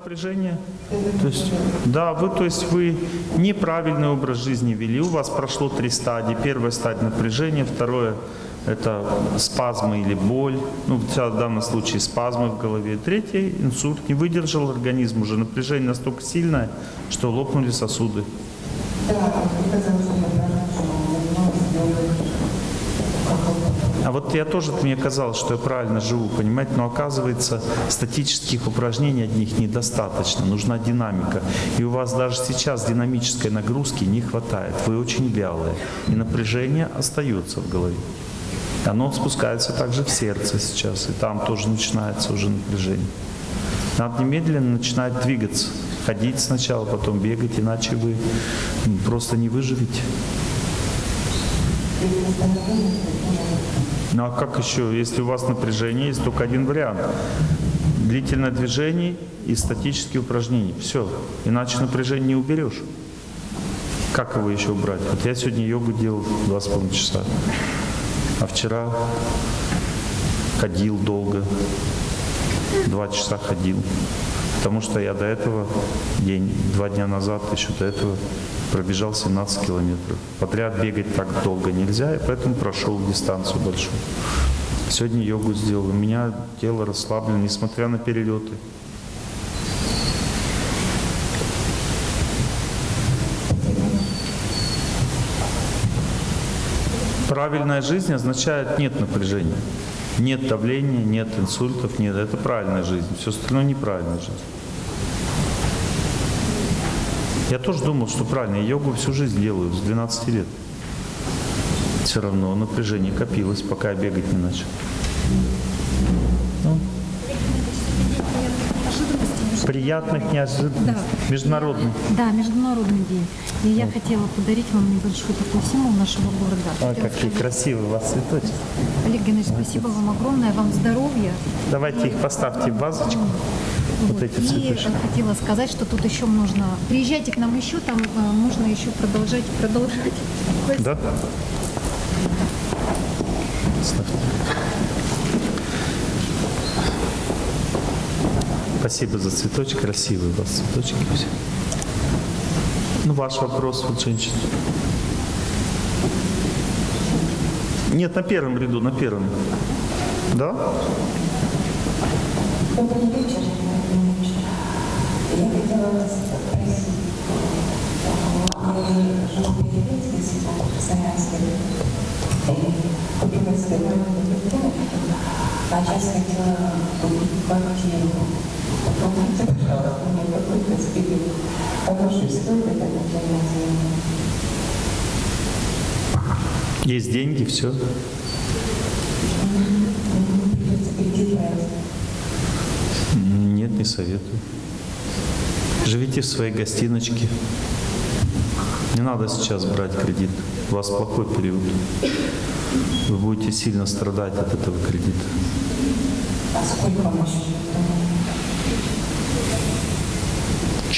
напряжение. То есть, да, вы, то есть вы неправильный образ жизни вели. У вас прошло три стадии. Первая стадия напряжения, второе это спазмы или боль, ну, в данном случае спазмы в голове. Третий инсульт, не выдержал организм уже, напряжение настолько сильное, что лопнули сосуды. А вот я тоже, мне казалось, что я правильно живу, понимаете, но оказывается, статических упражнений одних недостаточно, нужна динамика. И у вас даже сейчас динамической нагрузки не хватает, вы очень вялые, и напряжение остается в голове. Оно спускается также в сердце сейчас, и там тоже начинается уже напряжение. Надо немедленно начинать двигаться, ходить сначала, потом бегать, иначе вы просто не выживете. Ну а как еще, если у вас напряжение, есть только один вариант. Длительное движение и статические упражнения. Все. Иначе напряжение не уберешь. Как его еще убрать? Вот я сегодня йогу делал два с половиной часа. А вчера ходил долго. Два часа ходил. Потому что я до этого день, два дня назад, еще до этого пробежал 17 километров. Подряд бегать так долго нельзя, и поэтому прошел дистанцию большую. Сегодня йогу сделал. У меня тело расслаблено, несмотря на перелеты. Правильная жизнь означает нет напряжения, нет давления, нет инсультов, нет. Это правильная жизнь. Все остальное неправильная жизнь. Я тоже думал, что правильно. Я йогу всю жизнь делаю, с 12 лет. Все равно напряжение копилось, пока я бегать не начал. Приятных неожиданностей. Да. Международный. Да, международный день. И я вот. хотела подарить вам небольшой такой символ нашего города. А, какие сказать. красивые у вас цветочки. Олег Геннадьевич, спасибо вам огромное, вам здоровья. Давайте и... их поставьте в вазочку. Вот, вот эти цветочки. И хотела сказать, что тут еще можно... Приезжайте к нам еще, там э, можно еще продолжать, продолжать. Да? Ставьте. Спасибо за цветочки, красивые у вас цветочки. Ну, ваш вопрос, вот женщина. Нет, на первом ряду, на первом. Да? Добрый вечер. Я хотела вас спросить. Мы живем в Петербурге, в Славянске. Купила себе маленькую а сейчас хотела купить квартиру. Есть деньги, все. Нет, не советую. Живите в своей гостиночке. Не надо сейчас брать кредит. У вас плохой период. Вы будете сильно страдать от этого кредита. А сколько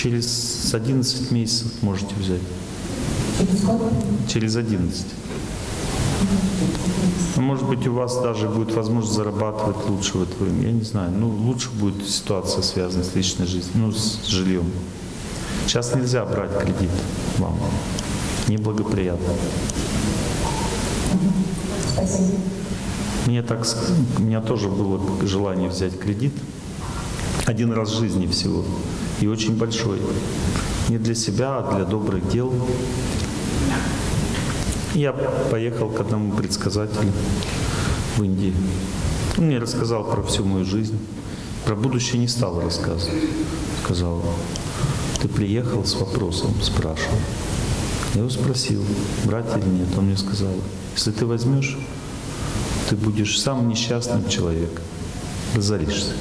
Через 11 месяцев можете взять. Через сколько? Через 11. Ну, может быть, у вас даже будет возможность зарабатывать лучше в это время. Я не знаю. Ну, лучше будет ситуация, связанная с личной жизнью, ну, с жильем. Сейчас нельзя брать кредит вам. Неблагоприятно. Спасибо. Мне так, у меня тоже было желание взять кредит. Один раз в жизни всего. И очень большой. Не для себя, а для добрых дел. Я поехал к одному предсказателю в Индии. Он мне рассказал про всю мою жизнь. Про будущее не стал рассказывать. Сказал, ты приехал с вопросом, спрашивал. Я его спросил, брать или нет. Он мне сказал, если ты возьмешь, ты будешь самым несчастным человеком, разоришься.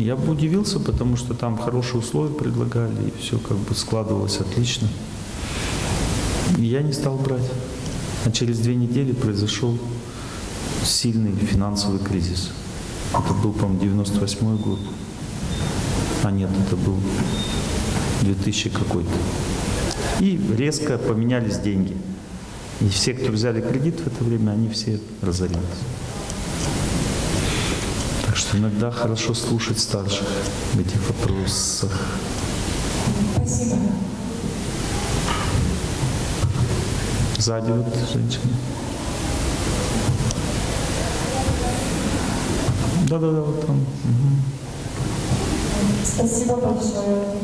Я бы удивился, потому что там хорошие условия предлагали, и все как бы складывалось отлично. И я не стал брать. А через две недели произошел сильный финансовый кризис. Это был, по-моему, 98 год. А нет, это был 2000 какой-то. И резко поменялись деньги. И все, кто взяли кредит в это время, они все разорились. Так что иногда хорошо слушать старших в этих вопросах. Спасибо. Сзади вот женщина. Да-да-да, вот там. Мгм. Спасибо большое.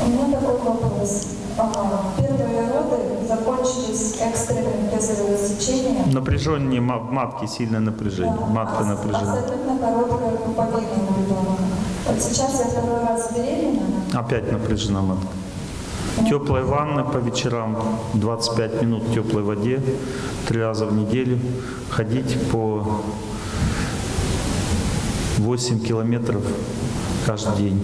У меня такой вопрос. Первые роды закончились экстренным кесаревым сечением. Напряжение ма- матки, сильное напряжение. Да, Матка а- напряжена. Абсолютно короткая пуповина у ребенка. Вот сейчас я второй раз беременна. Опять напряжена матка. Теплая ванна по вечерам, 25 минут в теплой воде, три раза в неделю. Ходить по 8 километров каждый день.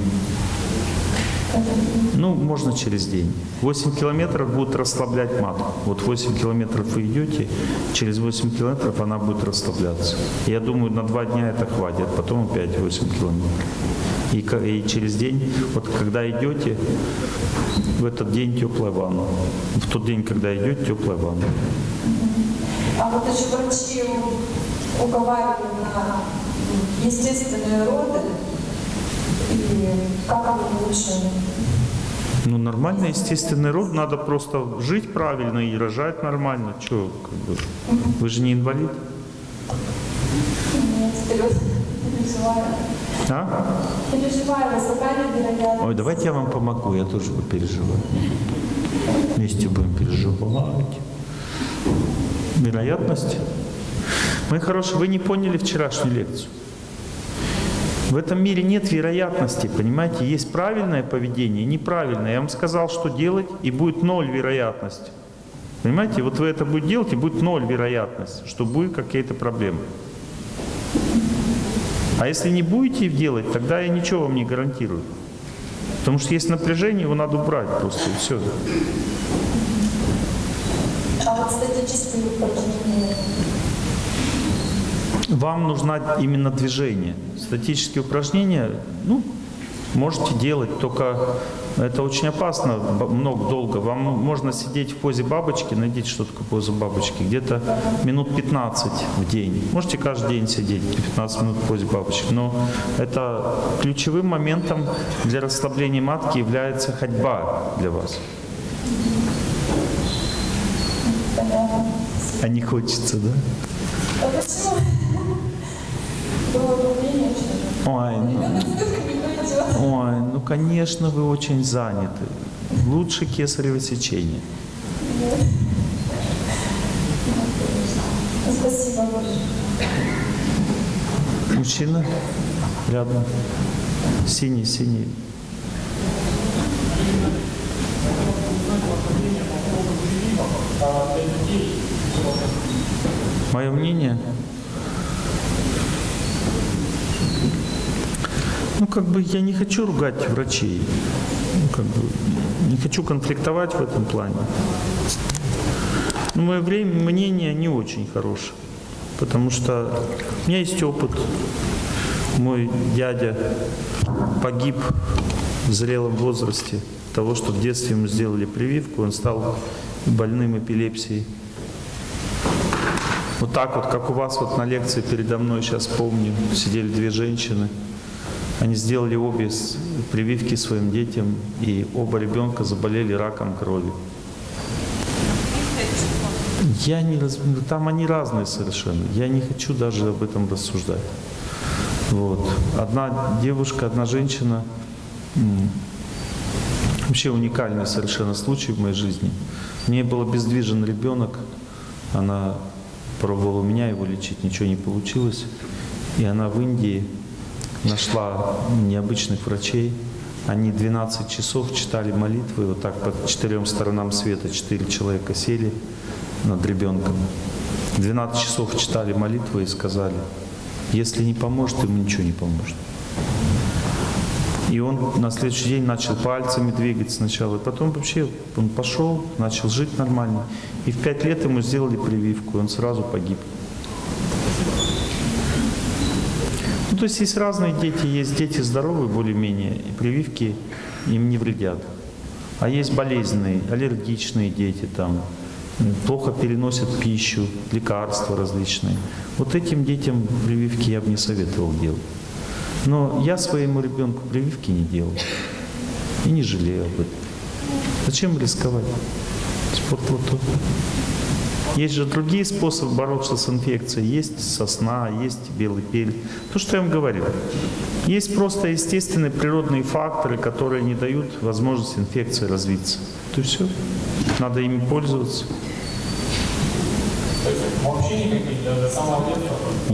Ну, можно через день. 8 километров будет расслаблять матку. Вот 8 километров вы идете, через 8 километров она будет расслабляться. Я думаю, на два дня это хватит, потом опять 8 километров. И, и через день, вот когда идете, в этот день теплая ванна. В тот день, когда идете, теплая ванна. А вот еще врачи у- уговаривали на естественные роды. И как лучше? Ну, нормально, естественный род, надо просто жить правильно и рожать нормально. Че, как бы, вы же не инвалид, Нет, вперед. Переживаю. а? Переживаю, высока ли вероятность? Ой, давайте я вам помогу, я тоже попереживаю. Вместе будем переживать. Вероятность? Мои хорошие, вы не поняли вчерашнюю лекцию. В этом мире нет вероятности, понимаете? Есть правильное поведение неправильное. Я вам сказал, что делать, и будет ноль вероятность. Понимаете? Вот вы это будете делать, и будет ноль вероятность, что будет какие-то проблемы. А если не будете делать, тогда я ничего вам не гарантирую. Потому что есть напряжение, его надо убрать просто, и все. А вот статические упражнения. Вам нужно именно движение. Статические упражнения, ну, можете делать, только это очень опасно, много, долго. Вам можно сидеть в позе бабочки, найдите, что такое поза бабочки, где-то минут 15 в день. Можете каждый день сидеть 15 минут в позе бабочки, но это ключевым моментом для расслабления матки является ходьба для вас. А не хочется, да? Ой, ну, ой, ну конечно вы очень заняты. Лучше кесарево сечение. Спасибо большое. Мужчина рядом. Синий, синий. Мое мнение, ну как бы я не хочу ругать врачей, ну, как бы, не хочу конфликтовать в этом плане. Но мое время, мнение не очень хорошее, потому что у меня есть опыт. Мой дядя погиб в зрелом возрасте того, что в детстве ему сделали прививку, он стал больным эпилепсией. Вот так вот, как у вас вот на лекции передо мной сейчас помню, сидели две женщины. Они сделали обе прививки своим детям, и оба ребенка заболели раком крови. Я не раз... Там они разные совершенно. Я не хочу даже об этом рассуждать. Вот. Одна девушка, одна женщина. Вообще уникальный совершенно случай в моей жизни. У нее был обездвижен ребенок. Она пробовала у меня его лечить, ничего не получилось. И она в Индии нашла необычных врачей. Они 12 часов читали молитвы, вот так по четырем сторонам света, четыре человека сели над ребенком. 12 часов читали молитвы и сказали, если не поможет, ему ничего не поможет. И он на следующий день начал пальцами двигать сначала, и потом вообще он пошел, начал жить нормально. И в пять лет ему сделали прививку, и он сразу погиб. Ну, то есть есть разные дети, есть дети здоровые более-менее, и прививки им не вредят. А есть болезненные, аллергичные дети там, плохо переносят пищу, лекарства различные. Вот этим детям прививки я бы не советовал делать. Но я своему ребенку прививки не делал. И не жалею об этом. Зачем рисковать? Спортлото. Есть же другие способы бороться с инфекцией. Есть сосна, есть белый пель. То, что я вам говорил. Есть просто естественные природные факторы, которые не дают возможности инфекции развиться. То есть все. Надо ими пользоваться.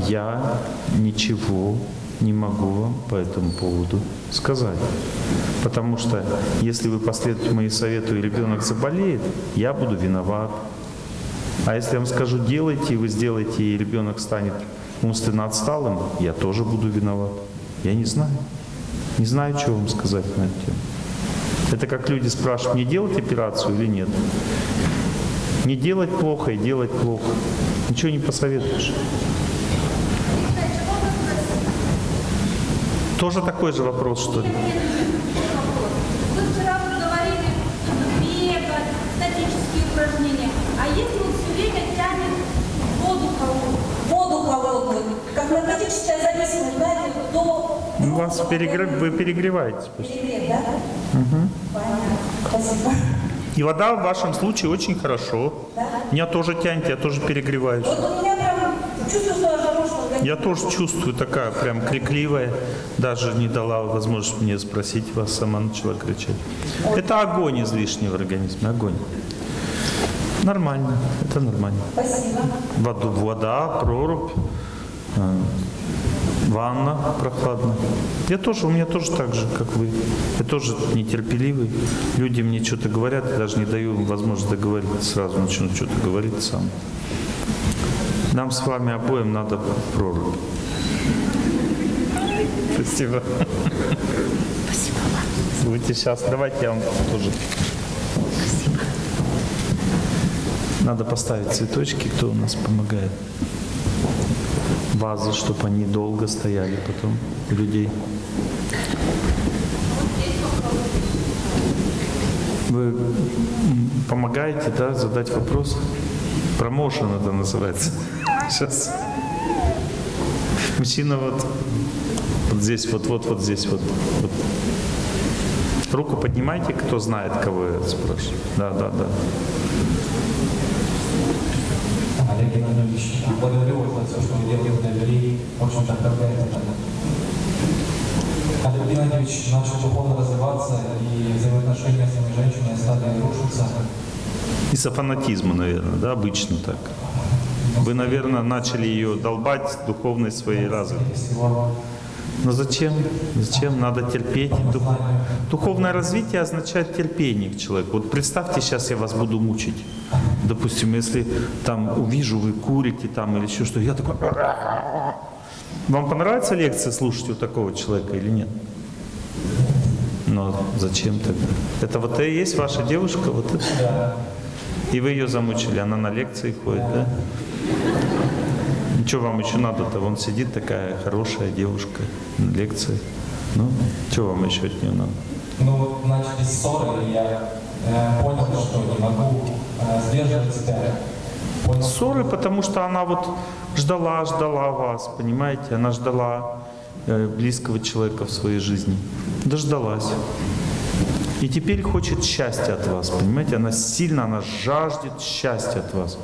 Я ничего не могу вам по этому поводу сказать. Потому что если вы последуете мои совету и ребенок заболеет, я буду виноват. А если я вам скажу делайте, и вы сделаете, и ребенок станет умственно отсталым, я тоже буду виноват. Я не знаю. Не знаю, что вам сказать на эту тему. Это как люди спрашивают, мне делать операцию или нет. Не делать плохо и делать плохо. Ничего не посоветуешь. Тоже такой же вопрос, что ли? Вы вчера говорили бегать, статические упражнения. А если он все время тянет воду холодную? воду холодную, наркотическая зависимость, знаете, до У вас перегрев... вы перегреваетесь. просто. перегрев, да? Понятно. Спасибо. И вода в вашем случае очень хорошо. Меня тоже тянет, я тоже перегреваюсь. Вот у меня прям чувствую, что я тоже чувствую такая прям крикливая. Даже не дала возможность мне спросить вас, сама начала кричать. Это огонь излишний в организме, огонь. Нормально, это нормально. Спасибо. Воду, вода, прорубь, э, ванна прохладная. Я тоже, у меня тоже так же, как вы. Я тоже нетерпеливый. Люди мне что-то говорят, я даже не даю им возможность договорить, сразу начну что-то говорить сам. Нам с вами обоим надо прорубь. Спасибо. Спасибо. Будете сейчас. Давайте я вам тоже. Надо поставить цветочки, кто у нас помогает. Вазы, чтобы они долго стояли потом у людей. Вы помогаете, да, задать вопрос? Промоушен это называется. Сейчас. Мужчина вот, вот здесь, вот, вот, вот здесь, вот, вот. Руку поднимайте, кто знает, кого я спрашиваю. Да, да, да. Олег Геннадьевич, благодарю вас за все, что вы делаете для людей. В общем-то, вдохновляет это. Олег Геннадьевич начал духовно развиваться, и взаимоотношения с этой женщиной стали рушиться. Из-за фанатизма, наверное, да, обычно так. Вы, наверное, начали ее долбать духовной своей развитости. Но зачем? Зачем? Надо терпеть. Дух- Духовное развитие означает терпение к человеку. Вот представьте, сейчас я вас буду мучить. Допустим, если там увижу, вы курите там или еще что, я такой... Вам понравится лекция слушать у такого человека или нет? Но зачем тогда? Это вот и есть ваша девушка? Вот это? И вы ее замучили, она на лекции ходит, да? Что вам еще надо-то? Вон сидит такая хорошая девушка на лекции. Ну, что вам еще от нее надо? Ну, вот начались ссоры, и я э, понял, что не могу э, сдерживать себя. Ссоры, потому что она вот ждала, ждала вас, понимаете? Она ждала э, близкого человека в своей жизни. Дождалась. И теперь хочет счастья от вас, понимаете? Она сильно, она жаждет счастья от вас.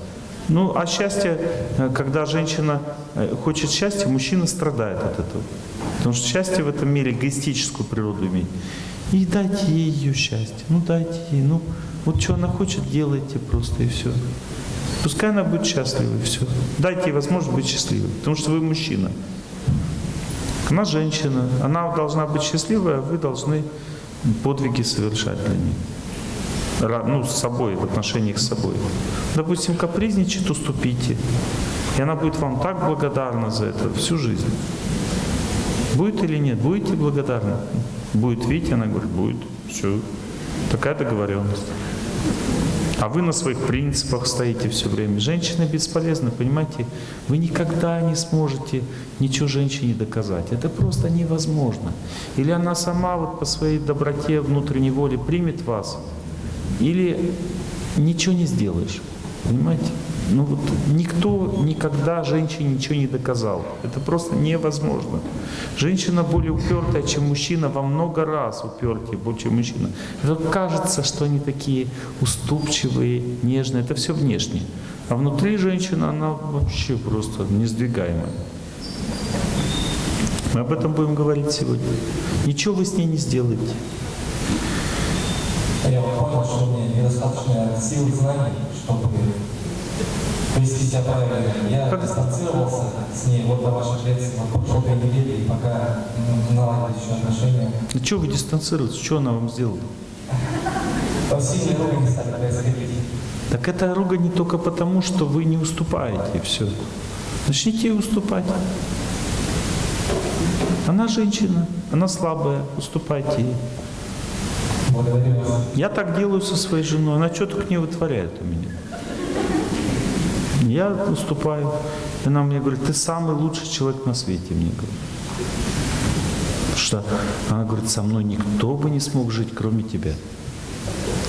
Ну, а счастье, э, когда женщина э, хочет счастья, мужчина страдает от этого. Потому что счастье в этом мире эгоистическую природу имеет. И дайте ей ее счастье. Ну, дайте ей. Ну, вот что она хочет, делайте просто и все. Пускай она будет счастлива, и все. Дайте ей возможность быть счастливой. Потому что вы мужчина. Она женщина. Она должна быть счастливой, а вы должны подвиги совершать для нее. Ну, с собой, в отношениях с собой. Допустим, капризничает, уступите. И она будет вам так благодарна за это всю жизнь. Будет или нет? Будете благодарны? Будет, видите, она говорит, будет. Все. Такая договоренность. А вы на своих принципах стоите все время. Женщина бесполезна, понимаете? Вы никогда не сможете ничего женщине доказать. Это просто невозможно. Или она сама вот по своей доброте внутренней воле примет вас, или ничего не сделаешь. Понимаете? Ну вот никто никогда женщине ничего не доказал. Это просто невозможно. Женщина более упертая, чем мужчина, во много раз упертее, чем мужчина. Это кажется, что они такие уступчивые, нежные. Это все внешне. А внутри женщина, она вообще просто несдвигаемая. Мы об этом будем говорить сегодня. Ничего вы с ней не сделаете. Я понял, что у меня недостаточно сил и знаний, чтобы вести себя правильно. Я Как- дистанцировался с ней вот до ваших лекций, вот прошло две недели, и пока м, наладились еще отношения, Ну что вы дистанцируетесь? Что она вам сделала? сильные ругани стали происходить. Так это ругань не только потому, что вы не уступаете, и все. Начните уступать. Она женщина, она слабая, уступайте ей. Я так делаю со своей женой, она что только не вытворяет у меня. Я уступаю. И она мне говорит, ты самый лучший человек на свете, мне говорит. Потому что она говорит, со мной никто бы не смог жить, кроме тебя.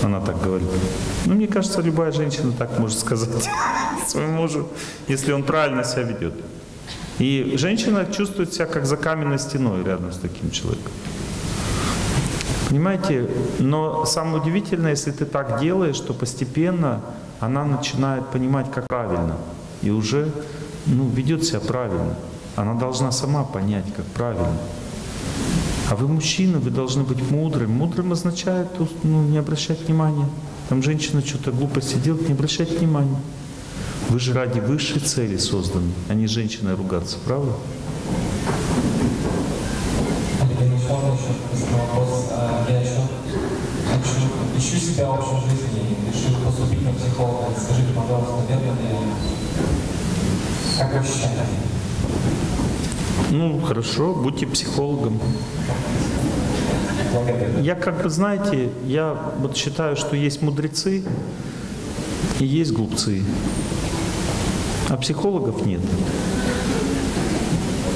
Она так говорит. Ну, мне кажется, любая женщина так может сказать своему мужу, если он правильно себя ведет. И женщина чувствует себя как за каменной стеной рядом с таким человеком. Понимаете, но самое удивительное, если ты так делаешь, то постепенно она начинает понимать, как правильно. И уже ну, ведет себя правильно. Она должна сама понять, как правильно. А вы мужчина, вы должны быть мудрым. Мудрым означает ну, не обращать внимания. Там женщина что-то глупости делает, не обращать внимания. Вы же ради высшей цели созданы, а не женщиной ругаться, правда? Вопрос? А, Я еще хочу, ищу себя в общей жизни, на психолога. Скажите, пожалуйста, верно ли? Как вы считаете? Ну, хорошо, будьте психологом. Я как бы, знаете, я вот считаю, что есть мудрецы и есть глупцы. А психологов нет.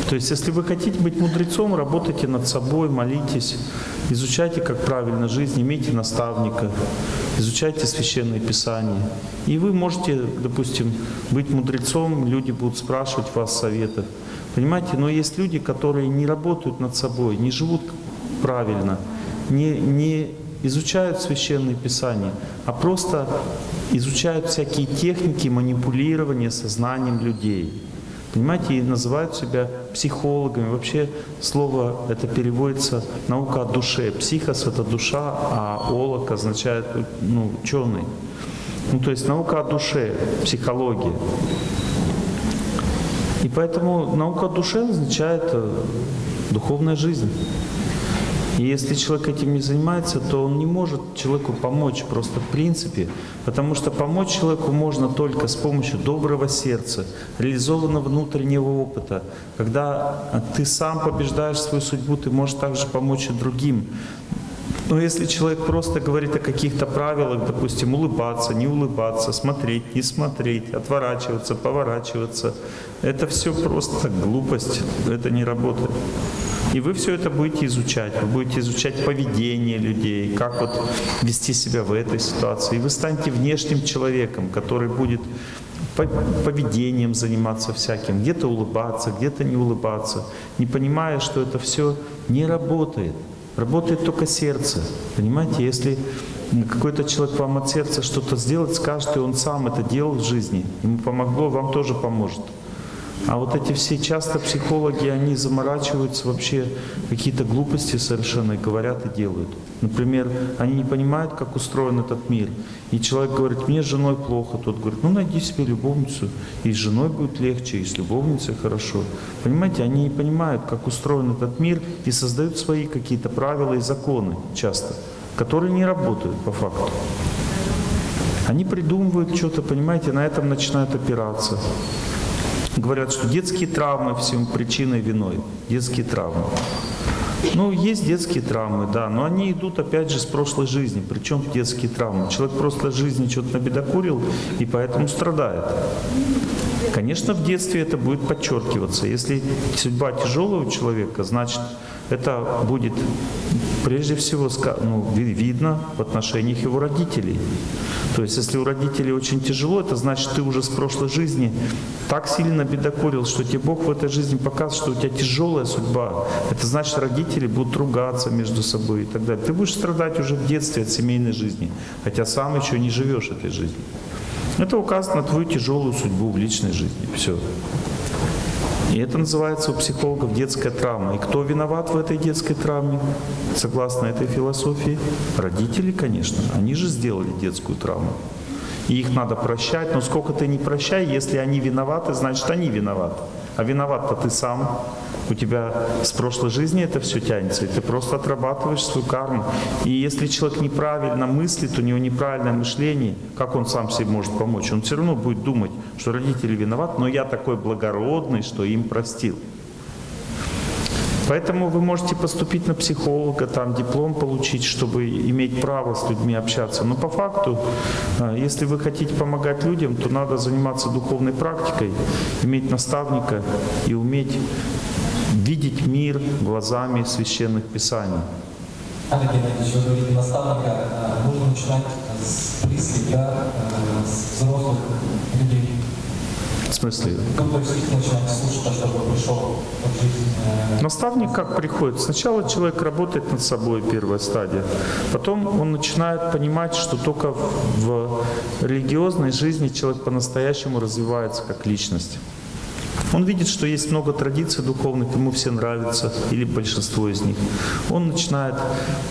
То есть, если вы хотите быть мудрецом, работайте над собой, молитесь, изучайте, как правильно жизнь, имейте наставника, изучайте священное писание. И вы можете, допустим, быть мудрецом, люди будут спрашивать вас советов. Понимаете, но есть люди, которые не работают над собой, не живут правильно, не, не изучают священное писание, а просто изучают всякие техники манипулирования сознанием людей. Понимаете, и называют себя психологами. Вообще слово это переводится наука о душе. Психос это душа, а олог означает ну, ученый. Ну, то есть наука о душе, психология. И поэтому наука о душе означает э, духовная жизнь. И если человек этим не занимается, то он не может человеку помочь просто в принципе, потому что помочь человеку можно только с помощью доброго сердца, реализованного внутреннего опыта. Когда ты сам побеждаешь свою судьбу, ты можешь также помочь и другим. Но если человек просто говорит о каких-то правилах, допустим, улыбаться, не улыбаться, смотреть, не смотреть, отворачиваться, поворачиваться, это все просто глупость, это не работает. И вы все это будете изучать. Вы будете изучать поведение людей, как вот вести себя в этой ситуации. И вы станете внешним человеком, который будет по- поведением заниматься всяким, где-то улыбаться, где-то не улыбаться, не понимая, что это все не работает. Работает только сердце. Понимаете, если какой-то человек вам от сердца что-то сделать скажет, и он сам это делал в жизни, ему помогло, вам тоже поможет. А вот эти все часто психологи, они заморачиваются вообще какие-то глупости совершенно говорят и делают. Например, они не понимают, как устроен этот мир. И человек говорит, мне с женой плохо. Тот говорит, ну найди себе любовницу. И с женой будет легче, и с любовницей хорошо. Понимаете, они не понимают, как устроен этот мир и создают свои какие-то правила и законы часто, которые не работают по факту. Они придумывают что-то, понимаете, на этом начинают опираться. Говорят, что детские травмы всем причиной виной. Детские травмы. Ну, есть детские травмы, да, но они идут опять же с прошлой жизни. Причем детские травмы. Человек в прошлой жизни что-то набедокурил и поэтому страдает. Конечно, в детстве это будет подчеркиваться. Если судьба тяжелая у человека, значит, это будет Прежде всего, ну, ви- видно в отношениях его родителей. То есть, если у родителей очень тяжело, это значит, ты уже с прошлой жизни так сильно бедокурил, что тебе Бог в этой жизни показывает, что у тебя тяжелая судьба. Это значит, родители будут ругаться между собой и так далее. Ты будешь страдать уже в детстве от семейной жизни, хотя сам еще не живешь этой жизнью. Это указывает на твою тяжелую судьбу в личной жизни. Все. И это называется у психологов детская травма. И кто виноват в этой детской травме, согласно этой философии? Родители, конечно. Они же сделали детскую травму. И их надо прощать, но сколько ты не прощай, если они виноваты, значит они виноваты. А виноват-то ты сам. У тебя с прошлой жизни это все тянется, и ты просто отрабатываешь свою карму. И если человек неправильно мыслит, у него неправильное мышление, как он сам себе может помочь? Он все равно будет думать, что родители виноваты, но я такой благородный, что им простил. Поэтому вы можете поступить на психолога, там диплом получить, чтобы иметь право с людьми общаться. Но по факту, э, если вы хотите помогать людям, то надо заниматься духовной практикой, иметь наставника и уметь видеть мир глазами священных писаний. Анна Геннадьевич, вы наставника э, нужно начинать с близких, да, э, с взрослых людей. Смысле? Наставник как приходит? Сначала человек работает над собой, первая стадия. Потом он начинает понимать, что только в религиозной жизни человек по-настоящему развивается как личность. Он видит, что есть много традиций духовных, ему все нравятся, или большинство из них. Он начинает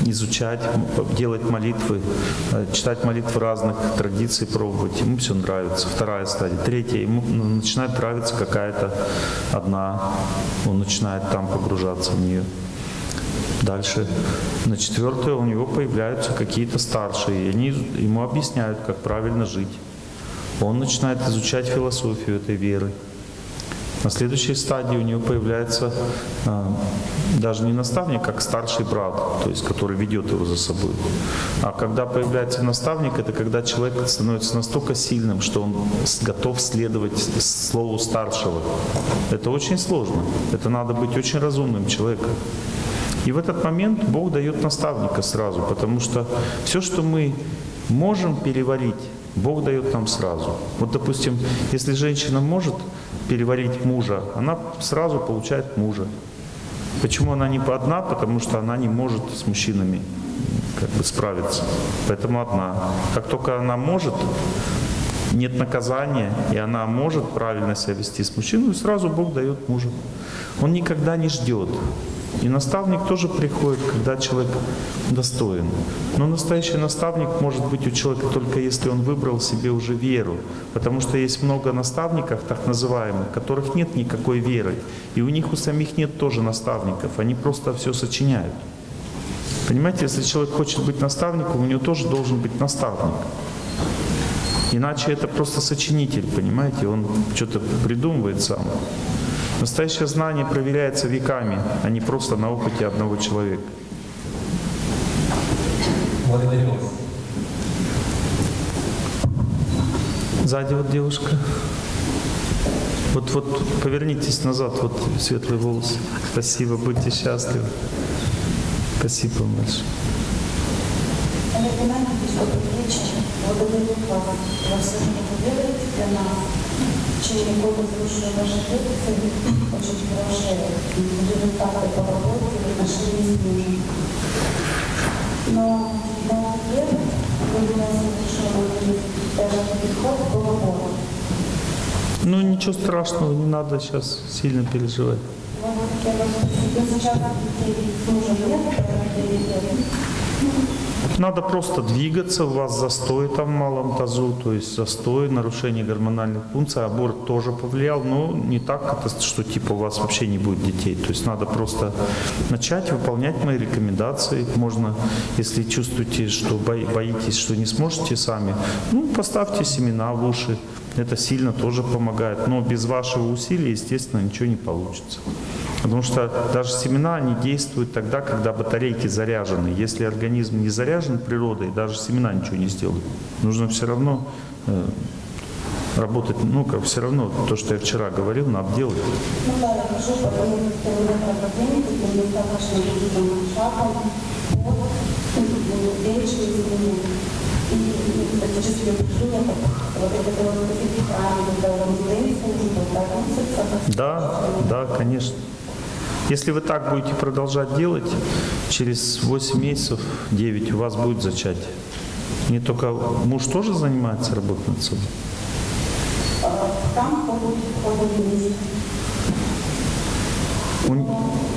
изучать, делать молитвы, э, читать молитвы разных традиций, пробовать. Ему все нравится. Вторая стадия. Третья. Ему начинает нравиться какая-то одна. Он начинает там погружаться в нее. Дальше, на четвертое у него появляются какие-то старшие, и они ему объясняют, как правильно жить. Он начинает изучать философию этой веры. На следующей стадии у него появляется а, даже не наставник, как старший брат, то есть который ведет его за собой. А когда появляется наставник, это когда человек становится настолько сильным, что он готов следовать слову старшего. Это очень сложно. Это надо быть очень разумным человеком. И в этот момент Бог дает наставника сразу, потому что все, что мы можем переварить, Бог дает нам сразу. Вот, допустим, если женщина может переварить мужа, она сразу получает мужа. Почему она не одна? Потому что она не может с мужчинами как бы справиться. Поэтому одна. Как только она может, нет наказания, и она может правильно себя вести с мужчиной, сразу Бог дает мужа. Он никогда не ждет. И наставник тоже приходит, когда человек достоин. Но настоящий наставник может быть у человека только если он выбрал себе уже веру. Потому что есть много наставников, так называемых, которых нет никакой веры. И у них у самих нет тоже наставников. Они просто все сочиняют. Понимаете, если человек хочет быть наставником, у него тоже должен быть наставник. Иначе это просто сочинитель, понимаете, он что-то придумывает сам. Настоящее знание проверяется веками, а не просто на опыте одного человека. Благодарю вас. Сзади вот девушка. Вот, вот повернитесь назад, вот светлые волосы. Спасибо, будьте счастливы. Спасибо вам большое. Олег Геннадьевич, добрый вечер. Благодарю вас за все, что вы делаете для нас. В течение года слушаю ваши лекции. Очень хорошие результаты по работе в отношении с мужем. Но на ответ вы меня совершенно даже переход в голову. Ну ничего страшного, не надо сейчас сильно переживать. Ну вот я сейчас мужем нет. Надо просто двигаться, у вас застой там в малом тазу, то есть застой, нарушение гормональных функций, аборт тоже повлиял, но не так, что типа у вас вообще не будет детей. То есть надо просто начать выполнять мои рекомендации. Можно, если чувствуете, что бои- боитесь, что не сможете сами, ну, поставьте семена в уши. Это сильно тоже помогает. Но без вашего усилия, естественно, ничего не получится. Потому что даже семена, они действуют тогда, когда батарейки заряжены. Если организм не заряжен природой, даже семена ничего не сделают. Нужно все равно э, работать, ну, как все равно, то, что я вчера говорил, надо делать. Ну. Вот ну. Вот это вот когда так Да, да, конечно. Если вы так будете продолжать делать, через 8 месяцев, 9 у вас будет зачатие. Не только муж тоже занимается работой над собой. Там. У,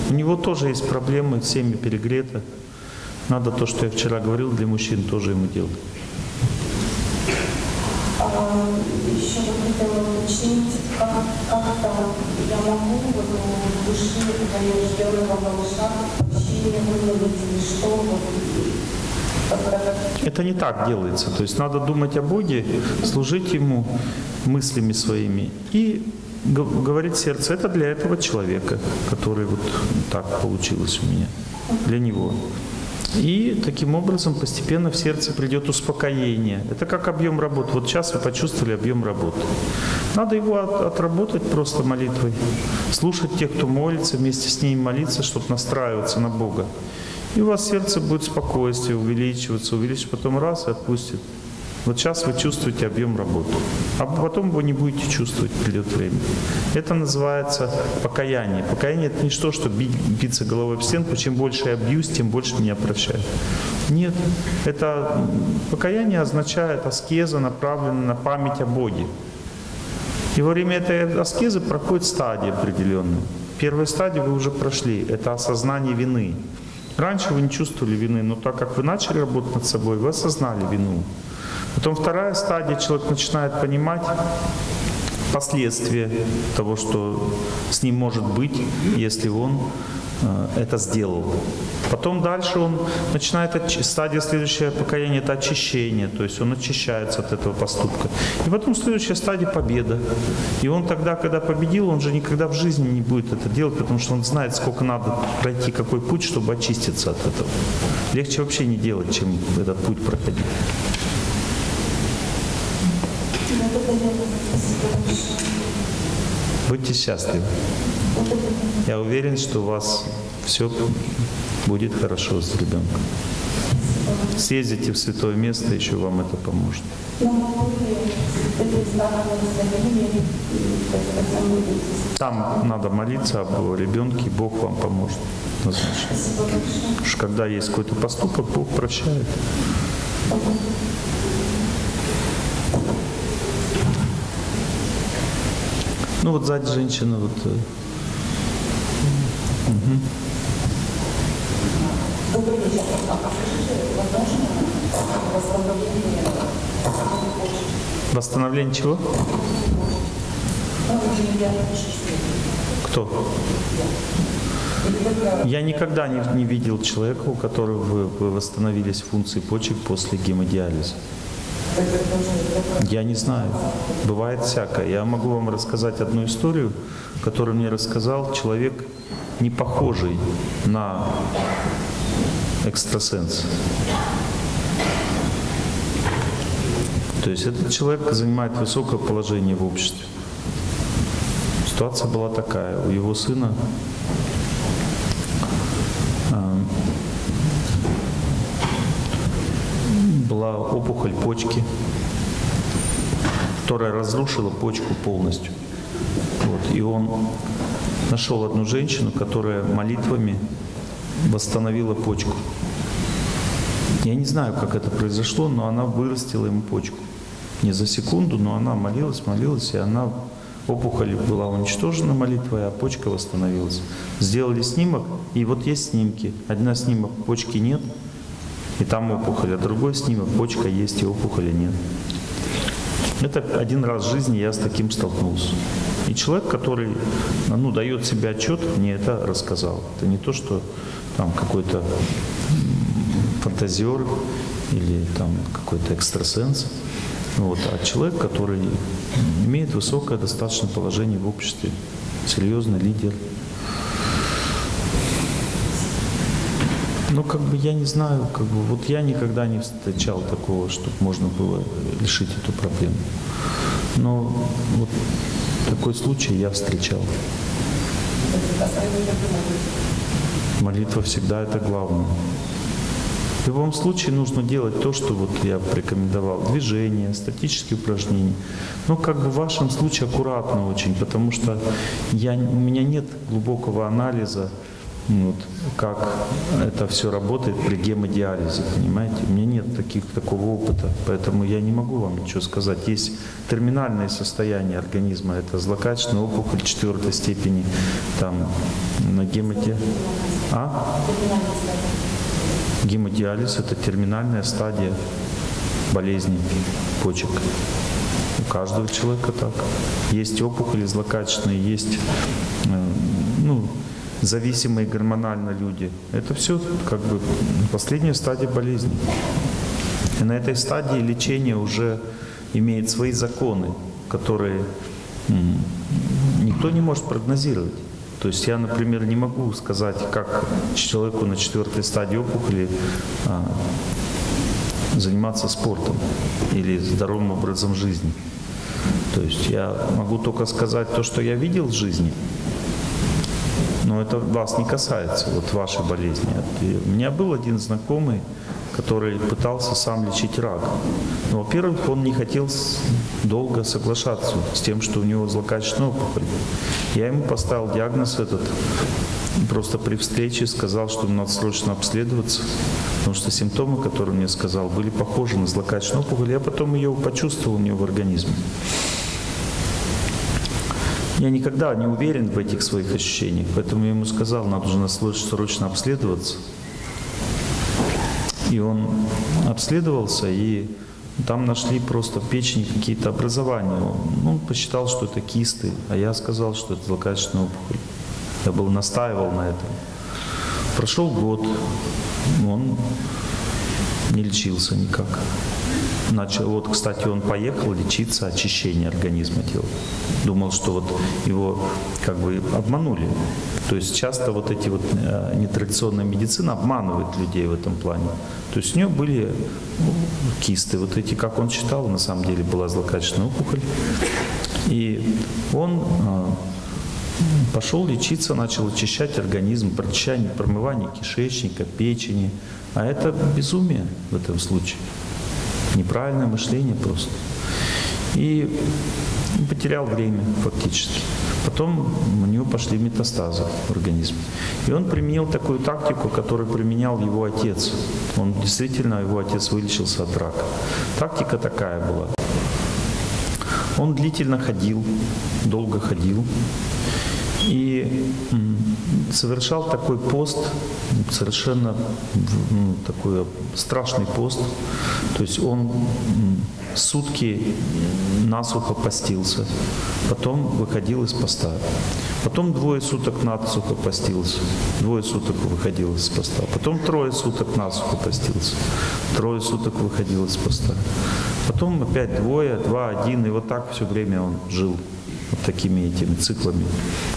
у него тоже есть проблемы, семьи перегреты. Надо то, что я вчера говорил, для мужчин тоже ему делать. Еще хотела уточнить, как, как-то я могу вот у души новорожденного малыша вообще вымолвить или что, вот, Это не так делается. То есть надо думать о Боге, служить Ему мыслями своими и говорить сердце. Это для этого человека, который вот так получилось у меня. Для него. И таким образом постепенно в сердце придет успокоение. Это как объем работы. Вот сейчас вы почувствовали объем работы. Надо его от- отработать просто молитвой. Слушать тех, кто молится, вместе с ними молиться, чтобы настраиваться на Бога. И у вас сердце будет спокойствие увеличиваться, увеличиваться, потом раз и отпустит. Вот сейчас вы чувствуете объем работы, а потом вы не будете чувствовать, придет время. Это называется покаяние. Покаяние – это не что, что бить, биться головой в стенку, чем больше я бьюсь, тем больше меня прощают. Нет, это покаяние означает аскеза, направленная на память о Боге. И во время этой аскезы проходит стадии определенные. Первая стадия вы уже прошли, это осознание вины. Раньше вы не чувствовали вины, но так как вы начали работать над собой, вы осознали вину. Потом вторая стадия, человек начинает понимать последствия того, что с ним может быть, если он э, это сделал. Потом дальше он начинает, стадия следующее покаяние, это очищение, то есть он очищается от этого поступка. И потом следующая стадия победа. И он тогда, когда победил, он же никогда в жизни не будет это делать, потому что он знает, сколько надо пройти, какой путь, чтобы очиститься от этого. Легче вообще не делать, чем этот путь проходить. Будьте счастливы. Я уверен, что у вас все будет хорошо с ребенком. Съездите в святое место, еще вам это поможет. Там надо молиться об ребенке, Бог вам поможет. Что когда есть какой-то поступок, Бог прощает. Ну вот сзади женщина вот Добрый вечер. А подскажите, возможно восстановление восстановление чего? ну? Кто? Я никогда не, не видел человека, у которого вы восстановились функции почек после гемодиализа. Я не знаю. Бывает всякое. Я могу вам рассказать одну историю, которую мне рассказал человек, не похожий на экстрасенс. То есть этот человек занимает высокое положение в обществе. Ситуация была такая. У его сына была опухоль почки, которая разрушила почку полностью. Вот. И он нашел одну женщину, которая молитвами восстановила почку. Я не знаю, как это произошло, но она вырастила ему почку. Не за секунду, но она молилась, молилась, и она опухоль была уничтожена молитвой, а почка восстановилась. Сделали снимок, и вот есть снимки. Один снимок почки нет, и там опухоль, а другой снимок почка есть, и опухоли нет. Это один раз в жизни я с таким столкнулся. И человек, который ну, дает себе отчет, мне это рассказал. Это не то, что там какой-то фантазер или там какой-то экстрасенс, вот, а человек, который имеет высокое достаточно положение в обществе, серьезный лидер. Ну, как бы я не знаю, как бы вот я никогда не встречал такого, чтобы можно было решить эту проблему. Но вот такой случай я встречал. Молитва всегда это главное. В любом случае нужно делать то, что вот я порекомендовал. Движение, статические упражнения. Но как бы в вашем случае аккуратно очень, потому что я, у меня нет глубокого анализа, ну вот, как это все работает при гемодиализе, понимаете? У меня нет таких, такого опыта, поэтому я не могу вам ничего сказать. Есть терминальное состояние организма, это злокачественная опухоль четвертой степени, там, на гемодиализе. А? Гемодиализ – это терминальная стадия болезни почек. У каждого человека так. Есть опухоли злокачественные, есть э, ну, зависимые гормонально люди. Это все как бы последняя стадия болезни. И на этой стадии лечение уже имеет свои законы, которые никто не может прогнозировать. То есть я, например, не могу сказать, как человеку на четвертой стадии опухоли а, заниматься спортом или здоровым образом жизни. То есть я могу только сказать то, что я видел в жизни, но это вас не касается, вот вашей болезни. У меня был один знакомый, который пытался сам лечить рак. Но, во-первых, он не хотел долго соглашаться с тем, что у него злокачественная опухоль. Я ему поставил диагноз этот, просто при встрече сказал, что надо срочно обследоваться, потому что симптомы, которые он мне сказал, были похожи на злокачественную опухоль. Я потом ее почувствовал у него в организме. Я никогда не уверен в этих своих ощущениях, поэтому я ему сказал, надо уже срочно обследоваться. И он обследовался, и там нашли просто в печени какие-то образования. Он, он посчитал, что это кисты, а я сказал, что это злокачественная опухоль. Я был настаивал на этом. Прошел год, он не лечился никак. Начал, вот, кстати, он поехал лечиться, очищение организма делал. Думал, что вот его как бы обманули. То есть часто вот эти вот э, нетрадиционная медицина обманывает людей в этом плане. То есть у него были ну, кисты, вот эти, как он считал, на самом деле была злокачественная опухоль. И он э, пошел лечиться, начал очищать организм, прочищание, промывание кишечника, печени. А это безумие в этом случае неправильное мышление просто. И потерял время фактически. Потом у него пошли метастазы в организме. И он применил такую тактику, которую применял его отец. Он действительно, его отец вылечился от рака. Тактика такая была. Он длительно ходил, долго ходил, и совершал такой пост, совершенно такой страшный пост. То есть он сутки насухо постился, потом выходил из поста. Потом двое суток насухо постился, двое суток выходил из поста. Потом трое суток насухо постился, трое суток выходил из поста. Потом опять двое, два, один, и вот так все время он жил вот такими этими циклами.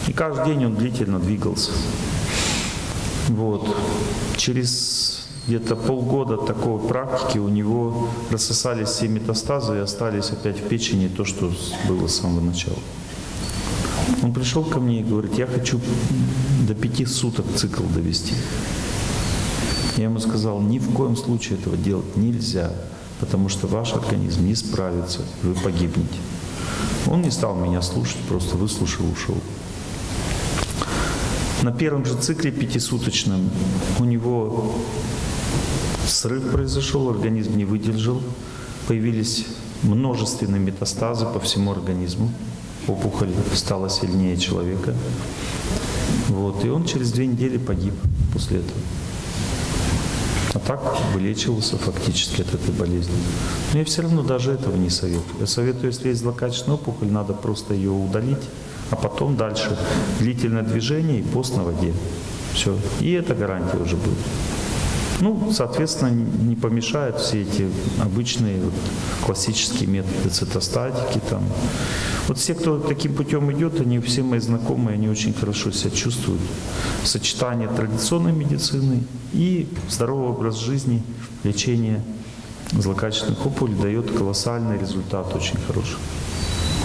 И каждый день он длительно двигался. Вот. Через где-то полгода такой практики у него рассосались все метастазы и остались опять в печени то, что было с самого начала. Он пришел ко мне и говорит, я хочу до пяти суток цикл довести. Я ему сказал, ни в коем случае этого делать нельзя, потому что ваш организм не справится, вы погибнете. Он не стал меня слушать, просто выслушал и ушел. На первом же цикле пятисуточном у него срыв произошел, организм не выдержал, появились множественные метастазы по всему организму, опухоль стала сильнее человека. Вот, и он через две недели погиб после этого. А так вылечивался фактически от этой болезни. Но я все равно даже этого не советую. Я советую, если есть злокачественная опухоль, надо просто ее удалить, а потом дальше длительное движение и пост на воде. Все. И эта гарантия уже будет. Ну, соответственно, не помешают все эти обычные вот, классические методы цитостатики. Там. Вот все, кто таким путем идет, они все мои знакомые, они очень хорошо себя чувствуют. Сочетание традиционной медицины и здоровый образ жизни, лечение злокачественных опухолей дает колоссальный результат, очень хороший.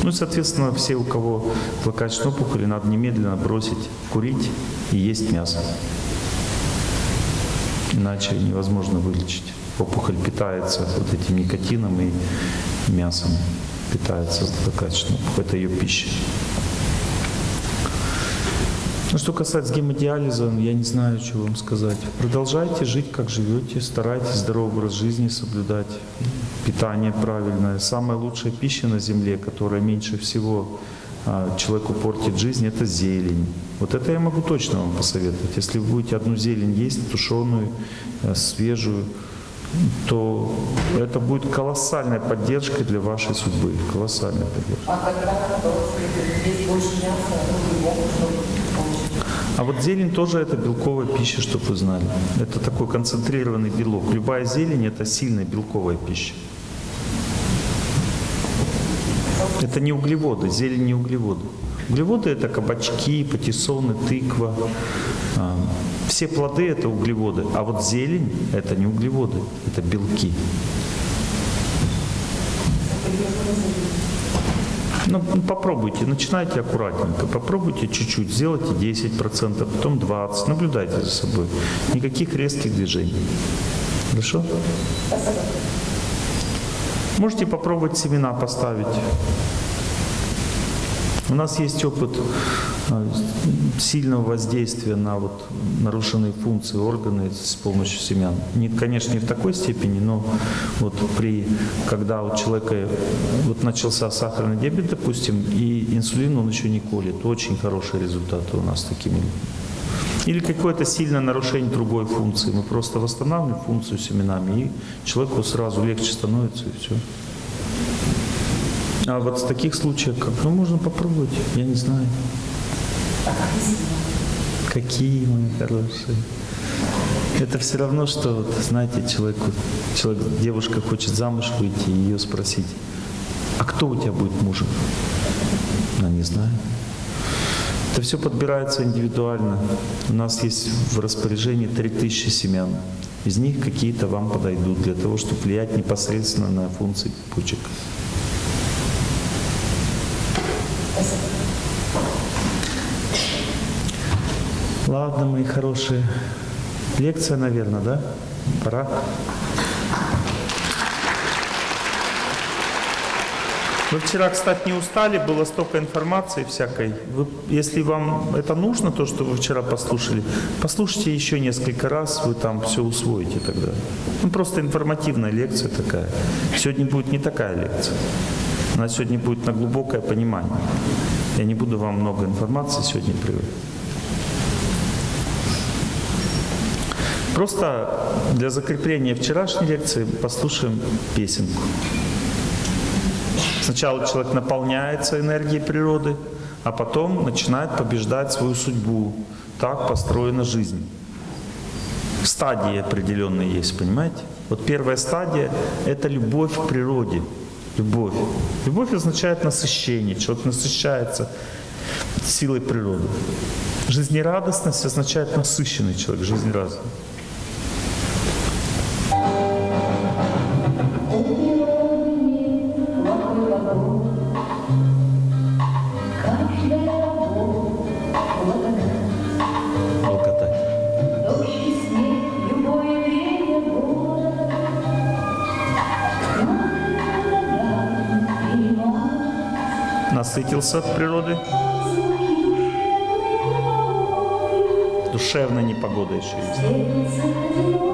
Ну и, соответственно, все, у кого злокачественные опухоли, надо немедленно бросить курить и есть мясо. Иначе невозможно вылечить. Опухоль питается вот этим никотином и мясом. Питается злокачественной опухоль. Это ее пища. Ну, что касается гемодиализа, я не знаю, что вам сказать. Продолжайте жить, как живете, старайтесь здоровый образ жизни соблюдать, питание правильное. Самая лучшая пища на земле, которая меньше всего а, человеку портит жизнь, это зелень. Вот это я могу точно вам посоветовать. Если вы будете одну зелень есть, тушеную, э, свежую, то это будет колоссальной поддержкой для вашей судьбы. Колоссальной поддержкой. А когда вот, есть больше мяса, ну. А вот зелень тоже это белковая пища, чтобы вы знали. Это такой концентрированный белок. Любая зелень это сильная белковая пища. Это не углеводы, зелень не углеводы. Углеводы это кабачки, патиссоны, тыква. А, Все плоды это углеводы, а вот зелень это не углеводы, это белки. Ну, попробуйте, начинайте аккуратненько, попробуйте чуть-чуть, сделайте 10%, потом 20%, наблюдайте за собой. Никаких резких движений. Хорошо? Можете попробовать семена поставить. У нас есть опыт э, сильного воздействия на вот нарушенные функции органы с помощью семян. Не, конечно, не в такой степени, но вот при, когда у человека вот начался сахарный диабет, допустим, и инсулин он еще не колет, очень хорошие результаты у нас с такими. Или какое-то сильное нарушение другой функции. Мы просто восстанавливаем функцию семенами, и человеку сразу легче становится, и все. А вот в таких случаях, как, ну, можно попробовать, я не знаю. Какие мои хорошие. Это все равно, что, вот, знаете, человеку, человек, девушка хочет замуж выйти, и ее спросить, а кто у тебя будет мужем? Она не знаю. Это все подбирается индивидуально. У нас есть в распоряжении 3000 семян. Из них какие-то вам подойдут для того, чтобы влиять непосредственно на функции почек. Ладно, мои хорошие. Лекция, наверное, да? Пора. Вы вчера, кстати, не устали, было столько информации всякой. Вы, если вам это нужно, то, что вы вчера послушали, послушайте еще несколько раз, вы там все усвоите тогда. Ну, просто информативная лекция такая. Сегодня будет не такая лекция. Она сегодня будет на глубокое понимание. Я не буду вам много информации сегодня приводить. Просто для закрепления вчерашней лекции послушаем песенку. Сначала человек наполняется энергией природы, а потом начинает побеждать свою судьбу. Так построена жизнь. Стадии определенные есть, понимаете? Вот первая стадия – это любовь к природе. Любовь. Любовь означает насыщение. Человек насыщается силой природы. Жизнерадостность означает насыщенный человек, жизнерадостный. Насытился от природы. Душевная непогода еще есть.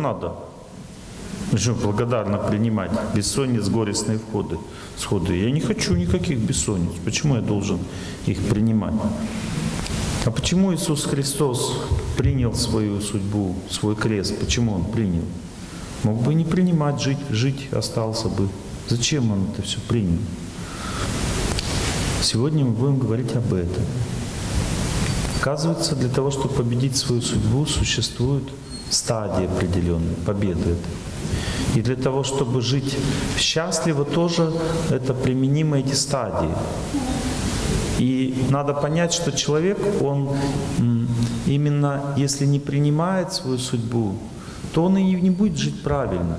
Надо? Что, благодарно принимать бессонниц, горестные входы, сходы. Я не хочу никаких бессонниц. Почему я должен их принимать? А почему Иисус Христос принял свою судьбу, свой крест? Почему Он принял? Мог бы не принимать, жить, жить остался бы. Зачем Он это все принял? Сегодня мы будем говорить об этом. Оказывается, для того, чтобы победить свою судьбу, существует стадии определенные победы. И для того, чтобы жить счастливо, тоже это применимо эти стадии. И надо понять, что человек, он именно если не принимает свою судьбу, то он и не будет жить правильно.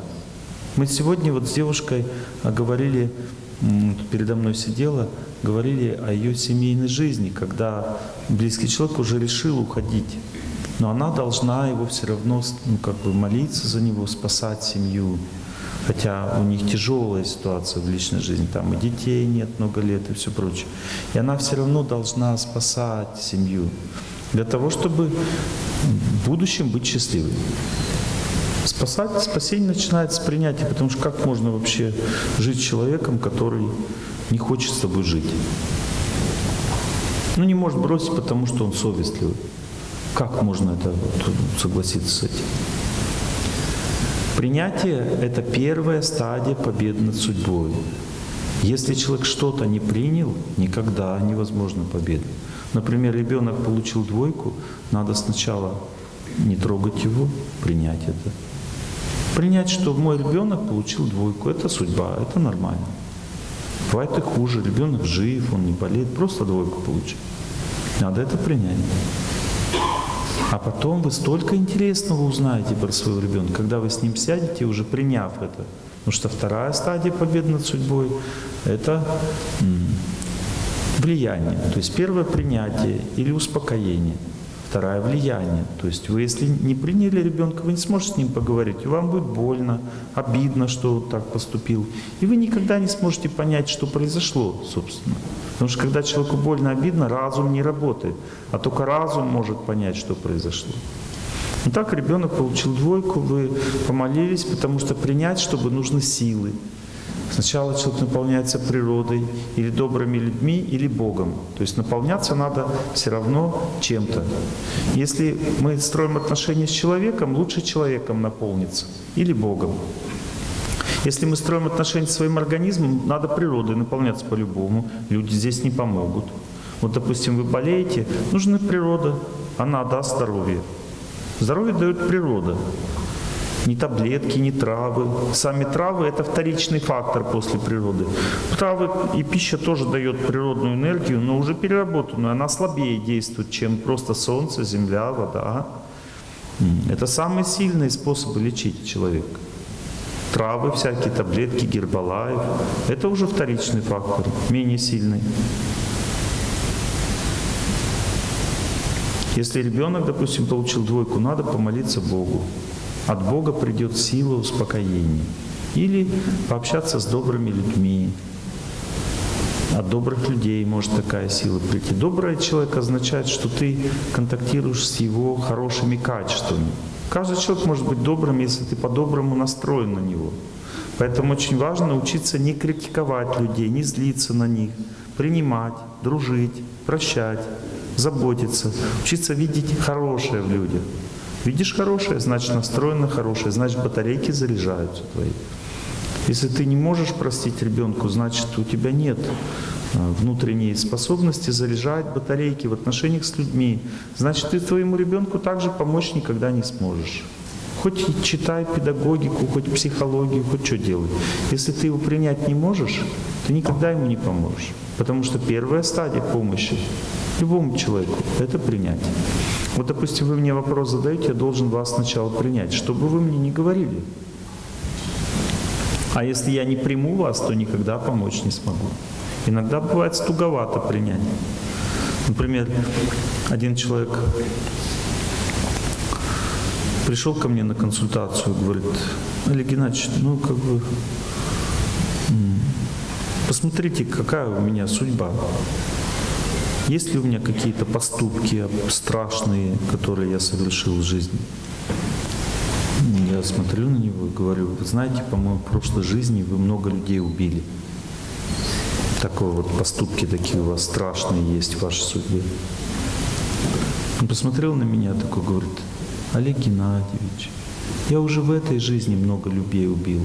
Мы сегодня вот с девушкой говорили, передо мной сидела, говорили о ее семейной жизни, когда близкий человек уже решил уходить. Но она должна его все равно ну, как бы молиться за него, спасать семью. Хотя у них тяжелая ситуация в личной жизни, там и детей нет много лет и все прочее. И она все равно должна спасать семью для того, чтобы в будущем быть счастливой. Спасать, спасение начинается с принятия, потому что как можно вообще жить с человеком, который не хочет с тобой жить? Ну не может бросить, потому что он совестливый. Как можно это вот, согласиться с этим? Принятие – это первая стадия победы над судьбой. Если человек что-то не принял, никогда невозможна победа. Например, ребенок получил двойку, надо сначала не трогать его, принять это. Принять, что мой ребенок получил двойку, это судьба, это нормально. Бывает и хуже, ребенок жив, он не болеет, просто двойку получил. Надо это принять. А потом вы столько интересного узнаете про своего ребенка, когда вы с ним сядете, уже приняв это. Потому что вторая стадия победы над судьбой – это влияние. То есть первое принятие или успокоение – Второе – влияние. То есть вы, если не приняли ребенка, вы не сможете с ним поговорить. И вам будет больно, обидно, что он так поступил. И вы никогда не сможете понять, что произошло, собственно. Потому что когда человеку больно, обидно, разум не работает. А только разум может понять, что произошло. Ну так ребенок получил двойку, вы помолились, потому что принять, чтобы нужны силы. Сначала человек наполняется природой, или добрыми людьми, или Богом. То есть наполняться надо все равно чем-то. Если мы строим отношения с человеком, лучше человеком наполниться, или Богом. Если мы строим отношения с своим организмом, надо природой наполняться по-любому. Люди здесь не помогут. Вот, допустим, вы болеете, нужна природа, она даст здоровье. Здоровье дает природа. Ни таблетки, ни травы. Сами травы – это вторичный фактор после природы. Травы и пища тоже дает природную энергию, но уже переработанную. Она слабее действует, чем просто солнце, земля, вода. Это самые сильные способы лечить человека. Травы, всякие таблетки, гербалаев – это уже вторичный фактор, менее сильный. Если ребенок, допустим, получил двойку, надо помолиться Богу. От Бога придет сила успокоения. Или пообщаться с добрыми людьми. От добрых людей может такая сила прийти. Добрый человек означает, что ты контактируешь с его хорошими качествами. Каждый человек может быть добрым, если ты по-доброму настроен на него. Поэтому очень важно учиться не критиковать людей, не злиться на них, принимать, дружить, прощать, заботиться, учиться видеть хорошее в людях. Видишь хорошее, значит настроено хорошее, значит батарейки заряжаются твои. Если ты не можешь простить ребенку, значит у тебя нет а, внутренней способности заряжать батарейки в отношениях с людьми. Значит, ты твоему ребенку также помочь никогда не сможешь. Хоть читай педагогику, хоть психологию, хоть что делай. Если ты его принять не можешь, ты никогда ему не поможешь. Потому что первая стадия помощи любому человеку – это принятие. Вот, допустим, вы мне вопрос задаете, я должен вас сначала принять, чтобы вы мне не говорили. А если я не приму вас, то никогда помочь не смогу. Иногда бывает стуговато принять. Например, один человек пришел ко мне на консультацию, говорит, Олег Геннадьевич, ну как бы, посмотрите, какая у меня судьба. Есть ли у меня какие-то поступки страшные, которые я совершил в жизни? Я смотрю на него и говорю, вы знаете, по-моему, в прошлой жизни вы много людей убили. Такое вот поступки такие у вас страшные есть в вашей судьбе. Он посмотрел на меня, такой говорит, Олег Геннадьевич, я уже в этой жизни много людей убил.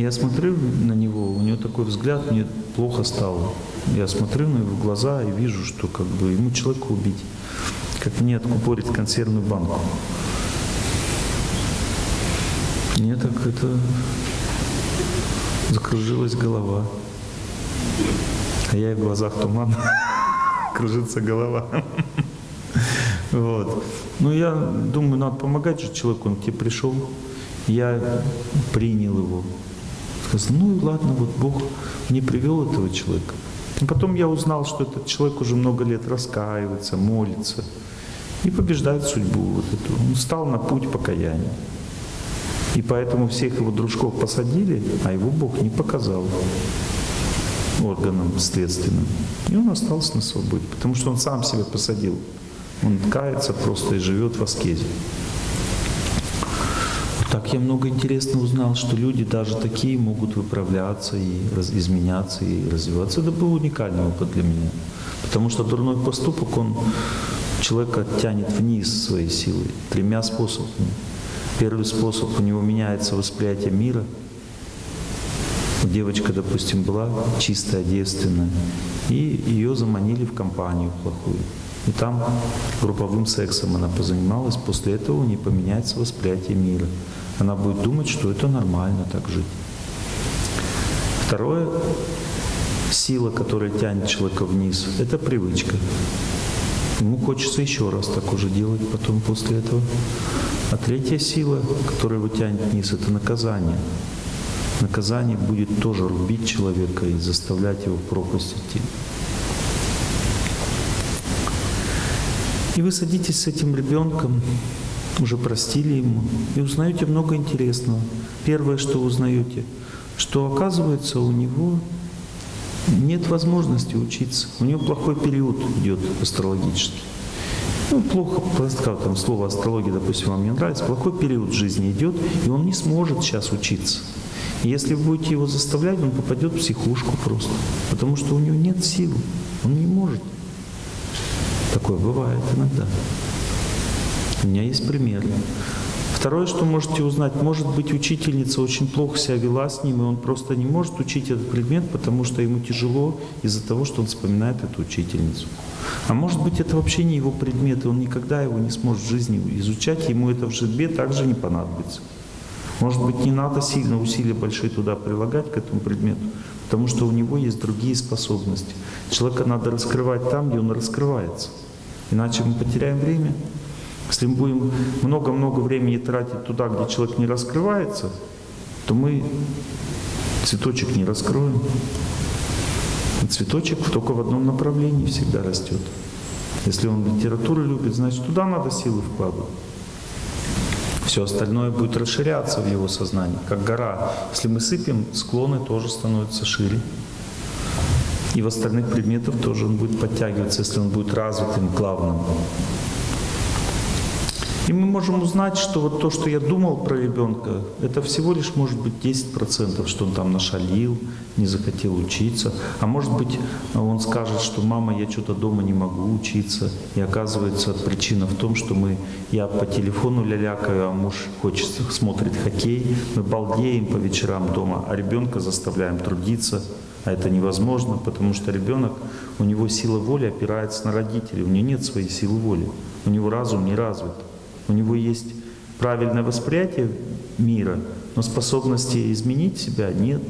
Я смотрю на него, у него такой взгляд, мне плохо стало. Я смотрю на его глаза и вижу, что как бы ему человека убить, как мне откупорить консервную банку. Мне так это закружилась голова. А я и в глазах туман. Кружится голова. Вот. Ну, я думаю, надо помогать же человеку, он к тебе пришел. Я принял его. Сказал, ну ладно, вот Бог мне привел этого человека. И потом я узнал, что этот человек уже много лет раскаивается, молится и побеждает судьбу вот эту. Он стал на путь покаяния. И поэтому всех его дружков посадили, а его Бог не показал органам следственным. И он остался на свободе, потому что он сам себя посадил. Он кается просто и живет в аскезе. Так я много интересно узнал, что люди даже такие могут выправляться и раз, изменяться и развиваться. Это был уникальный опыт для меня. Потому что дурной поступок, он человека тянет вниз своей силой тремя способами. Первый способ, у него меняется восприятие мира. Девочка, допустим, была чистая, девственная, и ее заманили в компанию плохую. И там групповым сексом она позанималась, после этого у нее поменяется восприятие мира. Она будет думать, что это нормально так жить. Второе, сила, которая тянет человека вниз, это привычка. Ему хочется еще раз так уже делать потом после этого. А третья сила, которая его тянет вниз, это наказание. Наказание будет тоже рубить человека и заставлять его в пропасть идти. И вы садитесь с этим ребенком, уже простили ему, и узнаете много интересного. Первое, что узнаете, что оказывается у него нет возможности учиться. У него плохой период идет астрологический. Ну, плохо, просто там слово астрология, допустим, вам не нравится, плохой период жизни идет, и он не сможет сейчас учиться. Если вы будете его заставлять, он попадет в психушку просто, потому что у него нет сил, он не может. Такое бывает иногда. У меня есть пример. Второе, что можете узнать, может быть, учительница очень плохо себя вела с ним, и он просто не может учить этот предмет, потому что ему тяжело из-за того, что он вспоминает эту учительницу. А может быть, это вообще не его предмет, и он никогда его не сможет в жизни изучать, ему это в судьбе также не понадобится. Может быть, не надо сильно усилия большие туда прилагать к этому предмету, потому что у него есть другие способности. Человека надо раскрывать там, где он раскрывается. Иначе мы потеряем время. Если мы будем много-много времени тратить туда, где человек не раскрывается, то мы цветочек не раскроем. Цветочек только в одном направлении всегда растет. Если он литературу любит, значит туда надо силы вкладывать. Все остальное будет расширяться в его сознании, как гора. Если мы сыпем, склоны тоже становятся шире. И в остальных предметах тоже он будет подтягиваться, если он будет развитым, главным. И мы можем узнать, что вот то, что я думал про ребенка, это всего лишь может быть 10%, что он там нашалил, не захотел учиться. А может быть, он скажет, что мама, я что-то дома не могу учиться. И оказывается, причина в том, что мы, я по телефону лялякаю, а муж хочет, смотрит хоккей. Мы балдеем по вечерам дома, а ребенка заставляем трудиться. А это невозможно, потому что ребенок, у него сила воли опирается на родителей, у него нет своей силы воли, у него разум не развит. У него есть правильное восприятие мира, но способности изменить себя нет.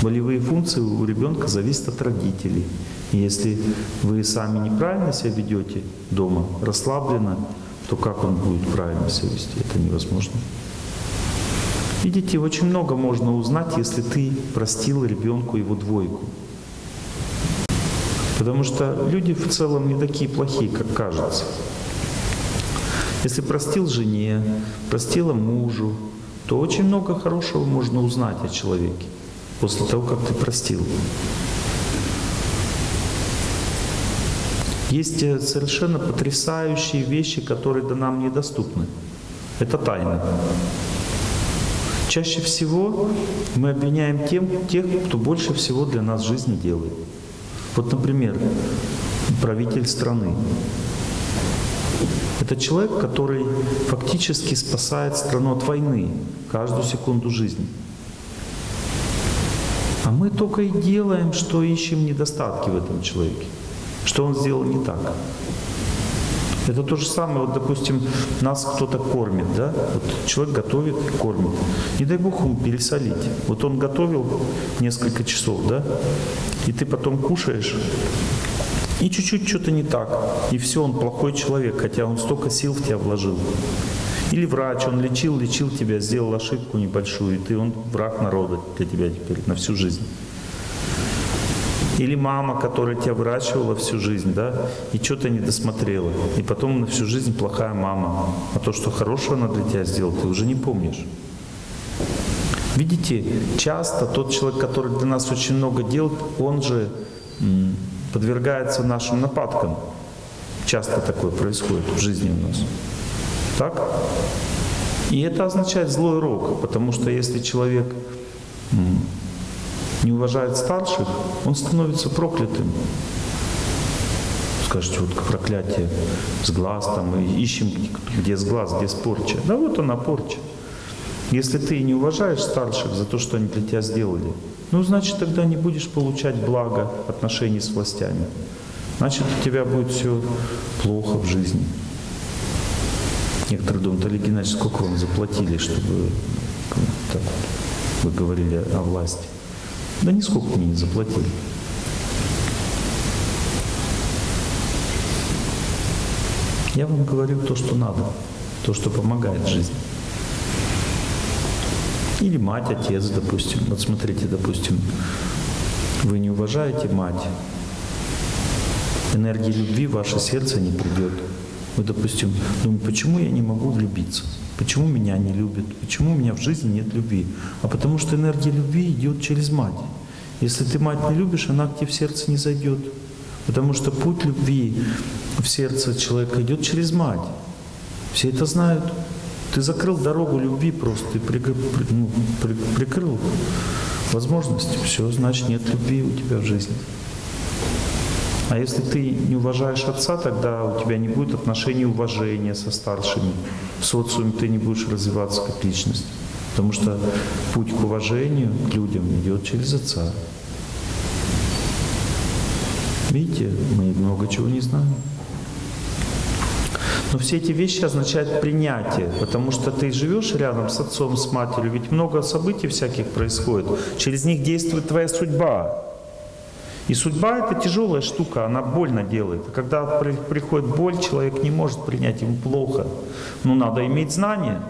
Волевые функции у ребенка зависят от родителей. И если вы сами неправильно себя ведете дома, расслабленно, то как он будет правильно себя вести? Это невозможно. Видите, очень много можно узнать, если ты простил ребенку его двойку. Потому что люди в целом не такие плохие, как кажется. Если простил жене, простила мужу, то очень много хорошего можно узнать о человеке после того, как ты простил. Есть э, совершенно потрясающие вещи, которые до нам недоступны. Это тайна. Чаще всего мы обвиняем тем, тех, кто больше всего для нас жизни делает. Вот, например, правитель страны. Это человек, который фактически спасает страну от войны каждую секунду жизни. А мы только и делаем, что ищем недостатки в этом человеке. Что он сделал не так. Это то же самое, вот, допустим, нас кто-то кормит, да? Вот человек готовит кормит. Не дай бог ему пересолить. Вот он готовил несколько часов, да? И ты потом кушаешь, и чуть-чуть что-то не так. И все, он плохой человек, хотя он столько сил в тебя вложил. Или врач, он лечил, лечил тебя, сделал ошибку небольшую, и ты, он враг народа для тебя теперь на всю жизнь. Или мама, которая тебя выращивала всю жизнь, да, и что-то не досмотрела. И потом на всю жизнь плохая мама. А то, что хорошего она для тебя сделала, ты уже не помнишь. Видите, часто тот человек, который для нас очень много делает, он же подвергается нашим нападкам. Часто такое происходит в жизни у нас. Так? И это означает злой рок, потому что если человек не уважает старших, он становится проклятым. Скажете, вот проклятие с глаз, там, и ищем, где с глаз, где с порча. Да вот она порча. Если ты не уважаешь старших за то, что они для тебя сделали, ну, значит, тогда не будешь получать благо отношений с властями. Значит, у тебя будет все плохо в жизни. Некоторые думают, Олег Геннадьевич, сколько вам заплатили, чтобы так вот, вы говорили о власти? Да нисколько мне не заплатили. Я вам говорю то, что надо, то, что помогает жизни. Или мать, отец, допустим. Вот смотрите, допустим, вы не уважаете мать, энергии любви в ваше сердце не придет. Вы, допустим, думаете, почему я не могу влюбиться? Почему меня не любят? Почему у меня в жизни нет любви? А потому что энергия любви идет через мать. Если ты мать не любишь, она к тебе в сердце не зайдет. Потому что путь любви в сердце человека идет через мать. Все это знают. Ты закрыл дорогу любви просто, ты прикрыл, ну, при, прикрыл возможности. Все, значит, нет любви у тебя в жизни. А если ты не уважаешь отца, тогда у тебя не будет отношений уважения со старшими. В социуме ты не будешь развиваться как личность. Потому что путь к уважению к людям идет через отца. Видите, мы много чего не знаем. Но все эти вещи означают принятие, потому что ты живешь рядом с отцом, с матерью, ведь много событий всяких происходит. Через них действует твоя судьба. И судьба — это тяжелая штука, она больно делает. Когда при- приходит боль, человек не может принять, ему плохо. Но надо иметь знания.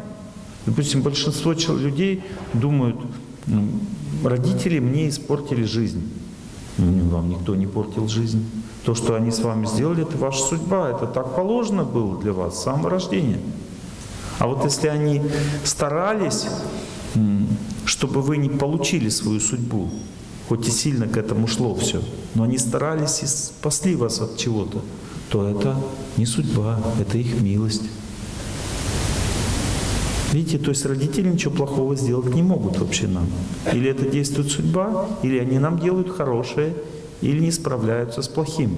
Допустим, большинство людей думают, «Ну, родители мне испортили жизнь. Ну, Вам никто не портил жизнь. То, что они с вами сделали, это ваша судьба. Это так положено было для вас с самого рождения. А вот если они старались, чтобы вы не получили свою судьбу, хоть и сильно к этому шло все, но они старались и спасли вас от чего-то, то это не судьба, это их милость. Видите, то есть родители ничего плохого сделать не могут вообще нам. Или это действует судьба, или они нам делают хорошее, или не справляются с плохим.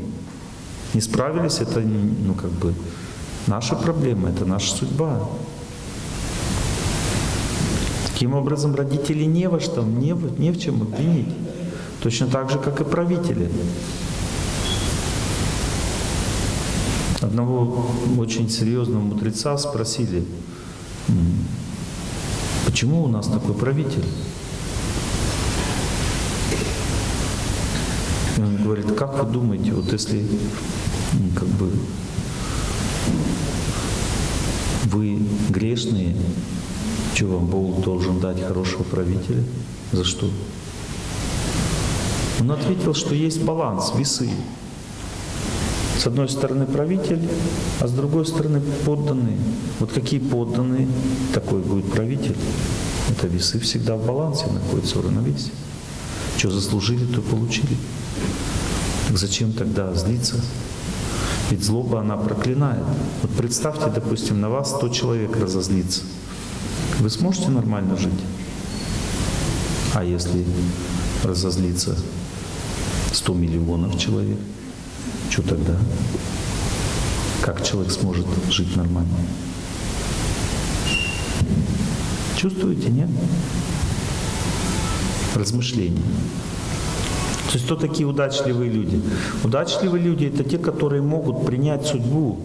Не справились, это ну как бы наша проблема, это наша судьба. Таким образом, родители не во что, не в, не в чем обвинить. Точно так же, как и правители. Одного очень серьезного мудреца спросили, почему у нас такой правитель? И он говорит, как вы думаете, вот если м, как бы вы грешные, что вам Бог должен дать хорошего правителя? За что? Он ответил, что есть баланс, весы. С одной стороны правитель, а с другой стороны подданные. Вот какие подданные, такой будет правитель. Это весы всегда в балансе находятся, в равновесии. Что заслужили, то получили. Так зачем тогда злиться? Ведь злоба, она проклинает. Вот представьте, допустим, на вас 100 человек разозлится. Вы сможете нормально жить? А если разозлиться 100 миллионов человек, что тогда? Как человек сможет жить нормально? Чувствуете, нет? Размышления. То есть кто такие удачливые люди? Удачливые люди — это те, которые могут принять судьбу,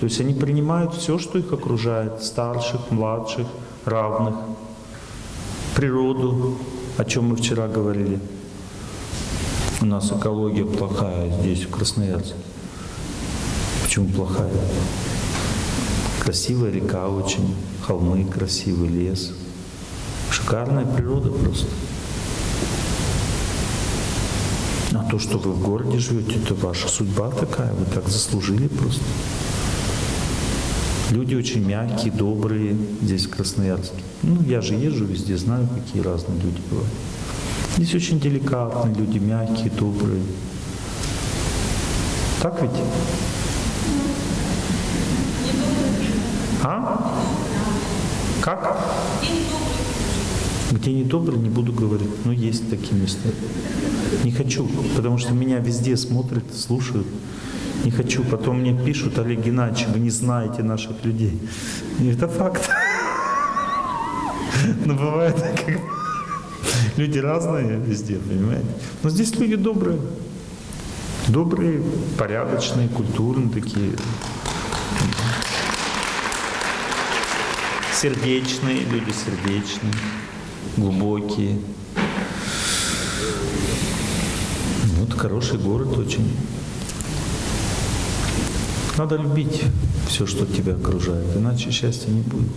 То есть они принимают все, что их окружает, старших, младших, равных, природу, о чем мы вчера говорили. У нас экология плохая здесь, в Красноярске. Почему плохая? Красивая река очень, холмы красивый, лес. Шикарная природа просто. А то, что вы в городе живете, это ваша судьба такая, вы так заслужили просто. Люди очень мягкие, добрые здесь, в Красноярске. Ну, я же езжу везде, знаю, какие разные люди бывают. Здесь очень деликатные люди, мягкие, добрые. Так ведь? А? Как? Где недобрый, не буду говорить, но есть такие места. Не хочу, потому что меня везде смотрят, слушают. Не хочу, потом мне пишут, Олег Геннадьевич, вы не знаете наших людей. И это факт. Но бывает, как люди разные везде, понимаете? Но здесь люди добрые. Добрые, порядочные, культурные такие. Сердечные, люди сердечные, глубокие. Вот хороший город очень. Надо любить все, что тебя окружает, иначе счастья не будет.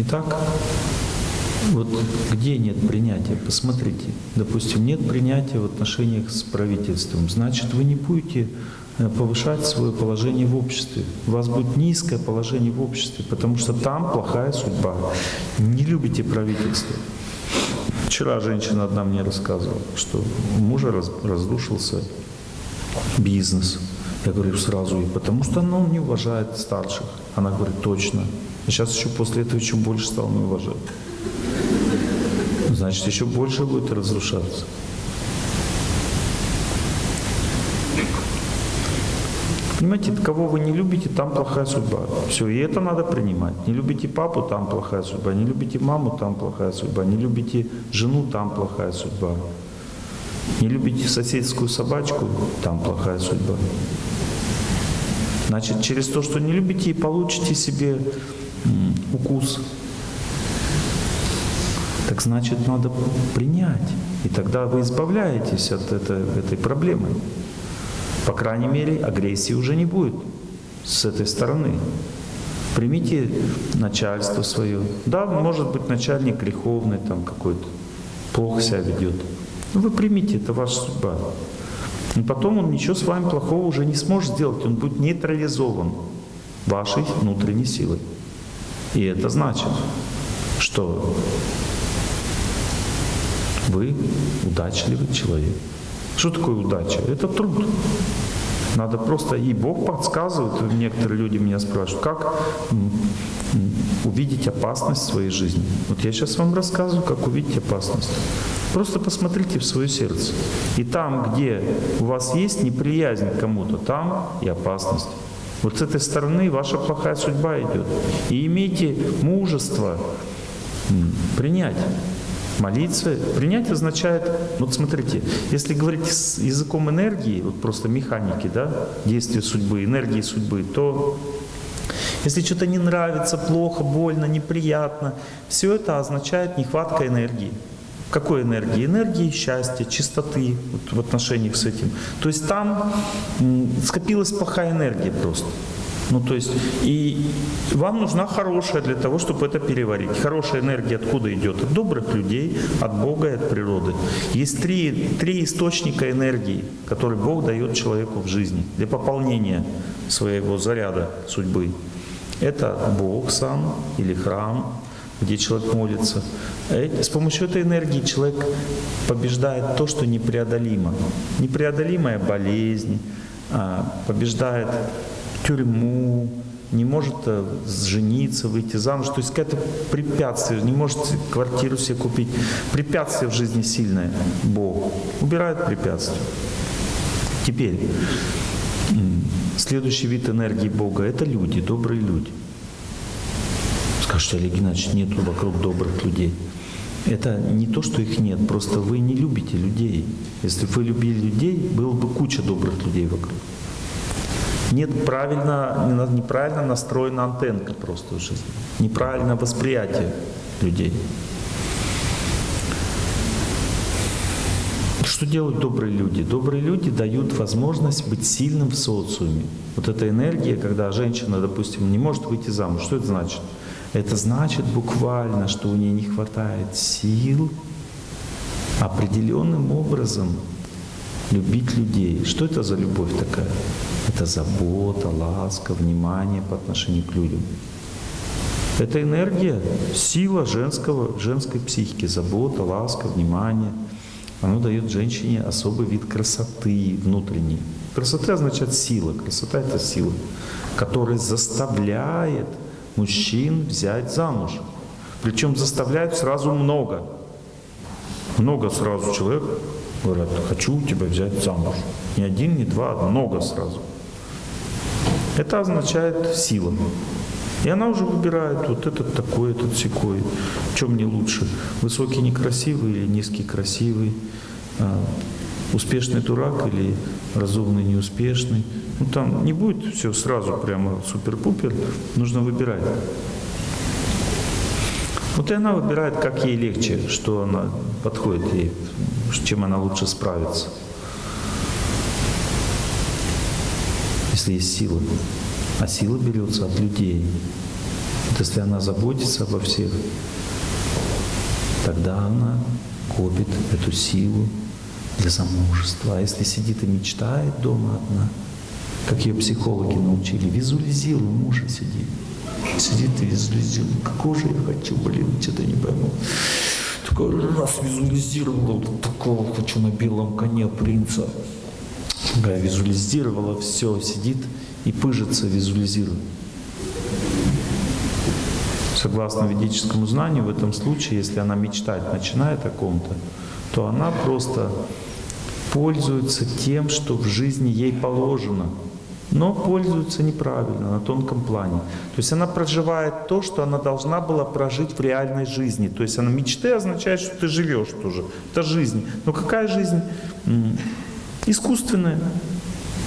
Итак, вот где нет принятия, посмотрите. Допустим, нет принятия в отношениях с правительством. Значит, вы не будете э, повышать свое положение в обществе. У вас будет низкое положение в обществе, потому что там плохая судьба. Не любите правительство. Вчера женщина одна мне рассказывала, что у мужа раз, разрушился бизнес. Я говорю сразу, и потому что она не уважает старших. Она говорит, точно. А сейчас еще после этого еще больше стал не уважать. Значит, еще больше будет разрушаться. Понимаете, кого вы не любите, там плохая судьба. Все, и это надо принимать. Не любите папу, там плохая судьба. Не любите маму, там плохая судьба. Не любите жену, там плохая судьба. Не любите соседскую собачку, там плохая судьба. Значит, через то, что не любите, и получите себе укус. Так значит, надо принять. И тогда вы избавляетесь от этой, этой проблемы. По крайней мере, агрессии уже не будет с этой стороны. Примите начальство свое. Да, может быть, начальник греховный там какой-то, плохо себя ведет. Но вы примите, это ваша судьба. И потом он ничего с вами плохого уже не сможет сделать. Он будет нейтрализован вашей внутренней силой. И это значит, что вы удачливый человек. Что такое удача? Это труд. Надо просто, и Бог подсказывает, некоторые люди меня спрашивают, как увидеть опасность в своей жизни. Вот я сейчас вам рассказываю, как увидеть опасность. Просто посмотрите в свое сердце. И там, где у вас есть неприязнь к кому-то, там и опасность. Вот с этой стороны ваша плохая судьба идет. И имейте мужество принять Молиться, принять означает, вот смотрите, если говорить с языком энергии, вот просто механики, да, действия судьбы, энергии судьбы, то если что-то не нравится, плохо, больно, неприятно, все это означает нехватка энергии. Какой энергии? Энергии счастья, чистоты вот, в отношениях с этим. То есть там скопилась плохая энергия просто. Ну, то есть, и вам нужна хорошая для того, чтобы это переварить. Хорошая энергия откуда идет? От добрых людей, от Бога и от природы. Есть три, три источника энергии, которые Бог дает человеку в жизни для пополнения своего заряда судьбы. Это Бог сам или храм, где человек молится. С помощью этой энергии человек побеждает то, что непреодолимо. Непреодолимая болезнь, а, побеждает тюрьму, не может э, жениться, выйти замуж. То есть какое-то препятствие, не может квартиру себе купить. Препятствие в жизни сильное. Бог убирает препятствия. Теперь, следующий вид энергии Бога – это люди, добрые люди. Скажете, Олег Геннадьевич, нету вокруг добрых людей. Это не то, что их нет, просто вы не любите людей. Если бы вы любили людей, было бы куча добрых людей вокруг. Нет правильно, неправильно настроена антенка просто жизни. Неправильное восприятие людей. Что делают добрые люди? Добрые люди дают возможность быть сильным в социуме. Вот эта энергия, когда женщина, допустим, не может выйти замуж, что это значит? Это значит буквально, что у нее не хватает сил определенным образом любить людей. Что это за любовь такая? Это забота, ласка, внимание по отношению к людям. Это энергия, сила женского, женской психики, забота, ласка, внимание. Оно дает женщине особый вид красоты внутренней. Красота означает сила. Красота — это сила, которая заставляет мужчин взять замуж. Причем заставляют сразу много. Много сразу человек говорят, хочу тебя взять замуж. Не один, не два, а много сразу. Это означает сила. И она уже выбирает, вот этот такой, этот секой. Чем мне лучше? Высокий некрасивый или низкий красивый? А, успешный дурак или разумный неуспешный? Ну там не будет все сразу прямо супер-пупер, нужно выбирать. Вот и она выбирает, как ей легче, что она подходит ей, чем она лучше справится. Если есть сила. А сила берется от людей. Вот если она заботится обо всех, тогда она копит эту силу для замужества. А если сидит и мечтает дома одна, как ее психологи научили, визуализируй мужа сидит. Сидит и визуализирует. Какого же я хочу, блин, что-то не пойму. Такой раз визуализировала, вот такого хочу на белом коне принца. Такая визуализировала все, сидит и пыжится, визуализирует. Согласно ведическому знанию, в этом случае, если она мечтать начинает о ком-то, то она просто пользуется тем, что в жизни ей положено – но пользуется неправильно, на тонком плане. То есть она проживает то, что она должна была прожить в реальной жизни. То есть она мечты означает, что ты живешь тоже. Это жизнь. Но какая жизнь? Искусственная.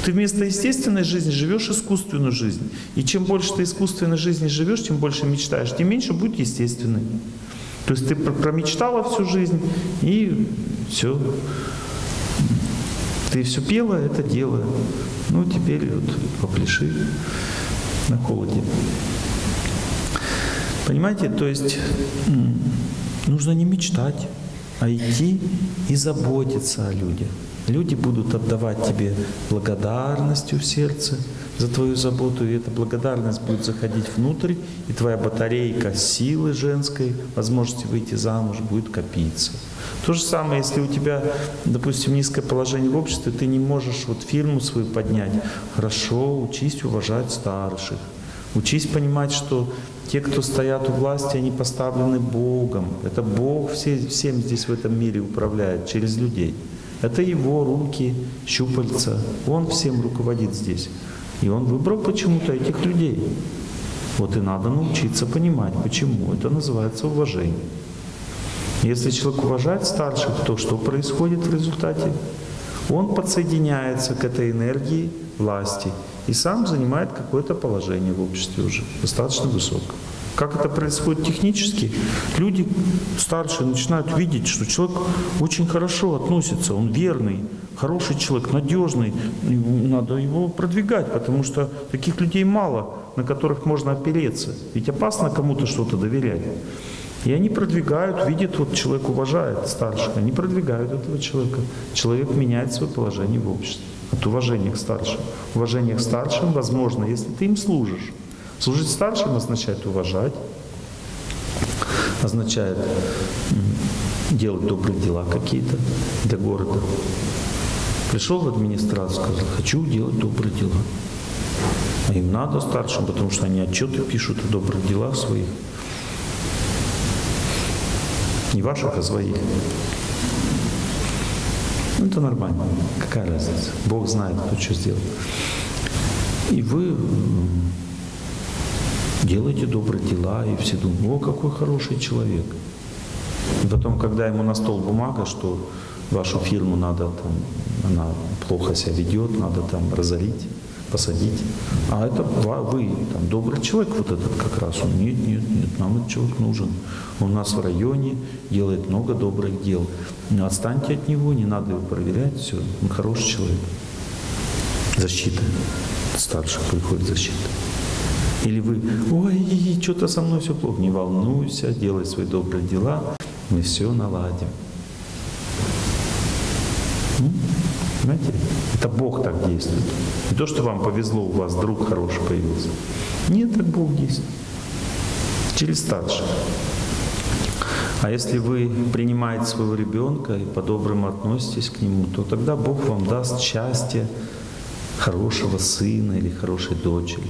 Ты вместо естественной жизни живешь искусственную жизнь. И чем больше ты искусственной жизни живешь, тем больше мечтаешь, тем меньше будет естественной. То есть ты промечтала всю жизнь, и все. Ты все пела, это дело. Ну, теперь вот попляши на холоде. Понимаете, то есть нужно не мечтать, а идти и заботиться о людях. Люди будут отдавать тебе благодарностью в сердце за твою заботу, и эта благодарность будет заходить внутрь, и твоя батарейка силы женской, возможности выйти замуж будет копиться. То же самое, если у тебя, допустим, низкое положение в обществе, ты не можешь вот фирму свою поднять. Хорошо, учись уважать старших. Учись понимать, что те, кто стоят у власти, они поставлены Богом. Это Бог все, всем здесь в этом мире управляет через людей. Это Его руки, щупальца. Он всем руководит здесь. И Он выбрал почему-то этих людей. Вот и надо научиться понимать, почему. Это называется уважение. Если человек уважает старших, то что происходит в результате? Он подсоединяется к этой энергии власти и сам занимает какое-то положение в обществе уже, достаточно высокое. Как это происходит технически? Люди старшие начинают видеть, что человек очень хорошо относится, он верный, хороший человек, надежный. Надо его продвигать, потому что таких людей мало, на которых можно опереться. Ведь опасно кому-то что-то доверять. И они продвигают, видят, вот человек уважает старших, они продвигают этого человека. Человек меняет свое положение в обществе. От уважения к старшим. Уважение к старшим возможно, если ты им служишь. Служить старшим означает уважать, означает делать добрые дела какие-то для города. Пришел в администрацию, сказал, хочу делать добрые дела. А им надо старшим, потому что они отчеты пишут о добрых делах своих. Не ваших, а своих. Ну, это нормально. Какая разница? Бог знает, кто что сделал. И вы делаете добрые дела, и все думают, о, какой хороший человек. И потом, когда ему на стол бумага, что вашу фирму надо там, она плохо себя ведет, надо там разорить, посадить. А это вы, там, добрый человек вот этот как раз. Он, нет, нет, нет, нам этот человек нужен. Он у нас в районе делает много добрых дел. Ну, Отстаньте от него, не надо его проверять, все, он хороший человек. Защита. Старших приходит защита. Или вы, ой, что-то со мной все плохо. Не волнуйся, делай свои добрые дела, мы все наладим. Понимаете? Это Бог так действует. Не то, что вам повезло, у вас друг хороший появился. Нет, так Бог действует. Через старших. А если вы принимаете своего ребенка и по-доброму относитесь к нему, то тогда Бог вам даст счастье хорошего сына или хорошей дочери.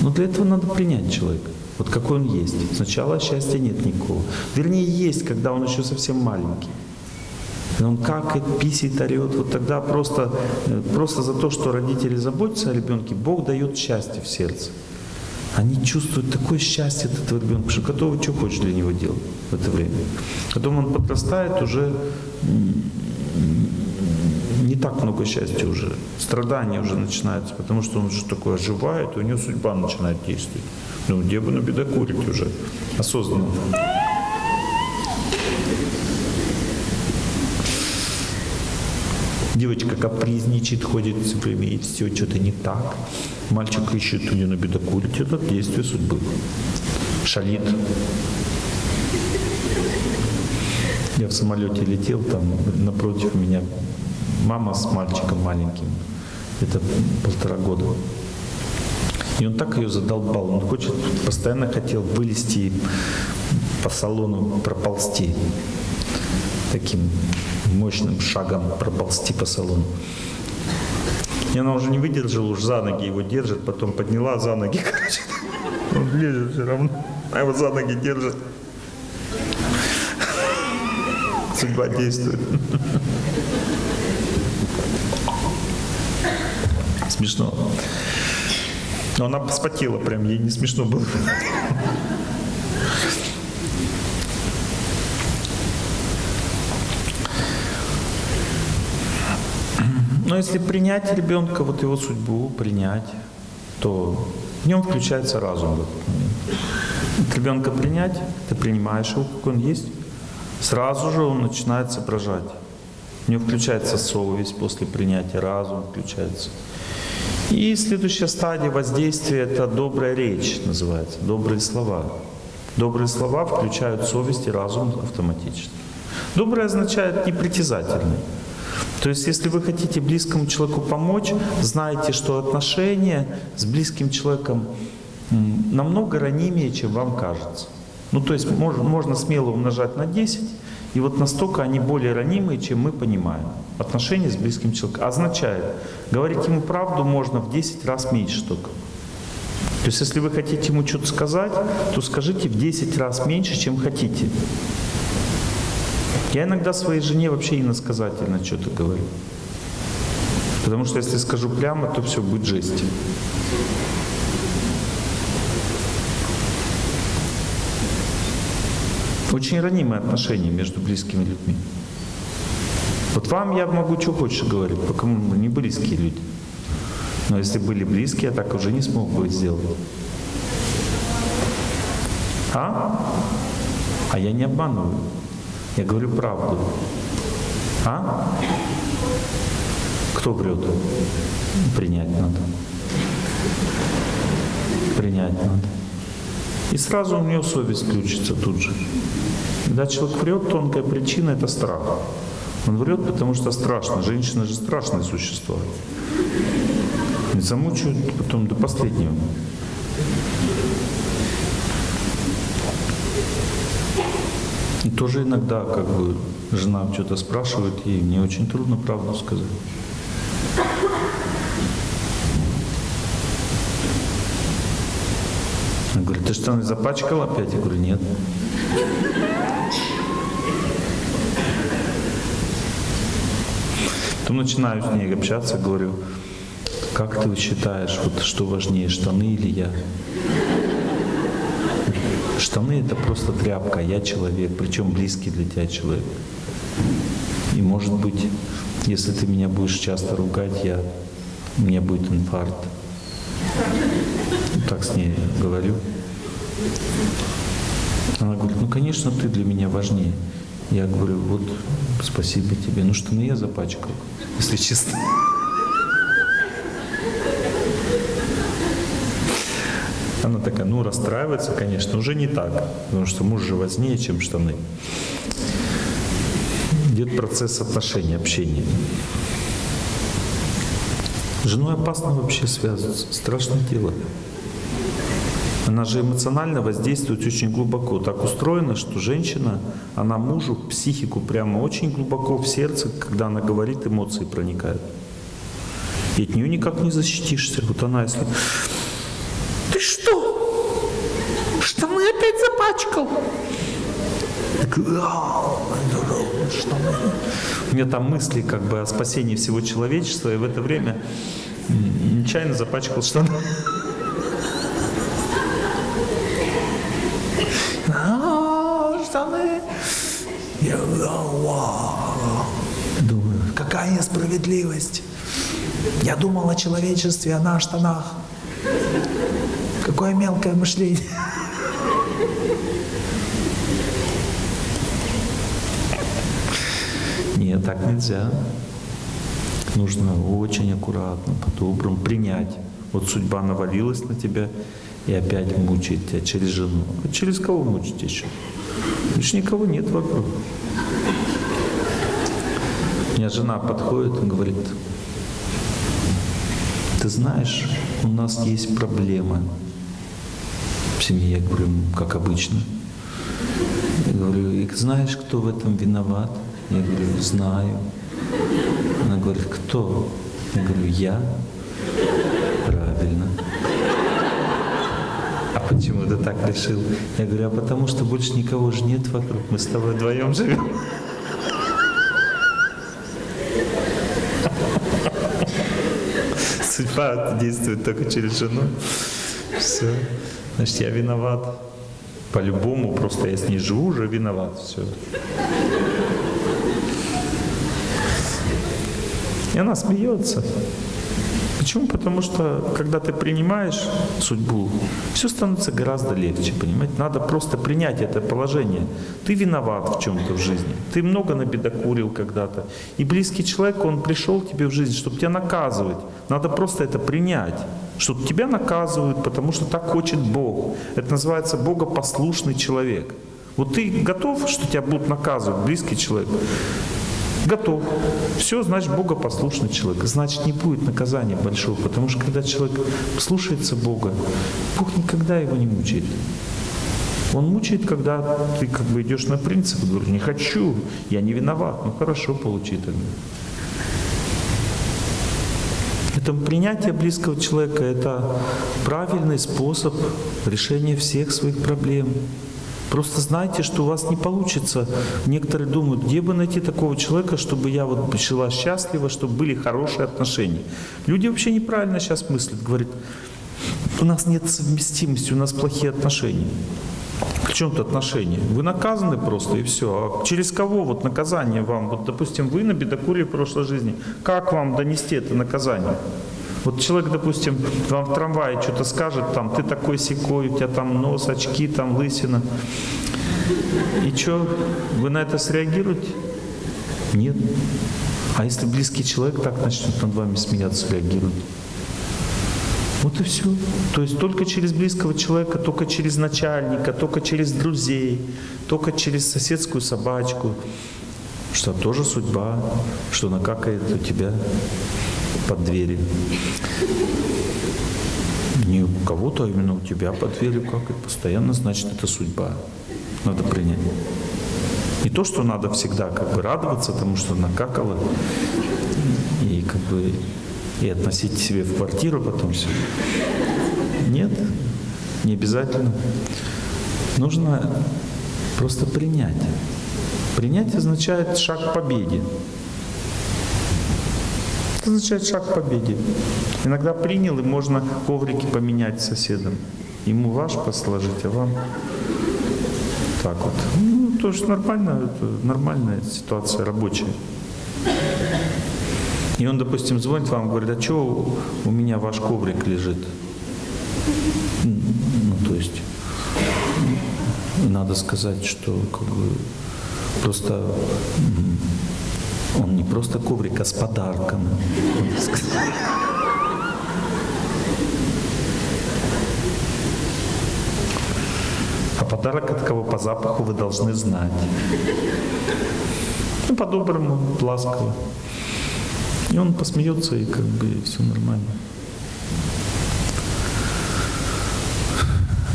Но для этого надо принять человека, вот какой он есть. Сначала счастья нет никакого. Вернее, есть, когда он еще совсем маленький. Он какает, писит, орет. Вот тогда просто, просто за то, что родители заботятся о ребенке, Бог дает счастье в сердце. Они чувствуют такое счастье от этого ребенка, что готовы что хочешь для него делать в это время. Потом он подрастает, уже не так много счастья уже. Страдания уже начинаются, потому что он что такое оживает, и у него судьба начинает действовать. Ну, где бы набедокурить уже осознанно. Девочка капризничает, ходит время, и все что-то не так. Мальчик ищет у нее набедокурить. Это действие судьбы. Шалит. Я в самолете летел, там напротив меня мама с мальчиком маленьким. Это полтора года. И он так ее задолбал. Он хочет, постоянно хотел вылезти по салону, проползти. Таким мощным шагом проползти по салону. И она уже не выдержала, уж за ноги его держит, потом подняла за ноги, короче. Он лезет все равно, а его за ноги держит. Судьба действует. Смешно. Но она вспотела прям, ей не смешно было. Но если принять ребенка, вот его судьбу принять, то в нем включается разум в этот момент. Ребенка принять, ты принимаешь его, как он есть, сразу же он начинает соображать. У него включается совесть после принятия, разум включается. И следующая стадия воздействия – это добрая речь называется, добрые слова. Добрые слова включают совесть и разум автоматически. Доброе означает непритязательный. То есть, если вы хотите близкому человеку помочь, знайте, что отношения с близким человеком намного ранимее, чем вам кажется. Ну, то есть, мож- можно смело умножать на 10, и вот настолько они более ранимые, чем мы понимаем. Отношения с близким человеком означает, говорить ему правду можно в 10 раз меньше только. То есть, если вы хотите ему что-то сказать, то скажите в 10 раз меньше, чем хотите. Я иногда своей жене вообще иносказательно что-то говорю. Потому что если скажу прямо, то все будет жесть. Очень ранимые отношения между близкими людьми. Вот вам я могу что хочешь говорить, пока мы не близкие люди. Но если были близкие, я так уже не смог бы сделать. А? А я не обманываю. Я говорю правду. А? Кто врет? Принять надо. Принять надо. И сразу у нее совесть включится тут же. Когда человек врет, тонкая причина – это страх. Он врет, потому что страшно. Женщины же страшные существа. И замучают потом до последнего. Тоже иногда, как бы, жена что-то спрашивает, и мне очень трудно правду сказать. Она говорит, ты что, запачкал опять? Я говорю, нет. Потом начинаю с ней общаться, говорю, как ты считаешь, вот что важнее, штаны или я? Штаны это просто тряпка, я человек, причем близкий для тебя человек. И может быть, если ты меня будешь часто ругать, я, у меня будет инфаркт. Так с ней говорю. Она говорит, ну конечно ты для меня важнее. Я говорю, вот спасибо тебе. Ну штаны я запачкал, если честно. Она такая, ну расстраивается, конечно, уже не так, потому что муж же важнее, чем штаны. Идет процесс отношений, общения. С женой опасно вообще связываться, страшное дело. Она же эмоционально воздействует очень глубоко. Так устроено, что женщина, она мужу психику прямо очень глубоко в сердце, когда она говорит, эмоции проникают. И от нее никак не защитишься. Вот она, если... Ты что? Штаны опять запачкал? Штаны. У меня там мысли как бы о спасении всего человечества, и в это время нечаянно запачкал штаны. штаны. Я думаю, какая несправедливость. Я думал о человечестве, а на штанах. Какое мелкое мышление. Нет, так нельзя. Нужно очень аккуратно, по-доброму принять. Вот судьба навалилась на тебя и опять мучает тебя через жену. А через кого мучить еще? Больше никого нет вокруг. У меня жена подходит и говорит, ты знаешь, у нас есть проблема семье. Я говорю, как обычно. Я говорю, и знаешь, кто в этом виноват? Я говорю, знаю. Она говорит, кто? Я говорю, я. Правильно. А почему ты так решил? Я говорю, а потому что больше никого же нет вокруг, мы с тобой вдвоем живем. Судьба действует только через жену. Все. Значит, я виноват. По-любому, просто я с ней живу, уже виноват. Все. И она смеется. Почему? Потому что, когда ты принимаешь судьбу, все становится гораздо легче, понимаете? Надо просто принять это положение. Ты виноват в чем-то в жизни. Ты много набедокурил когда-то. И близкий человек, он пришел к тебе в жизнь, чтобы тебя наказывать. Надо просто это принять. Что тебя наказывают, потому что так хочет Бог. Это называется богопослушный человек. Вот ты готов, что тебя будут наказывать, близкий человек? Готов. Все, значит, богопослушный человек. Значит, не будет наказания большого, потому что когда человек слушается Бога, Бог никогда его не мучает. Он мучает, когда ты как бы идешь на принцип, говоришь, не хочу, я не виноват. Ну хорошо, получи тогда. Это принятие близкого человека – это правильный способ решения всех своих проблем. Просто знайте, что у вас не получится. Некоторые думают, где бы найти такого человека, чтобы я вот жила счастливо, чтобы были хорошие отношения. Люди вообще неправильно сейчас мыслят, говорят, у нас нет совместимости, у нас плохие отношения. К чем-то отношения. Вы наказаны просто и все. А через кого вот наказание вам? Вот, допустим, вы набедокурили в прошлой жизни. Как вам донести это наказание? Вот человек, допустим, вам в трамвае что-то скажет, там, ты такой секой, у тебя там нос, очки, там лысина. И что, вы на это среагируете? Нет. А если близкий человек так начнет над вами смеяться, реагирует? Вот и все. То есть только через близкого человека, только через начальника, только через друзей, только через соседскую собачку, что тоже судьба, что накакает у тебя под дверью. Не у кого-то, а именно у тебя под дверью какает постоянно, значит, это судьба. Надо принять. Не то, что надо всегда как бы радоваться тому, что накакало, и как бы и относить себе в квартиру потом все. Нет, не обязательно. Нужно просто принять. Принять означает шаг к победе. Это означает шаг к победе. Иногда принял, и можно коврики поменять с соседом. Ему ваш посложить, а вам так вот. Ну, тоже нормально, это нормальная ситуация рабочая. И он, допустим, звонит вам, говорит, а что у меня ваш коврик лежит? Ну, то есть, надо сказать, что как бы просто он не просто коврик, а с подарком. А подарок от кого по запаху вы должны знать. Ну, по-доброму, ласково. И он посмеется, и как бы все нормально.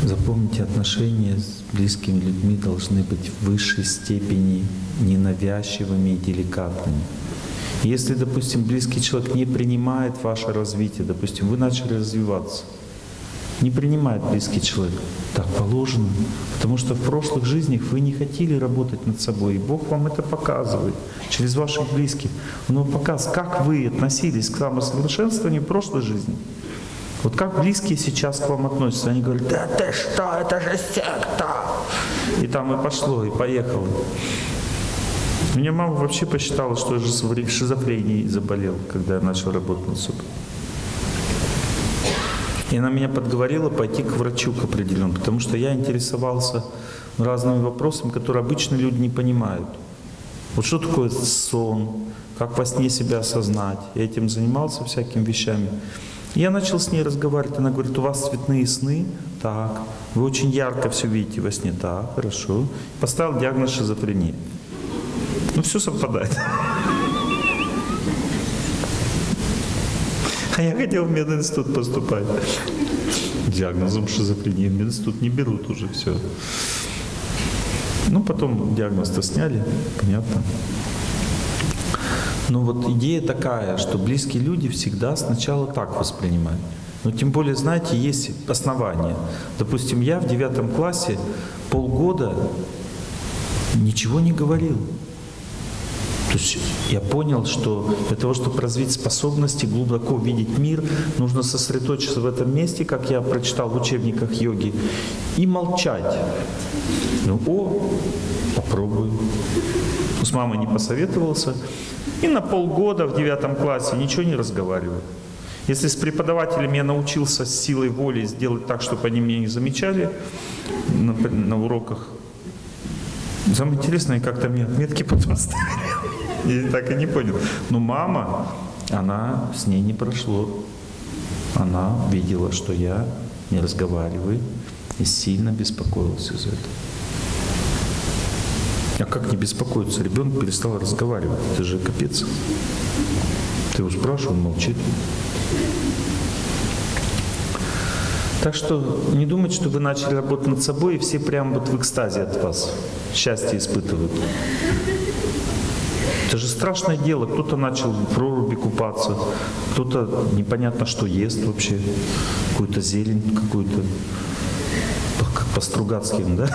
Запомните, отношения с близкими людьми должны быть в высшей степени ненавязчивыми и деликатными. Если, допустим, близкий человек не принимает ваше развитие, допустим, вы начали развиваться, не принимает близкий человек, так положено, потому что в прошлых жизнях вы не хотели работать над собой, и Бог вам это показывает через ваших близких. Он вам показывает, как вы относились к самосовершенствованию в прошлой жизни. Вот как близкие сейчас к вам относятся? Они говорят, да ты что, это же секта. И там и пошло, и поехало. Меня мама вообще посчитала, что я же шизофренией заболел, когда я начал работать над собой. И она меня подговорила пойти к врачу к определенному, потому что я интересовался разными вопросами, которые обычно люди не понимают. Вот что такое сон, как во сне себя осознать. Я этим занимался всякими вещами. Я начал с ней разговаривать. Она говорит, у вас цветные сны? Так. Вы очень ярко все видите во сне? Так, хорошо. Поставил диагноз шизофрения. Ну, все совпадает. А я хотел в мединститут поступать. Диагнозом шизофрения в мединститут не берут уже все. Ну, потом диагноз-то сняли, понятно. Но вот идея такая, что близкие люди всегда сначала так воспринимают. Но тем более, знаете, есть основания. Допустим, я в девятом классе полгода ничего не говорил. То есть я понял, что для того, чтобы развить способности, глубоко видеть мир, нужно сосредоточиться в этом месте, как я прочитал в учебниках йоги, и молчать. Ну, о, попробую. С мамой не посоветовался. И на полгода в девятом классе ничего не разговариваю. Если с преподавателем я научился с силой воли сделать так, чтобы они меня не замечали на, на уроках, самое интересное, как-то мне отметки потом ставили. Я так и не понял. Но мама, она с ней не прошло. Она видела, что я не разговариваю и сильно беспокоился из-за этого. А как не беспокоиться? Ребенок перестал разговаривать. Это же капец. Ты его спрашивал, он молчит. Так что не думайте, что вы начали работать над собой, и все прям вот в экстазе от вас счастье испытывают. Это же страшное дело. Кто-то начал в проруби купаться, кто-то непонятно что ест вообще, какую-то зелень какую-то, как по Стругацким, да?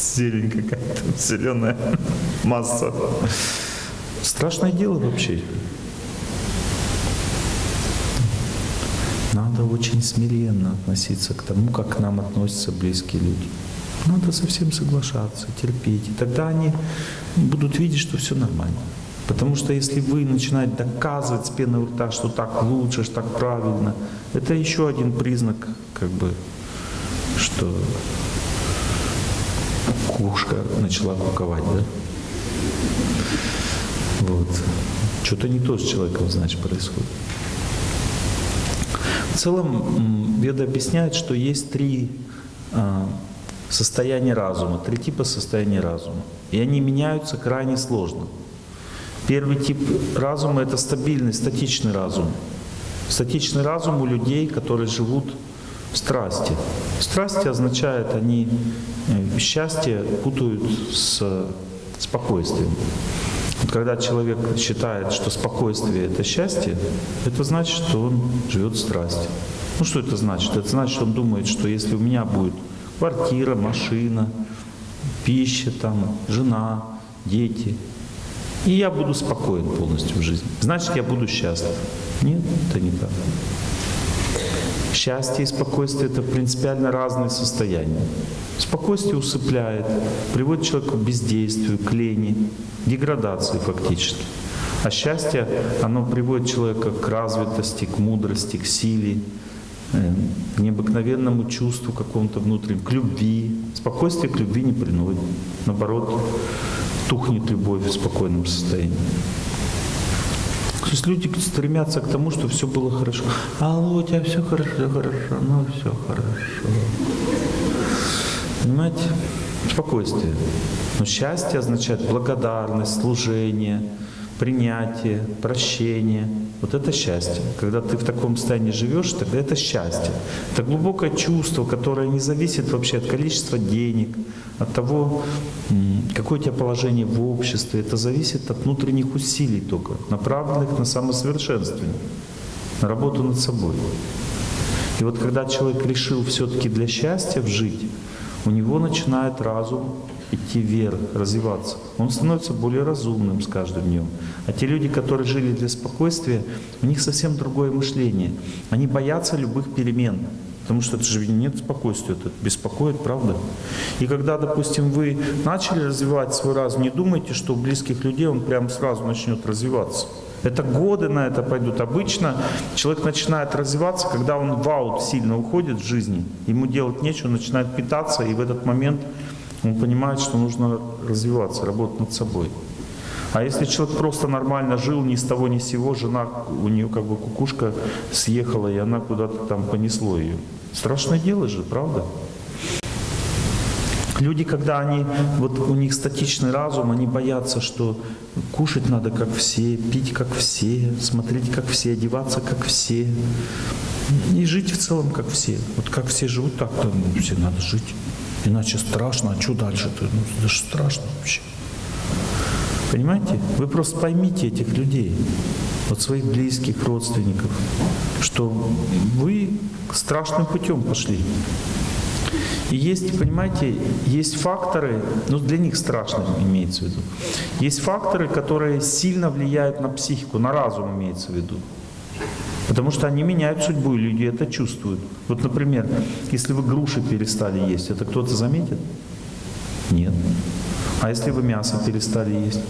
Зелень какая-то, зеленая масса. Страшное дело вообще. Надо очень смиренно относиться к тому, как к нам относятся близкие люди. Надо совсем соглашаться, терпеть. И тогда они будут видеть, что все нормально. Потому что если вы начинаете доказывать с пеной у рта, что так лучше, что так правильно, это еще один признак, как бы, что кошка начала куковать, да? Вот. Что-то не то с человеком, значит, происходит. В целом, Веда объясняет, что есть три а, состояния разума, три типа состояния разума. И они меняются крайне сложно. Первый тип разума — это стабильный, статичный разум. Статичный разум у людей, которые живут страсти. Страсти означает, они э, счастье путают с спокойствием. Вот когда человек считает, что спокойствие — это счастье, это значит, что он живет в страсти. Ну что это значит? Это значит, что он думает, что если у меня будет квартира, машина, пища, там, жена, дети, и я буду спокоен полностью в жизни, значит, я буду счастлив. Нет, это не так. Счастье и спокойствие – это принципиально разные состояния. Спокойствие усыпляет, приводит человека к бездействию, к лени, деградации фактически. А счастье, оно приводит человека к развитости, к мудрости, к силе, к необыкновенному чувству какому-то внутреннему, к любви. Спокойствие к любви не принудит. Наоборот, тухнет любовь в спокойном состоянии. То есть люди стремятся к тому, что все было хорошо. Алло, у тебя все хорошо, хорошо, ну все хорошо. Понимаете? Спокойствие. Но счастье означает благодарность, служение, принятие, прощение. Вот это счастье. Когда ты в таком состоянии живешь, тогда это счастье. Это глубокое чувство, которое не зависит вообще от количества денег, от того, какое у тебя положение в обществе. Это зависит от внутренних усилий только, направленных на самосовершенствование, на работу над собой. И вот когда человек решил все-таки для счастья жить, у него начинает разум идти вверх, развиваться. Он становится более разумным с каждым днем. А те люди, которые жили для спокойствия, у них совсем другое мышление. Они боятся любых перемен. Потому что это же нет спокойствия, это беспокоит, правда? И когда, допустим, вы начали развивать свой разум, не думайте, что у близких людей он прям сразу начнет развиваться. Это годы на это пойдут. Обычно человек начинает развиваться, когда он в аут сильно уходит в жизни, ему делать нечего, начинает питаться, и в этот момент он понимает, что нужно развиваться, работать над собой. А если человек просто нормально жил, ни с того ни с сего, жена, у нее как бы кукушка съехала, и она куда-то там понесло ее. Страшное дело же, правда? Люди, когда они, вот у них статичный разум, они боятся, что кушать надо как все, пить как все, смотреть как все, одеваться как все. И жить в целом как все. Вот как все живут, так то ну, все надо жить. Иначе страшно, а что дальше-то? Ну, это же страшно вообще. Понимаете? Вы просто поймите этих людей, вот своих близких, родственников, что вы страшным путем пошли. И есть, понимаете, есть факторы, ну для них страшно имеется в виду. Есть факторы, которые сильно влияют на психику, на разум имеется в виду. Потому что они меняют судьбу, и люди это чувствуют. Вот, например, если вы груши перестали есть, это кто-то заметит? Нет. А если вы мясо перестали есть?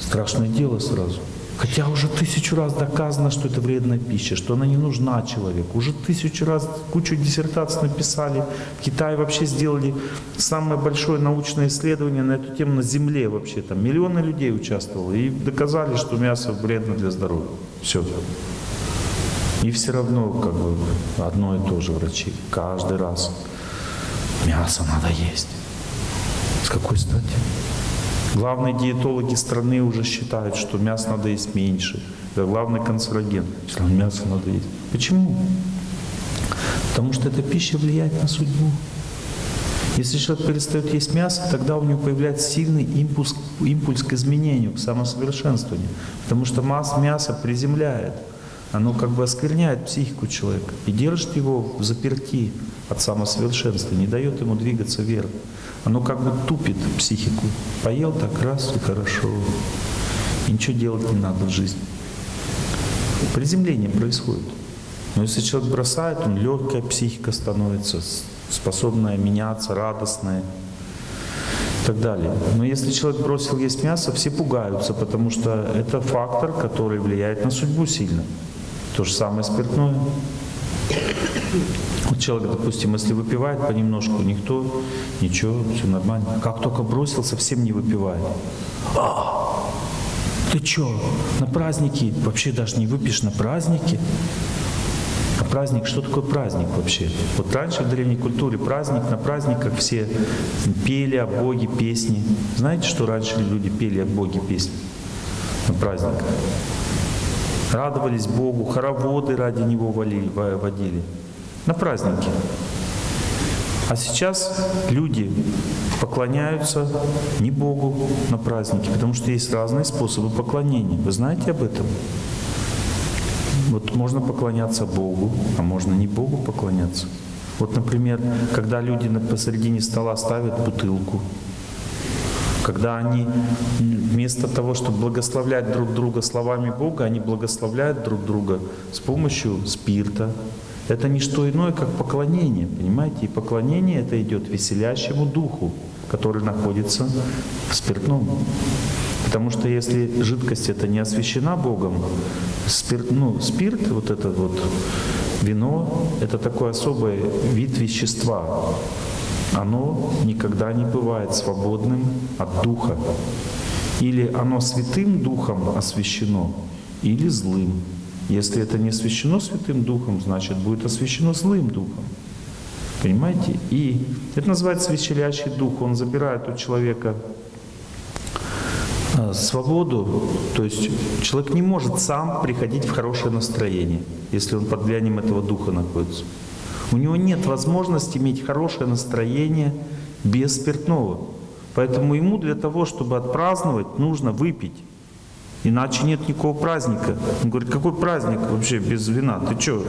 Страшное дело сразу. Хотя уже тысячу раз доказано, что это вредная пища, что она не нужна человеку. Уже тысячу раз кучу диссертаций написали. В Китае вообще сделали самое большое научное исследование на эту тему на Земле вообще. Там миллионы людей участвовало и доказали, что мясо вредно для здоровья. Все. И все равно как бы одно и то же врачи. Каждый раз. Мясо надо есть. С какой стати? Главные диетологи страны уже считают, что мясо надо есть меньше. Это главный канцероген. Мясо надо есть. Почему? Потому что эта пища влияет на судьбу. Если человек перестает есть мясо, тогда у него появляется сильный импульс, импульс к изменению, к самосовершенствованию. Потому что масс мяса приземляет. Оно как бы оскверняет психику человека и держит его в заперти от самосовершенства, не дает ему двигаться вверх. Оно как бы тупит психику. Поел так раз и хорошо. И ничего делать не надо в жизни. Приземление происходит. Но если человек бросает, он легкая психика становится, способная меняться, радостная и так далее. Но если человек бросил есть мясо, все пугаются, потому что это фактор, который влияет на судьбу сильно. То же самое спиртное. Вот человек, допустим, если выпивает понемножку, никто, ничего, все нормально. Как только бросил, совсем не выпивает. А, ты что, на праздники, вообще даже не выпьешь на праздники? А праздник, что такое праздник вообще? Вот раньше в древней культуре праздник, на праздниках все пели о Боге песни. Знаете, что раньше люди пели о Боге песни на праздниках? Радовались Богу, хороводы ради Него водили на праздники. А сейчас люди поклоняются не Богу на праздники, потому что есть разные способы поклонения. Вы знаете об этом? Вот можно поклоняться Богу, а можно не Богу поклоняться. Вот, например, когда люди посередине стола ставят бутылку, Когда они вместо того, чтобы благословлять друг друга словами Бога, они благословляют друг друга с помощью спирта. Это не что иное, как поклонение, понимаете? И поклонение это идет веселящему духу, который находится в спиртном. Потому что если жидкость это не освящена Богом, спирт, ну, спирт, вот это вот вино, это такой особый вид вещества. Оно никогда не бывает свободным от Духа. Или оно святым Духом освящено, или злым. Если это не освящено Святым Духом, значит будет освящено злым Духом. Понимаете? И это называется веселящий дух. Он забирает у человека а, свободу, то есть человек не может сам приходить в хорошее настроение, если он под влиянием этого духа находится. У него нет возможности иметь хорошее настроение без спиртного. Поэтому ему для того, чтобы отпраздновать, нужно выпить. Иначе нет никакого праздника. Он говорит, какой праздник вообще без вина? Ты что?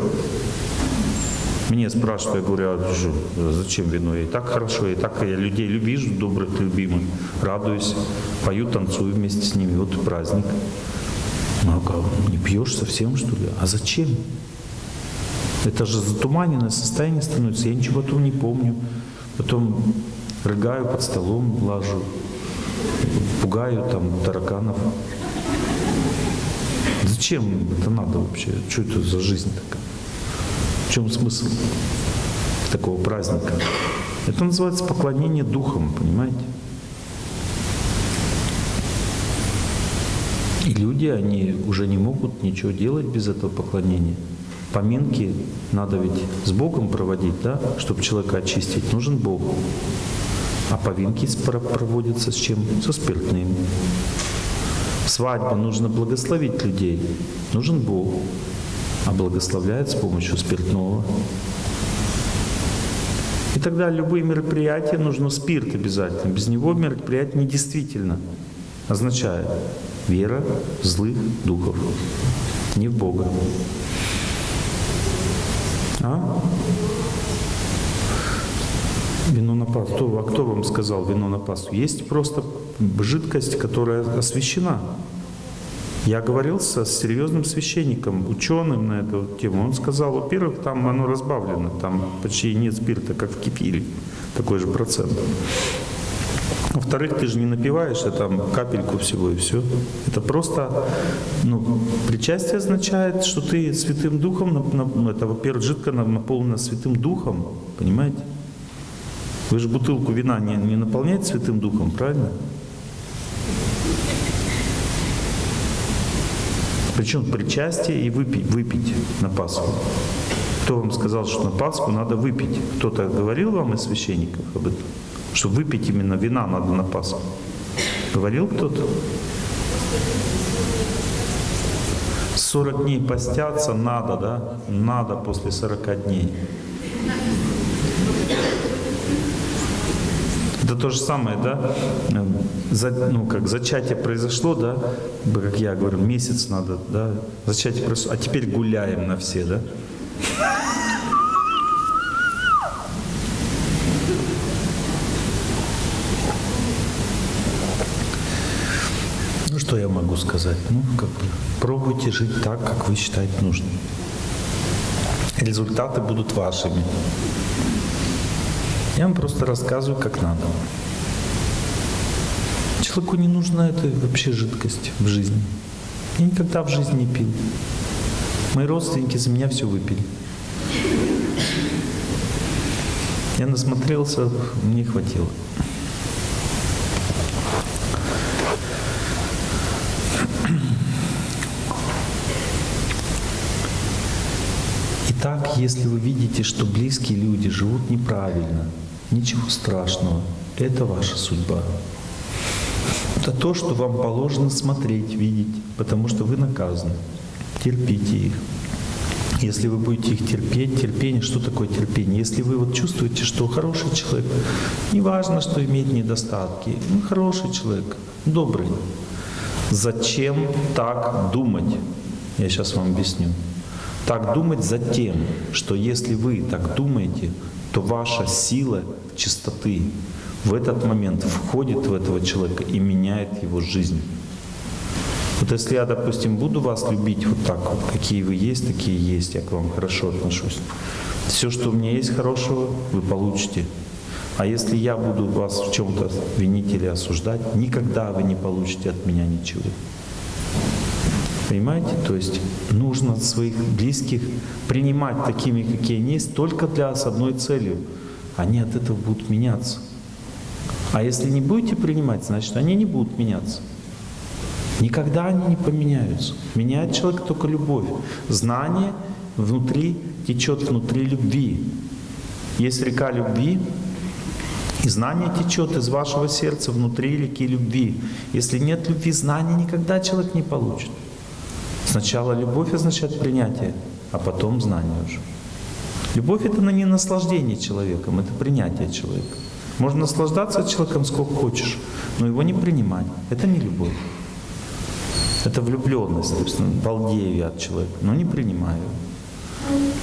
Мне спрашивают, я говорю, а зачем вино? Я и так хорошо, и так я людей лю- вижу, добрых, любимых, радуюсь, пою, танцую вместе с ними. Вот и праздник. Ну, а как, не пьешь совсем, что ли? А зачем? Это же затуманенное состояние становится. Я ничего потом не помню. Потом рыгаю под столом, лажу, пугаю там тараканов. Зачем это надо вообще? Что это за жизнь такая? В чем смысл такого праздника? Это называется поклонение духом, понимаете? И люди, они уже не могут ничего делать без этого поклонения. Поминки надо ведь с Богом проводить, да? Чтобы человека очистить, нужен Бог. А повинки проводятся с чем? Со спиртным. Свадьбы нужно благословить людей. Нужен Бог. А благословляет с помощью спиртного. И тогда любые мероприятия нужно спирт обязательно. Без него мероприятие недействительно. Означает вера злых духов, не в Бога. А? Вино на Пасху. Кто, а кто вам сказал вино на Пасху? Есть просто жидкость, которая освящена. Я говорил со серьезным священником, ученым на эту тему. Он сказал, во-первых, там оно разбавлено, там почти нет спирта, как в кефире, такой же процент. Во-вторых, ты же не напиваешь, а там капельку всего и все. Это просто, ну, причастие означает, что ты Святым Духом, нап- нап- ну, это, во-первых, жидко на- наполнено Святым Духом, понимаете? Вы же бутылку вина не, не наполняете Святым Духом, правильно? Причем причастие и выпить, выпить на Пасху. Кто вам сказал, что на Пасху надо выпить? Кто-то говорил вам из священников об этом? Что выпить именно вина надо на Пасху? Говорил кто-то? 40 дней постятся надо, да? Надо после 40 дней. Это то же самое, да? За, ну, как зачатие произошло, да? Как я говорю, месяц надо, да? Зачатие произошло, а теперь гуляем на все, да? Что я могу сказать? Ну, как бы, пробуйте жить так, как вы считаете нужным. Результаты будут вашими. Я вам просто рассказываю, как надо. Человеку не нужна эта вообще жидкость в жизни. Я никогда в жизни не пил. Мои родственники за меня все выпили. Я насмотрелся, мне хватило. Итак, если вы видите, что близкие люди живут неправильно, ничего страшного, это ваша судьба. Это то, что вам положено смотреть, видеть, потому что вы наказаны. Терпите их. Если вы будете их терпеть, терпение, что такое терпение? Если вы вот чувствуете, что хороший человек, неважно, что имеет недостатки, ну, хороший человек, добрый, зачем так думать? Я сейчас вам объясню. Так думать за тем, что если вы так думаете, то ваша сила чистоты, в этот момент входит в этого человека и меняет его жизнь. Вот если я, допустим, буду вас любить вот так вот, какие вы есть, такие есть, я к вам хорошо отношусь. Все, что у меня есть хорошего, вы получите. А если я буду вас в чем-то винить или осуждать, никогда вы не получите от меня ничего. Понимаете? То есть нужно своих близких принимать такими, какие они есть, только для с одной целью. Они от этого будут меняться. А если не будете принимать, значит они не будут меняться. Никогда они не поменяются. Меняет человека только любовь. Знание внутри течет внутри любви. Есть река любви, и знание течет из вашего сердца внутри реки любви. Если нет любви, знания никогда человек не получит. Сначала любовь означает принятие, а потом знание уже. Любовь это не наслаждение человеком, это принятие человека. Можно наслаждаться человеком сколько хочешь, но его не принимать. Это не любовь. Это влюбленность, то есть ну, балдею от человека, но не принимаю.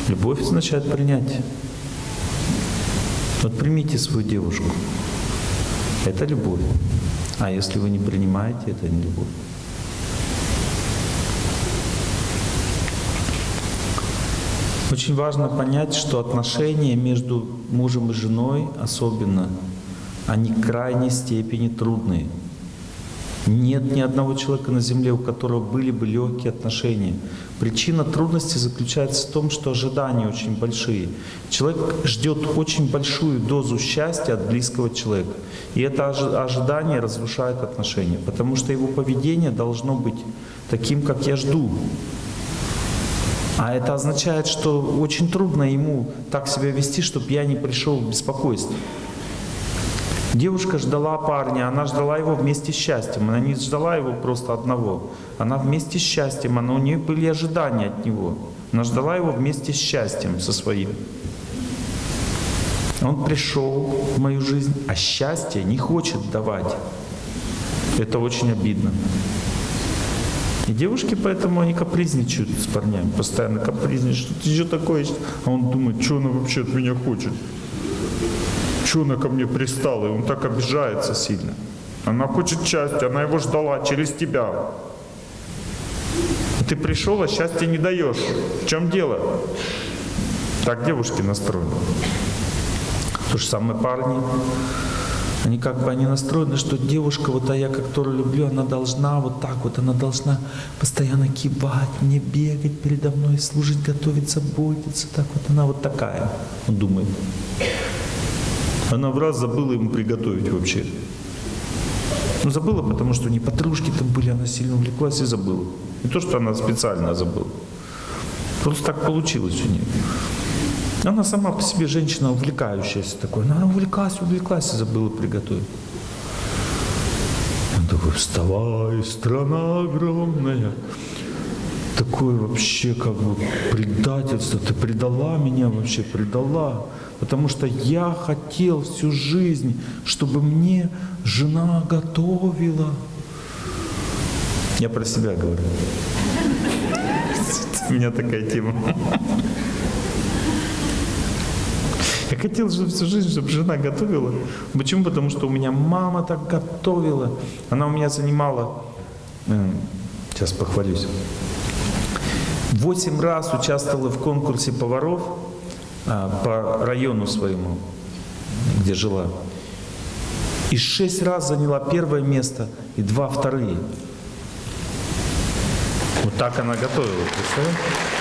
Любовь означает принятие. Вот примите свою девушку. Это любовь. А если вы не принимаете, это не любовь. Очень важно понять, что отношения между мужем и женой особенно, они крайней степени трудные. Нет ни одного человека на Земле, у которого были бы легкие отношения. Причина трудности заключается в том, что ожидания очень большие. Человек ждет очень большую дозу счастья от близкого человека. И это ожидание разрушает отношения, потому что его поведение должно быть таким, как я жду. А это означает, что очень трудно ему так себя вести, чтобы я не пришел в беспокойство. Девушка ждала парня, она ждала его вместе с счастьем. Она не ждала его просто одного. Она вместе с счастьем, она, у нее были ожидания от него. Она ждала его вместе с счастьем со своим. Он пришел в мою жизнь, а счастье не хочет давать. Это очень обидно. И девушки поэтому они капризничают с парнями, постоянно капризничают, ты что такое? А он думает, что она вообще от меня хочет? Что она ко мне пристала? И он так обижается сильно. Она хочет счастья, она его ждала через тебя. Ты пришел, а счастья не даешь. В чем дело? Так девушки настроены. То же самое парни. Они как бы они настроены, что девушка, вот а я, которую люблю, она должна вот так вот, она должна постоянно кивать, мне бегать передо мной, служить, готовить, заботиться. Так вот она вот такая, он думает. Она в раз забыла ему приготовить вообще. Ну, забыла, потому что не подружки там были, она сильно увлеклась и забыла. Не то, что она специально забыла. Просто так получилось у нее. Она сама по себе женщина увлекающаяся такой. Она увлеклась, увлеклась и забыла приготовить. Он такой, вставай, страна огромная. Такое вообще как бы предательство. Ты предала меня вообще, предала. Потому что я хотел всю жизнь, чтобы мне жена готовила. Я про себя говорю. У меня такая тема. Я хотел чтобы всю жизнь, чтобы жена готовила. Почему? Потому что у меня мама так готовила. Она у меня занимала, э, сейчас похвалюсь, восемь раз участвовала в конкурсе поваров а, по району своему, где жила. И шесть раз заняла первое место и два вторые. Вот так она готовила, представляете?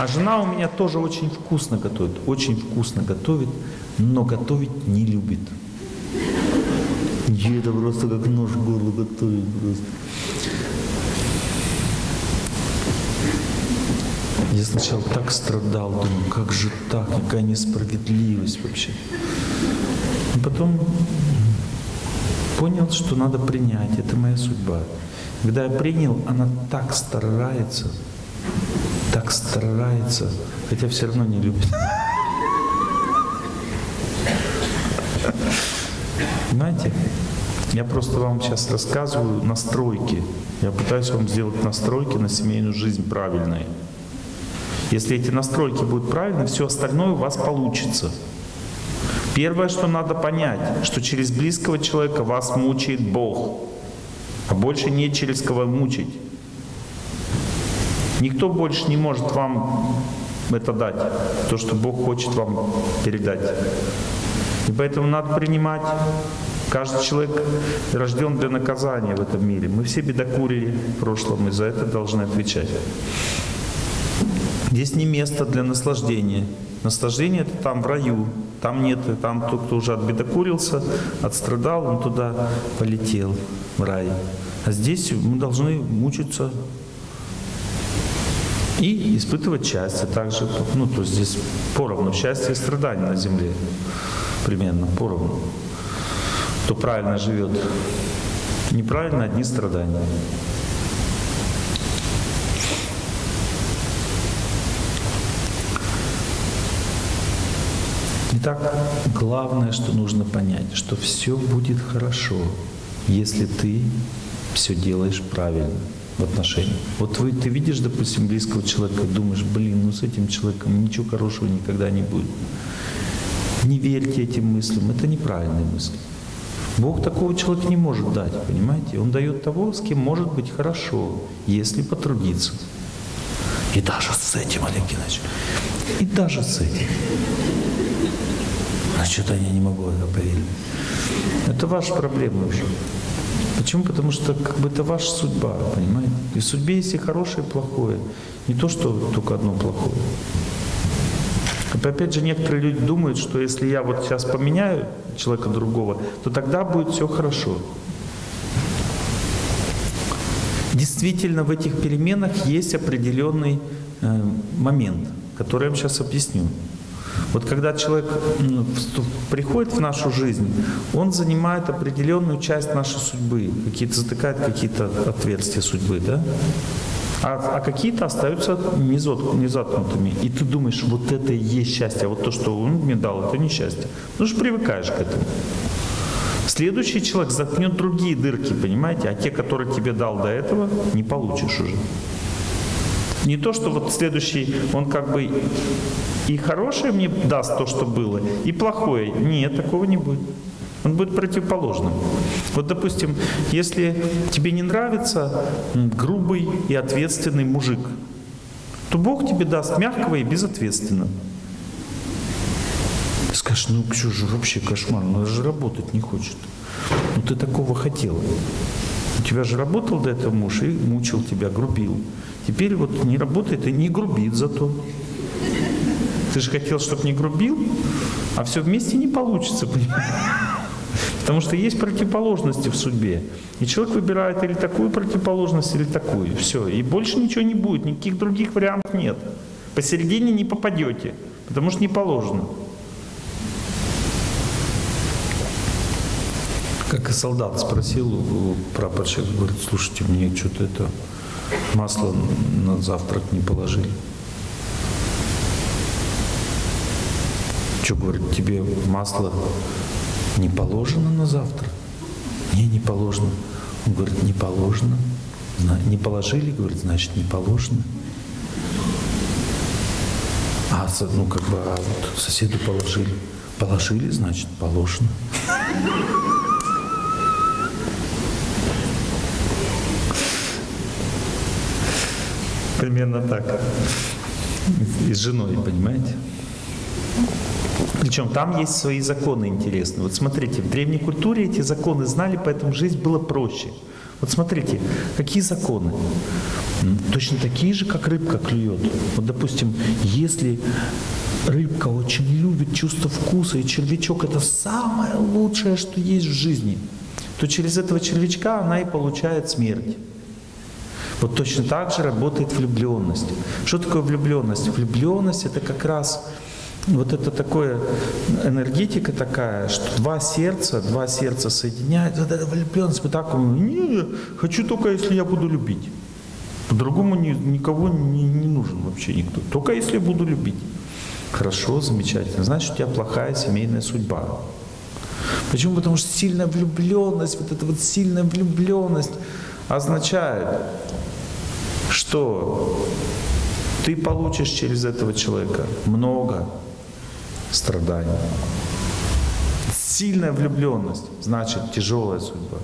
А жена у меня тоже очень вкусно готовит, очень вкусно готовит, но готовить не любит. И это просто как нож в горло готовит просто. Я сначала так страдал, думаю, как же так, какая несправедливость вообще. А потом понял, что надо принять, это моя судьба. Когда я принял, она так старается, старается, хотя все равно не любит. Понимаете? Я просто вам сейчас рассказываю настройки. Я пытаюсь вам сделать настройки на семейную жизнь правильные. Если эти настройки будут правильны, все остальное у вас получится. Первое, что надо понять, что через близкого человека вас мучает Бог, а больше не через кого мучить. Никто больше не может вам это дать, то, что Бог хочет вам передать. И поэтому надо принимать. Каждый человек рожден для наказания в этом мире. Мы все бедокурили в прошлом, и за это должны отвечать. Здесь не место для наслаждения. Наслаждение это там в раю. Там нет, там тот, кто уже отбедокурился, отстрадал, он туда полетел, в рай. А здесь мы должны мучиться и испытывать счастье также. Ну, то есть здесь поровну счастье и страдания на земле. Примерно поровну. Кто правильно живет. Неправильно одни страдания. Итак, главное, что нужно понять, что все будет хорошо, если ты все делаешь правильно в отношениях. Вот вы, ты видишь, допустим, близкого человека думаешь, блин, ну с этим человеком ничего хорошего никогда не будет. Не верьте этим мыслям, это неправильные мысли. Бог такого человека не может дать, понимаете? Он дает того, с кем может быть хорошо, если потрудиться. И даже с этим, Олег Геннадьевич, и даже с этим. А что-то я не могу это поверить. Это ваша проблема уже. Почему? Потому что как бы это ваша судьба, понимаете? И в судьбе есть и хорошее, и плохое. Не то, что только одно плохое. Опять же, некоторые люди думают, что если я вот сейчас поменяю человека другого, то тогда будет все хорошо. Действительно, в этих переменах есть определенный э, момент, который я вам сейчас объясню. Вот когда человек приходит в нашу жизнь, он занимает определенную часть нашей судьбы, какие-то затыкает какие-то отверстия судьбы, да? А, а какие-то остаются незаткнутыми. И ты думаешь, вот это и есть счастье, а вот то, что он мне дал, это несчастье. Ну что привыкаешь к этому. Следующий человек заткнет другие дырки, понимаете? А те, которые тебе дал до этого, не получишь уже. Не то, что вот следующий, он как бы и хорошее мне даст то, что было, и плохое. Нет, такого не будет. Он будет противоположным. Вот, допустим, если тебе не нравится грубый и ответственный мужик, то Бог тебе даст мягкого и безответственного. Скажешь, ну что же вообще кошмар, ну же работать не хочет. Ну ты такого хотел. У тебя же работал до этого муж и мучил тебя, грубил. Теперь вот не работает и не грубит зато. Ты же хотел, чтобы не грубил, а все вместе не получится, понимаешь? Потому что есть противоположности в судьбе. И человек выбирает или такую противоположность, или такую. Все. И больше ничего не будет, никаких других вариантов нет. Посередине не попадете, потому что не положено. Как и солдат спросил у прапорщика, говорит, слушайте, мне что-то это масло на завтрак не положили. Что, говорит, тебе масло не положено на завтра? Не, не положено. Он говорит, не положено. Не положили, говорит, значит, не положено. А, ну, как бы, а вот соседу положили. Положили, значит, положено. Примерно так. И с женой, понимаете? Причем там есть свои законы интересные. Вот смотрите, в древней культуре эти законы знали, поэтому жизнь была проще. Вот смотрите, какие законы? Точно такие же, как рыбка клюет. Вот, допустим, если рыбка очень любит чувство вкуса, и червячок это самое лучшее, что есть в жизни, то через этого червячка она и получает смерть. Вот точно так же работает влюбленность. Что такое влюбленность? Влюбленность это как раз вот это такое, энергетика такая, что два сердца, два сердца соединяют, вот эта влюбленность, вот так, не, хочу только, если я буду любить. По-другому ни, никого не, не нужен вообще никто. Только если я буду любить. Хорошо, замечательно. Значит, у тебя плохая семейная судьба. Почему? Потому что сильная влюбленность, вот эта вот сильная влюбленность означает, что ты получишь через этого человека много страданий. Сильная влюбленность значит тяжелая судьба.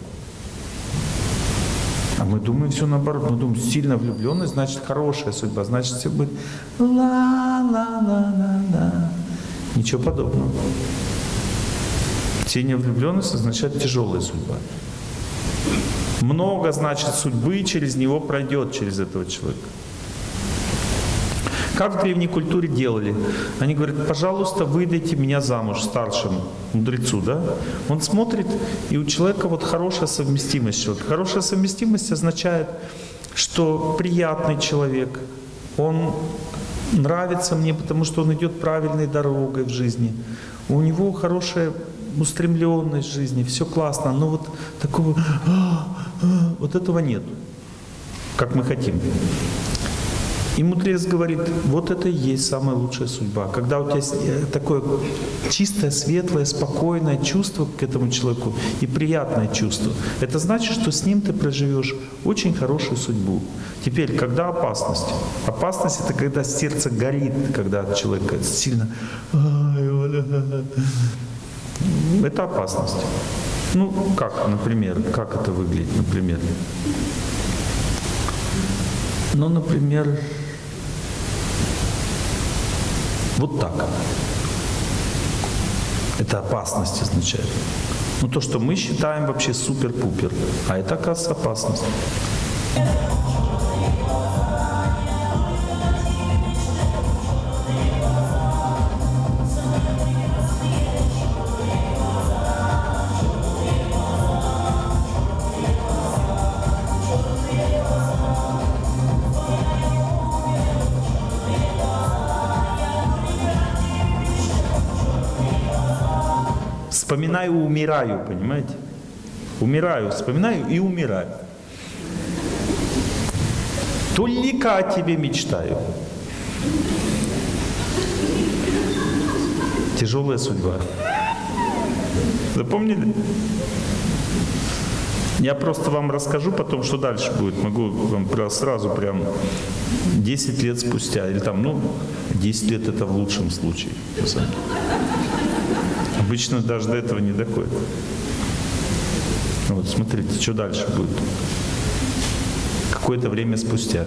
А мы думаем все наоборот. Мы думаем, сильная влюбленность значит хорошая судьба, значит все будет ла-ла-ла-ла-ла. Ничего подобного. Сильная влюбленность означает тяжелая судьба. Много значит судьбы через него пройдет, через этого человека. Как в древней культуре делали? Они говорят, пожалуйста, выдайте меня замуж старшему мудрецу, да? Он смотрит, и у человека вот хорошая совместимость. Человека. Хорошая совместимость означает, что приятный человек, он нравится мне, потому что он идет правильной дорогой в жизни. У него хорошая устремленность жизни, все классно, но вот такого, вот этого нет, как мы хотим. И мудрец говорит, вот это и есть самая лучшая судьба. Когда у тебя э, такое чистое, светлое, спокойное чувство к этому человеку и приятное чувство, это значит, что с ним ты проживешь очень хорошую судьбу. Теперь, когда опасность? Опасность это когда сердце горит, когда человек сильно... Это опасность. Ну, как, например, как это выглядит, например? Ну, например, вот так. Это опасность означает. Ну, то, что мы считаем вообще супер-пупер, а это, оказывается, опасность. Вспоминаю, умираю, понимаете? Умираю, вспоминаю и умираю. Только о тебе мечтаю. Тяжелая судьба. Запомнили? Я просто вам расскажу потом, что дальше будет. Могу вам сразу прям 10 лет спустя. Или там, ну, 10 лет это в лучшем случае. Обычно даже до этого не доходит. Вот, смотрите, что дальше будет. Какое-то время спустя.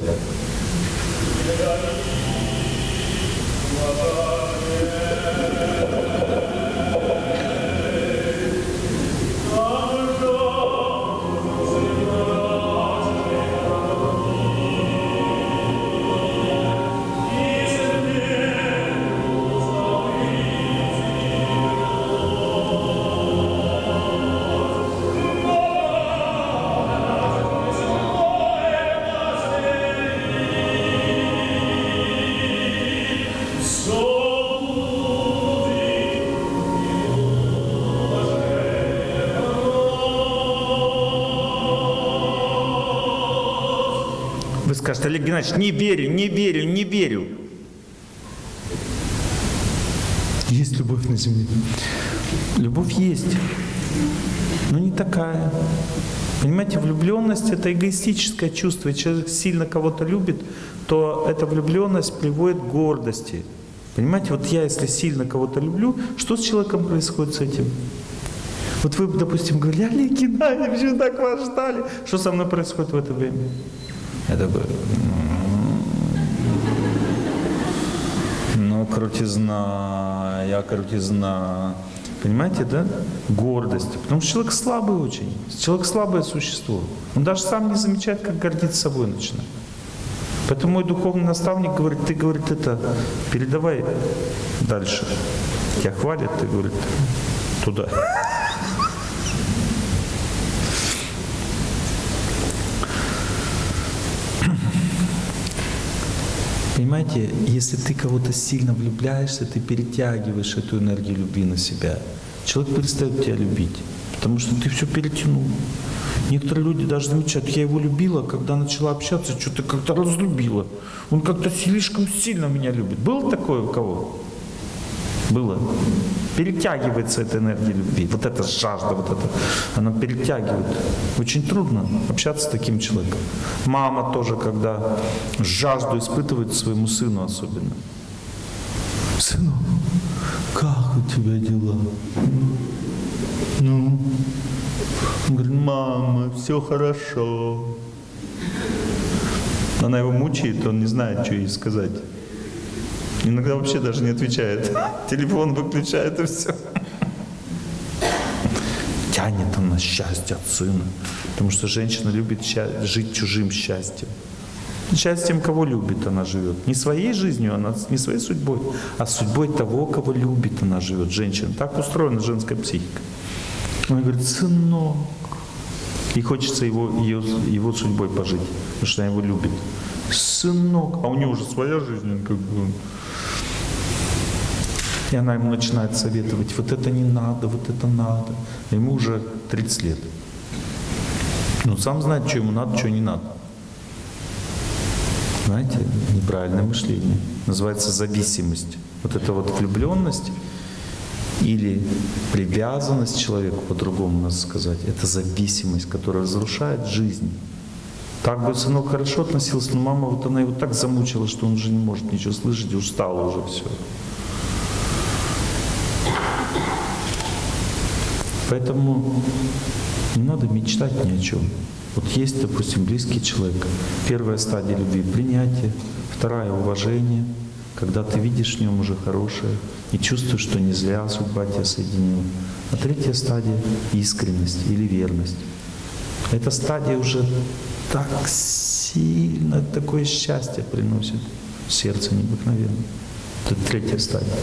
Олег Геннадьевич, не верю, не верю, не верю. Есть любовь на земле. Любовь есть, но не такая. Понимаете, влюбленность – это эгоистическое чувство. Если человек сильно кого-то любит, то эта влюбленность приводит к гордости. Понимаете, вот я, если сильно кого-то люблю, что с человеком происходит с этим? Вот вы, допустим, говорили, Олег Геннадьевич, вы так вас ждали. Что со мной происходит в это время? Я такой, ну, крутизна, я крутизна. Понимаете, да? Гордость. Потому что человек слабый очень. Человек слабое существо. Он даже сам не замечает, как гордиться собой начинает. Поэтому мой духовный наставник говорит, ты, говорит, это, передавай дальше. Тебя хвалят, ты, говорит, туда. Понимаете, если ты кого-то сильно влюбляешься, ты перетягиваешь эту энергию любви на себя. Человек перестает тебя любить, потому что ты все перетянул. Некоторые люди даже замечают, я его любила, когда начала общаться, что-то как-то разлюбила. Он как-то слишком сильно меня любит. Было такое у кого? Было. Перетягивается эта энергия любви. Вот эта жажда, вот эта, она перетягивает. Очень трудно общаться с таким человеком. Мама тоже, когда жажду испытывает своему сыну особенно. Сыну, как у тебя дела? Ну, он говорит, мама, все хорошо. Она его мучает, он не знает, что ей сказать. Иногда вообще даже не отвечает. Телефон выключает и все. Тянет он на счастье от сына. Потому что женщина любит жить чужим счастьем. Счастьем кого любит она живет. Не своей жизнью, она не своей судьбой, а судьбой того, кого любит она живет. Женщина. Так устроена женская психика. Она говорит, сынок. И хочется его, ее, его судьбой пожить, потому что она его любит. Сынок. А у нее уже своя жизнь, он как бы. И она ему начинает советовать, вот это не надо, вот это надо. Ему уже 30 лет. Ну, сам знает, что ему надо, что не надо. Знаете, неправильное мышление. Называется зависимость. Вот эта вот влюбленность или привязанность человеку, по-другому надо сказать, это зависимость, которая разрушает жизнь. Так бы сынок хорошо относился, но мама вот она его так замучила, что он уже не может ничего слышать устал уже все. Поэтому не надо мечтать ни о чем. Вот есть, допустим, близкий человек. Первая стадия любви – принятие. Вторая – уважение. Когда ты видишь в нем уже хорошее и чувствуешь, что не зря судьба тебя соединила. А третья стадия – искренность или верность. Эта стадия уже так сильно такое счастье приносит сердце необыкновенно. Это третья стадия.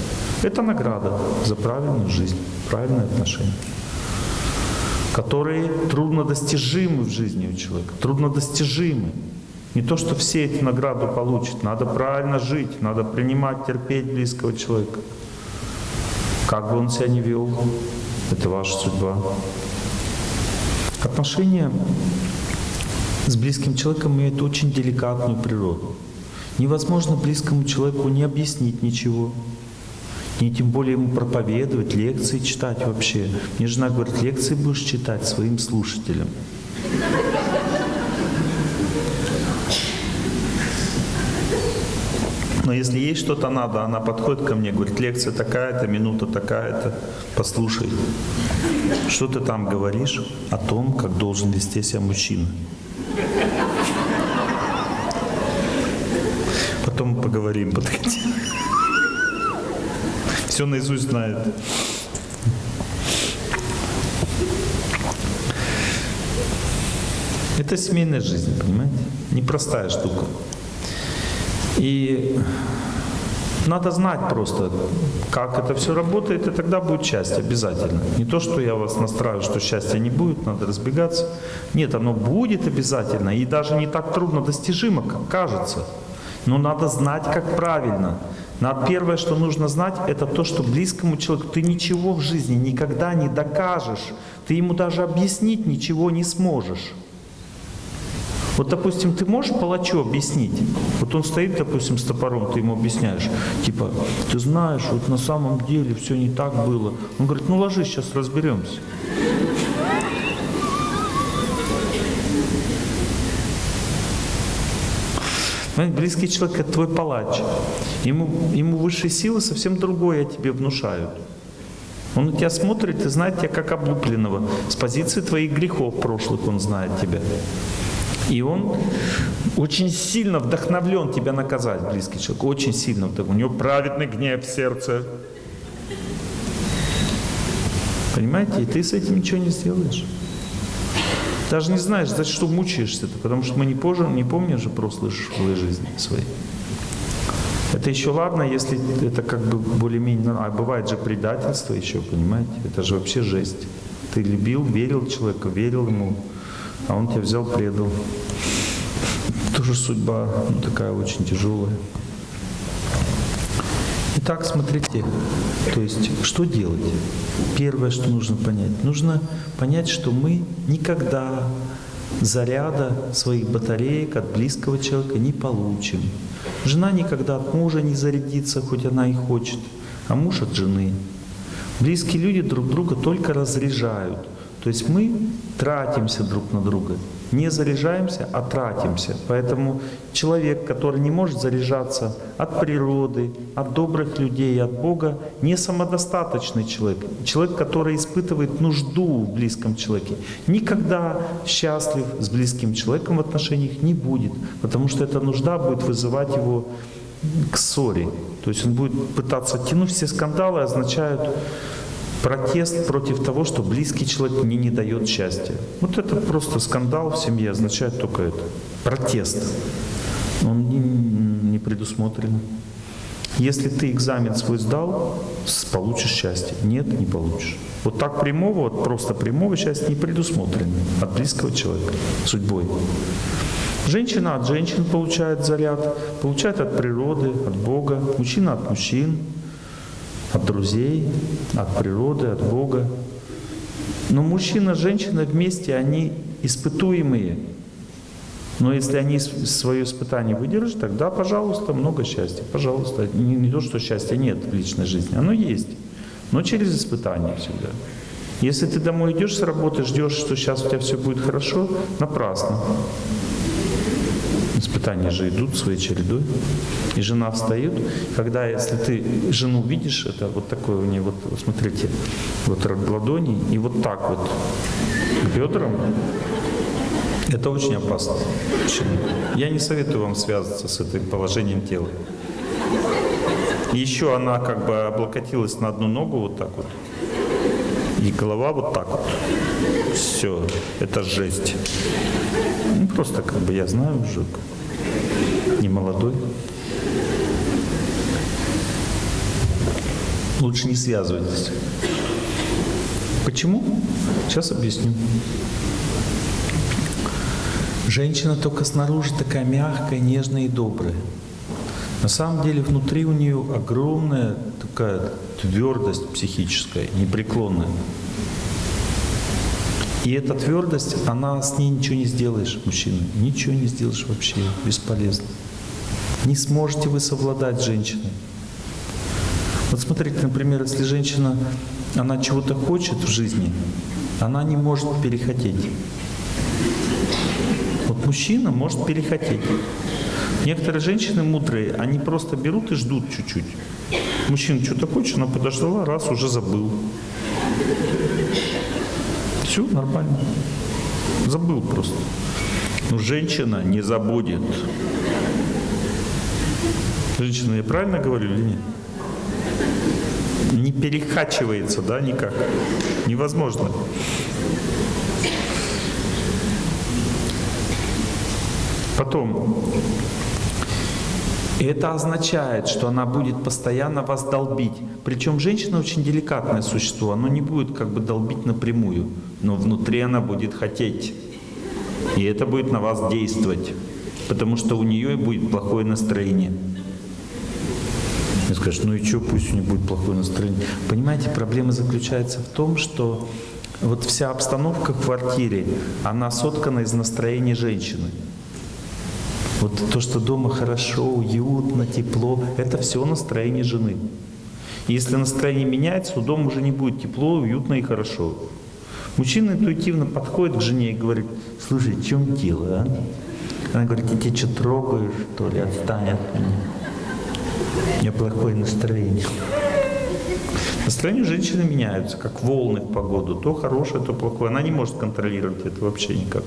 Это награда за правильную жизнь, правильное отношение которые труднодостижимы в жизни у человека, труднодостижимы. Не то, что все эти награды получат, надо правильно жить, надо принимать, терпеть близкого человека. Как бы он себя ни вел, это ваша судьба. Отношения с близким человеком имеют очень деликатную природу. Невозможно близкому человеку не объяснить ничего, не тем более ему проповедовать, лекции читать вообще. Мне жена говорит, лекции будешь читать своим слушателям. Но если ей что-то надо, она подходит ко мне, говорит, лекция такая-то, минута такая-то, послушай, что ты там говоришь о том, как должен вести себя мужчина. Потом поговорим, подходи. Все наизусть знает. Это семейная жизнь, понимаете? Непростая штука. И надо знать просто, как это все работает, и тогда будет счастье обязательно. Не то, что я вас настраиваю, что счастья не будет, надо разбегаться. Нет, оно будет обязательно, и даже не так трудно достижимо, как кажется. Но надо знать, как правильно. Надо первое, что нужно знать, это то, что близкому человеку ты ничего в жизни никогда не докажешь. Ты ему даже объяснить ничего не сможешь. Вот, допустим, ты можешь палачу объяснить? Вот он стоит, допустим, с топором, ты ему объясняешь, типа, ты знаешь, вот на самом деле все не так было. Он говорит, ну ложись, сейчас разберемся. Близкий человек – это твой палач. Ему, ему высшие силы совсем другое тебе внушают. Он на тебя смотрит и знает тебя как облупленного. С позиции твоих грехов прошлых он знает тебя. И он очень сильно вдохновлен тебя наказать, близкий человек. Очень сильно вдохновлен. У него праведный гнев в сердце. Понимаете? И ты с этим ничего не сделаешь. Даже не знаешь, за что мучаешься-то, потому что мы не, позже, не помним же прошлой жизни своей. Это еще ладно, если это как бы более-менее... А бывает же предательство еще, понимаете? Это же вообще жесть. Ты любил, верил человеку, верил ему, а он тебя взял, предал. Тоже судьба ну, такая очень тяжелая. Итак, смотрите, то есть что делать? Первое, что нужно понять. Нужно понять, что мы никогда заряда своих батареек от близкого человека не получим. Жена никогда от мужа не зарядится, хоть она и хочет, а муж от жены. Близкие люди друг друга только разряжают. То есть мы тратимся друг на друга. Не заряжаемся, а тратимся. Поэтому человек, который не может заряжаться от природы, от добрых людей, от Бога, не самодостаточный человек. Человек, который испытывает нужду в близком человеке, никогда счастлив с близким человеком в отношениях не будет, потому что эта нужда будет вызывать его к ссоре. То есть он будет пытаться тянуть все скандалы, означают протест против того, что близкий человек мне не дает счастья. Вот это просто скандал в семье означает только это. Протест. Он не, не предусмотрен. Если ты экзамен свой сдал, получишь счастье. Нет, не получишь. Вот так прямого, вот просто прямого счастья не предусмотрено от близкого человека, судьбой. Женщина от женщин получает заряд, получает от природы, от Бога, мужчина от мужчин, от друзей, от природы, от Бога. Но мужчина женщина вместе, они испытуемые. Но если они свое испытание выдержат, тогда, пожалуйста, много счастья. Пожалуйста. Не, не то, что счастья нет в личной жизни, оно есть. Но через испытание всегда. Если ты домой идешь с работы, ждешь, что сейчас у тебя все будет хорошо, напрасно. Испытания же идут своей чередой. И жена встает. Когда, если ты жену видишь, это вот такое у нее, вот смотрите, вот ладони, и вот так вот к бедрам, это очень опасно. Я не советую вам связываться с этим положением тела. Еще она как бы облокотилась на одну ногу вот так вот. И голова вот так вот. Все, это жесть. Ну, просто как бы я знаю уже, не молодой. Лучше не связывайтесь. Почему? Сейчас объясню. Женщина только снаружи такая мягкая, нежная и добрая. На самом деле внутри у нее огромная такая твердость психическая, непреклонная. И эта твердость, она с ней ничего не сделаешь, мужчина. Ничего не сделаешь вообще, бесполезно. Не сможете вы совладать с женщиной. Вот смотрите, например, если женщина, она чего-то хочет в жизни, она не может перехотеть. Вот мужчина может перехотеть. Некоторые женщины мудрые, они просто берут и ждут чуть-чуть. Мужчина что-то хочет, она подождала, раз, уже забыл. Все нормально. Забыл просто. Но женщина не забудет. Женщина, я правильно говорю или нет? Не перекачивается, да, никак. Невозможно. Потом, это означает, что она будет постоянно вас долбить. Причем женщина очень деликатное существо, оно не будет как бы долбить напрямую, но внутри она будет хотеть. И это будет на вас действовать, потому что у нее будет плохое настроение. И скажешь, ну и что, пусть у нее будет плохое настроение. Понимаете, проблема заключается в том, что вот вся обстановка в квартире, она соткана из настроения женщины. Вот то, что дома хорошо, уютно, тепло, это все настроение жены. Если настроение меняется, у дома уже не будет тепло, уютно и хорошо. Мужчина интуитивно подходит к жене и говорит, слушай, в чем дело, а? Она говорит, я тебя что, трогаю, что ли, отстань от меня. У меня плохое настроение. Настроение женщины меняются, как волны в погоду. То хорошее, то плохое. Она не может контролировать это вообще никак.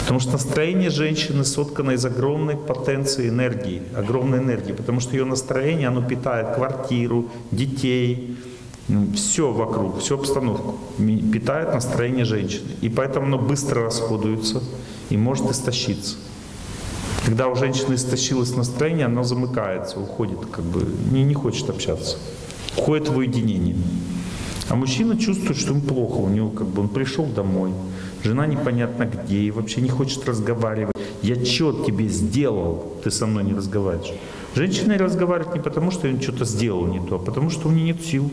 Потому что настроение женщины соткано из огромной потенции энергии, огромной энергии, потому что ее настроение, оно питает квартиру, детей, все вокруг, всю обстановку, питает настроение женщины. И поэтому оно быстро расходуется и может истощиться. Когда у женщины истощилось настроение, она замыкается, уходит, как бы не, не хочет общаться, уходит в уединение. А мужчина чувствует, что ему плохо, у него как бы он пришел домой, жена непонятно где и вообще не хочет разговаривать. Я что тебе сделал, ты со мной не разговариваешь. Женщина разговаривает не потому, что он что-то сделал не то, а потому что у нее нет сил.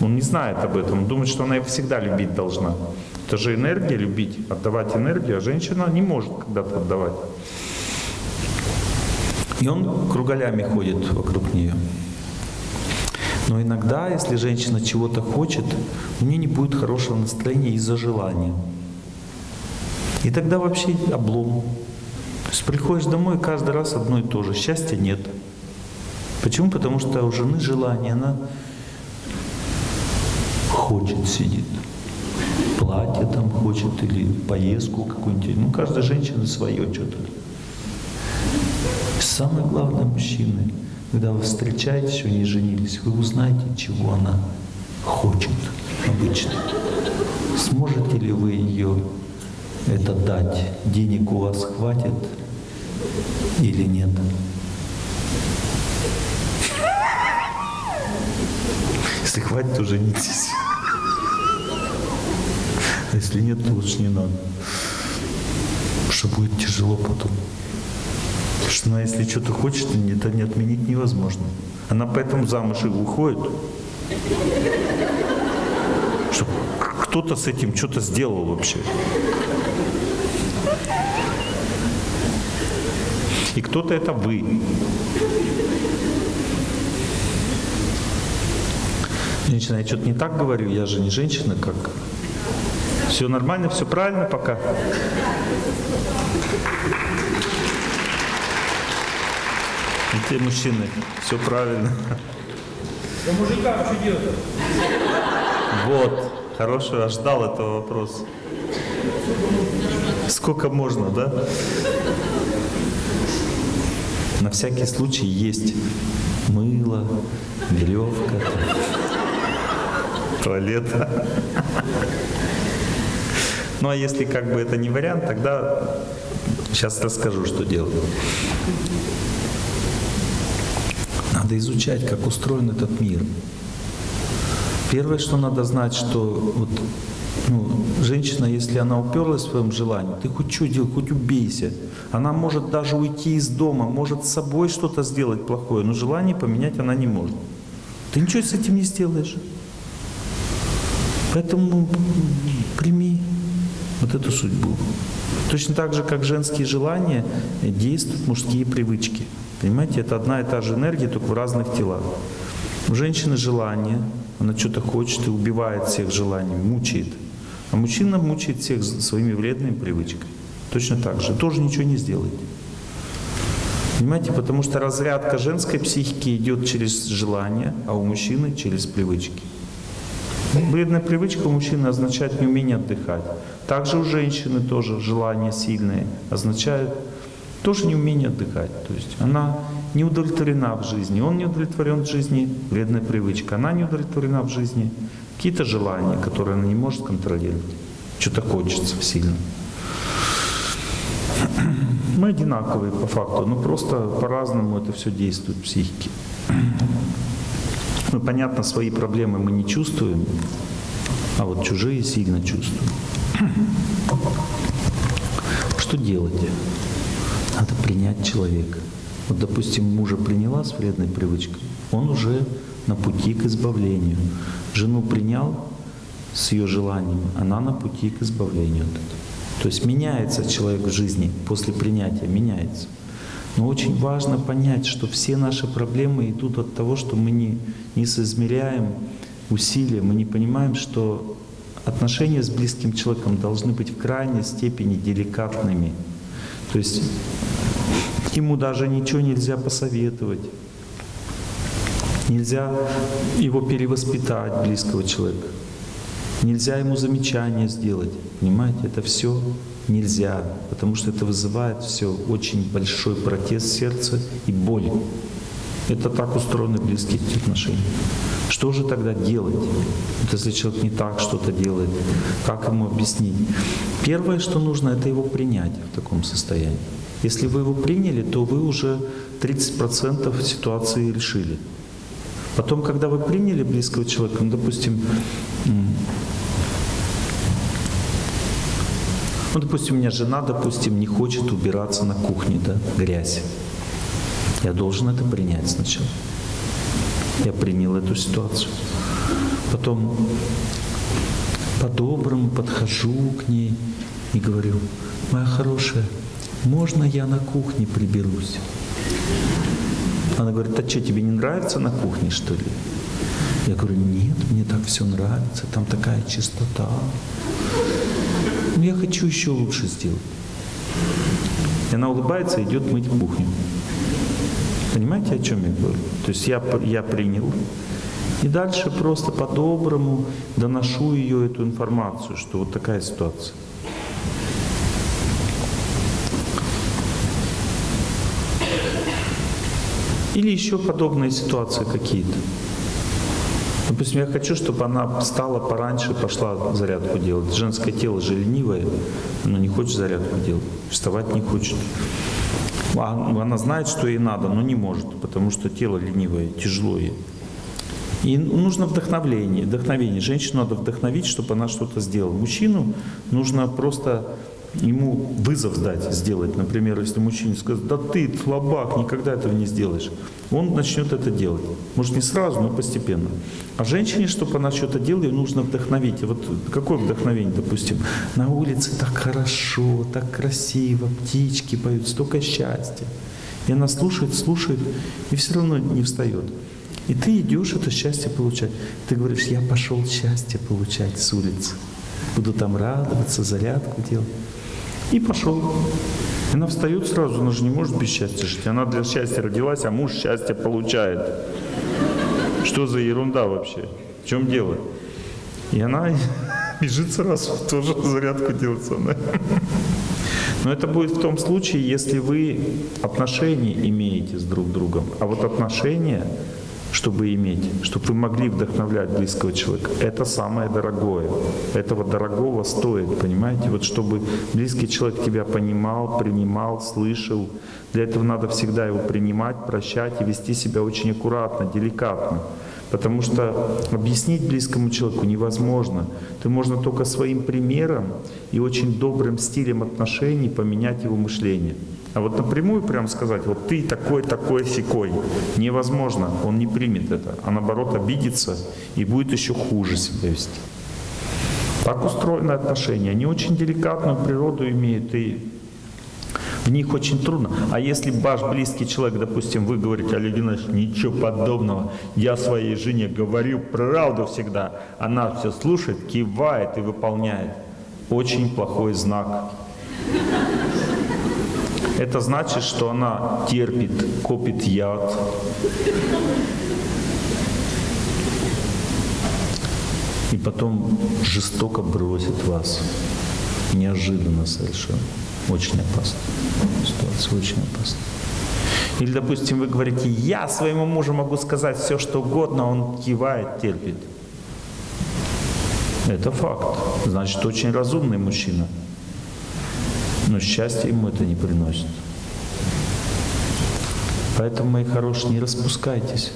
Он не знает об этом, он думает, что она его всегда любить должна. Это же энергия любить, отдавать энергию, а женщина не может когда-то отдавать. И он кругалями ходит вокруг нее. Но иногда, если женщина чего-то хочет, у нее не будет хорошего настроения из-за желания. И тогда вообще облом. То есть приходишь домой, и каждый раз одно и то же. Счастья нет. Почему? Потому что у жены желание, она хочет, сидит. Платье там хочет или поездку какую-нибудь. Ну, каждая женщина свое что-то. Самое главное, мужчины, когда вы встречаетесь, еще не женились, вы узнаете, чего она хочет обычно. Сможете ли вы ее это дать? Денег у вас хватит или нет? Если хватит, то женитесь. А если нет, то лучше не надо. Потому что будет тяжело потом. Потому что она, если что-то хочет, это не отменить невозможно. Она поэтому замуж и уходит. Чтобы кто-то с этим что-то сделал вообще. И кто-то это вы. Женщина, я что-то не так говорю, я же не женщина, как... Все нормально, все правильно пока? И те мужчины, все правильно. Да мужикам что делать? Вот, хороший, аж ждал этого вопроса. Сколько можно, да? На всякий случай есть мыло, веревка, туалет. Ну а если как бы это не вариант, тогда сейчас расскажу, что делать. Надо изучать, как устроен этот мир. Первое, что надо знать, что вот, ну, женщина, если она уперлась в своем желании, ты хоть что делай, хоть убейся. Она может даже уйти из дома, может с собой что-то сделать плохое, но желание поменять она не может. Ты ничего с этим не сделаешь. Поэтому прими вот эту судьбу. Точно так же, как женские желания, действуют мужские привычки. Понимаете, это одна и та же энергия, только в разных телах. У женщины желание, она что-то хочет и убивает всех желаний, мучает. А мужчина мучает всех своими вредными привычками. Точно так же. Тоже ничего не сделает. Понимаете, потому что разрядка женской психики идет через желание, а у мужчины через привычки. Вредная привычка у мужчины означает неумение отдыхать. Также у женщины тоже желание сильное означает тоже неумение отдыхать. То есть она не удовлетворена в жизни, он не удовлетворен в жизни, вредная привычка. Она не удовлетворена в жизни, какие-то желания, которые она не может контролировать. Что-то хочется сильно. Мы одинаковые по факту, но просто по-разному это все действует в психике. Мы, понятно, свои проблемы мы не чувствуем, а вот чужие сильно чувствуем. Что делать? Надо принять человека. Вот, допустим, мужа приняла с вредной привычкой, он уже на пути к избавлению. Жену принял с ее желанием, она на пути к избавлению. То есть меняется человек в жизни после принятия, меняется. Но очень важно понять, что все наши проблемы идут от того, что мы не, не соизмеряем усилия, мы не понимаем, что отношения с близким человеком должны быть в крайней степени деликатными. То есть ему даже ничего нельзя посоветовать. Нельзя его перевоспитать, близкого человека. Нельзя ему замечания сделать. Понимаете, это все нельзя, потому что это вызывает все очень большой протест сердца и боль. Это так устроены близкие отношения. Что же тогда делать? Вот если человек не так что-то делает, как ему объяснить? Первое, что нужно, это его принять в таком состоянии. Если вы его приняли, то вы уже 30% ситуации решили. Потом, когда вы приняли близкого человека, ну, допустим, ну, допустим, у меня жена, допустим, не хочет убираться на кухне, да, грязь. Я должен это принять сначала. Я принял эту ситуацию. Потом по-доброму подхожу к ней и говорю, моя хорошая, можно я на кухне приберусь? Она говорит, а что, тебе не нравится на кухне, что ли? Я говорю, нет, мне так все нравится, там такая чистота. Ну я хочу еще лучше сделать. И она улыбается и идет мыть кухню. Понимаете, о чем я говорю? То есть я, я принял, и дальше просто по-доброму доношу ее эту информацию, что вот такая ситуация. Или еще подобные ситуации какие-то. Допустим, я хочу, чтобы она встала пораньше, пошла зарядку делать. Женское тело же ленивое, оно не хочет зарядку делать, вставать не хочет. А она знает, что ей надо, но не может, потому что тело ленивое, тяжело ей. И нужно вдохновление. Вдохновение. Женщину надо вдохновить, чтобы она что-то сделала. Мужчину нужно просто ему вызов дать, сделать. Например, если мужчине скажет, да ты слабак, никогда этого не сделаешь. Он начнет это делать. Может не сразу, но постепенно. А женщине, чтобы она что-то делала, ее нужно вдохновить. И вот какое вдохновение, допустим? На улице так хорошо, так красиво, птички поют, столько счастья. И она слушает, слушает, и все равно не встает. И ты идешь это счастье получать. Ты говоришь, я пошел счастье получать с улицы. Буду там радоваться, зарядку делать. И пошел. Она встает сразу, она же не может без счастья жить. Она для счастья родилась, а муж счастье получает. Что за ерунда вообще? В чем дело? И она бежит сразу, тоже зарядку делать мной. Но это будет в том случае, если вы отношения имеете с друг другом. А вот отношения чтобы иметь, чтобы вы могли вдохновлять близкого человека. Это самое дорогое. Этого дорогого стоит, понимаете? Вот чтобы близкий человек тебя понимал, принимал, слышал. Для этого надо всегда его принимать, прощать и вести себя очень аккуратно, деликатно. Потому что объяснить близкому человеку невозможно. Ты можно только своим примером и очень добрым стилем отношений поменять его мышление. А вот напрямую прям сказать, вот ты такой, такой, секой, невозможно, он не примет это, а наоборот обидится и будет еще хуже себя вести. Так устроены отношения, они очень деликатную природу имеют и в них очень трудно. А если ваш близкий человек, допустим, вы говорите, Олег Геннадьевич, ничего подобного, я своей жене говорю правду всегда, она все слушает, кивает и выполняет. Очень плохой знак. Это значит, что она терпит, копит яд. И потом жестоко бросит вас. Неожиданно совершенно. Очень опасно. Ситуация очень опасна. Или, допустим, вы говорите, я своему мужу могу сказать все, что угодно, он кивает, терпит. Это факт. Значит, очень разумный мужчина но счастье ему это не приносит. Поэтому, мои хорошие, не распускайтесь.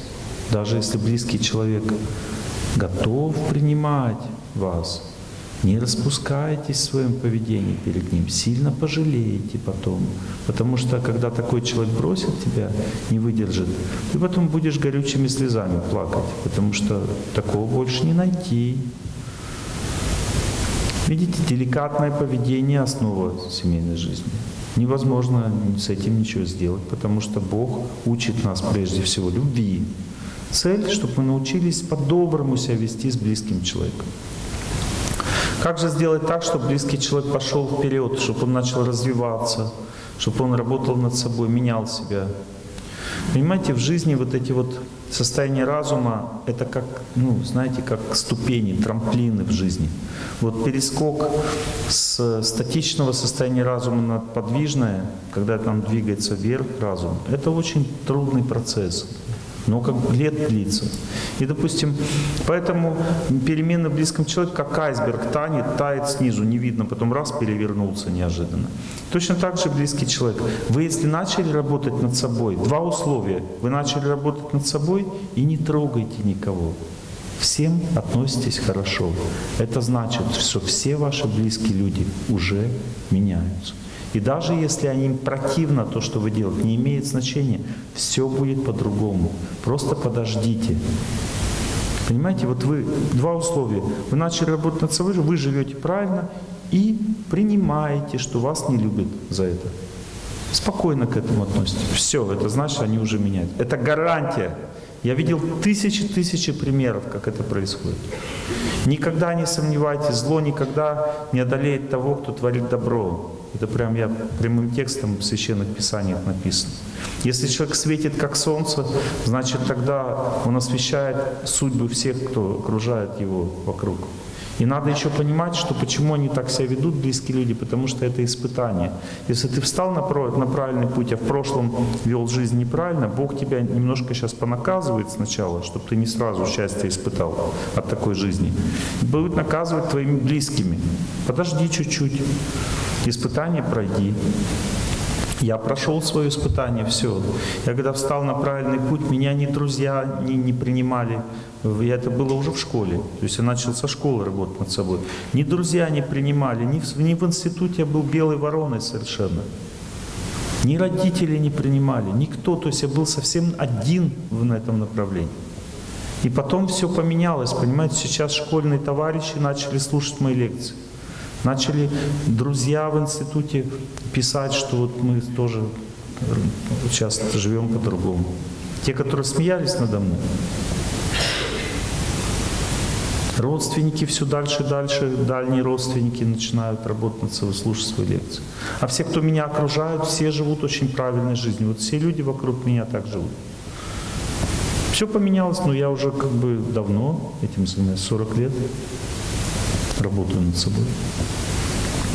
Даже если близкий человек готов принимать вас, не распускайтесь в своем поведении перед ним, сильно пожалеете потом. Потому что когда такой человек бросит тебя, не выдержит, ты потом будешь горючими слезами плакать, потому что такого больше не найти. Видите, деликатное поведение – основа семейной жизни. Невозможно с этим ничего сделать, потому что Бог учит нас прежде всего любви. Цель, чтобы мы научились по-доброму себя вести с близким человеком. Как же сделать так, чтобы близкий человек пошел вперед, чтобы он начал развиваться, чтобы он работал над собой, менял себя? Понимаете, в жизни вот эти вот состояния разума, это как, ну, знаете, как ступени, трамплины в жизни. Вот перескок с статичного состояния разума на подвижное, когда там двигается вверх разум, это очень трудный процесс много лет длится. И, допустим, поэтому перемены в близком человеке, как айсберг, танет, тает снизу, не видно, потом раз перевернулся неожиданно. Точно так же близкий человек. Вы, если начали работать над собой, два условия. Вы начали работать над собой и не трогайте никого. Всем относитесь хорошо. Это значит, что все ваши близкие люди уже меняются. И даже если они противно то, что вы делаете, не имеет значения, все будет по-другому. Просто подождите. Понимаете, вот вы, два условия. Вы начали работать над собой, вы живете правильно и принимаете, что вас не любят за это. Спокойно к этому относитесь. Все, это значит, они уже меняют. Это гарантия. Я видел тысячи-тысячи примеров, как это происходит. Никогда не сомневайтесь, зло никогда не одолеет того, кто творит добро. Это прям я прямым текстом в священных писаниях написано. Если человек светит как солнце, значит тогда он освещает судьбы всех, кто окружает его вокруг. И надо еще понимать, что почему они так себя ведут, близкие люди, потому что это испытание. Если ты встал на, на правильный путь, а в прошлом вел жизнь неправильно, Бог тебя немножко сейчас понаказывает сначала, чтобы ты не сразу счастье испытал от такой жизни. Будет наказывать твоими близкими. Подожди чуть-чуть, испытание пройди. Я прошел свое испытание, все. Я когда встал на правильный путь, меня ни друзья не, не принимали. Я, это было уже в школе. То есть я начал со школы работать над собой. Ни друзья не принимали, ни в, ни в институте я был белой вороной совершенно. Ни родители не принимали, никто. То есть я был совсем один в этом направлении. И потом все поменялось, понимаете, сейчас школьные товарищи начали слушать мои лекции. Начали друзья в институте писать, что вот мы тоже э, сейчас живем по-другому. Те, которые смеялись надо мной. Родственники все дальше и дальше, дальние родственники начинают работать над собой, слушать свои лекции. А все, кто меня окружают, все живут очень правильной жизнью. Вот все люди вокруг меня так живут. Все поменялось, но я уже как бы давно этим занимаюсь, 40 лет работаю над собой.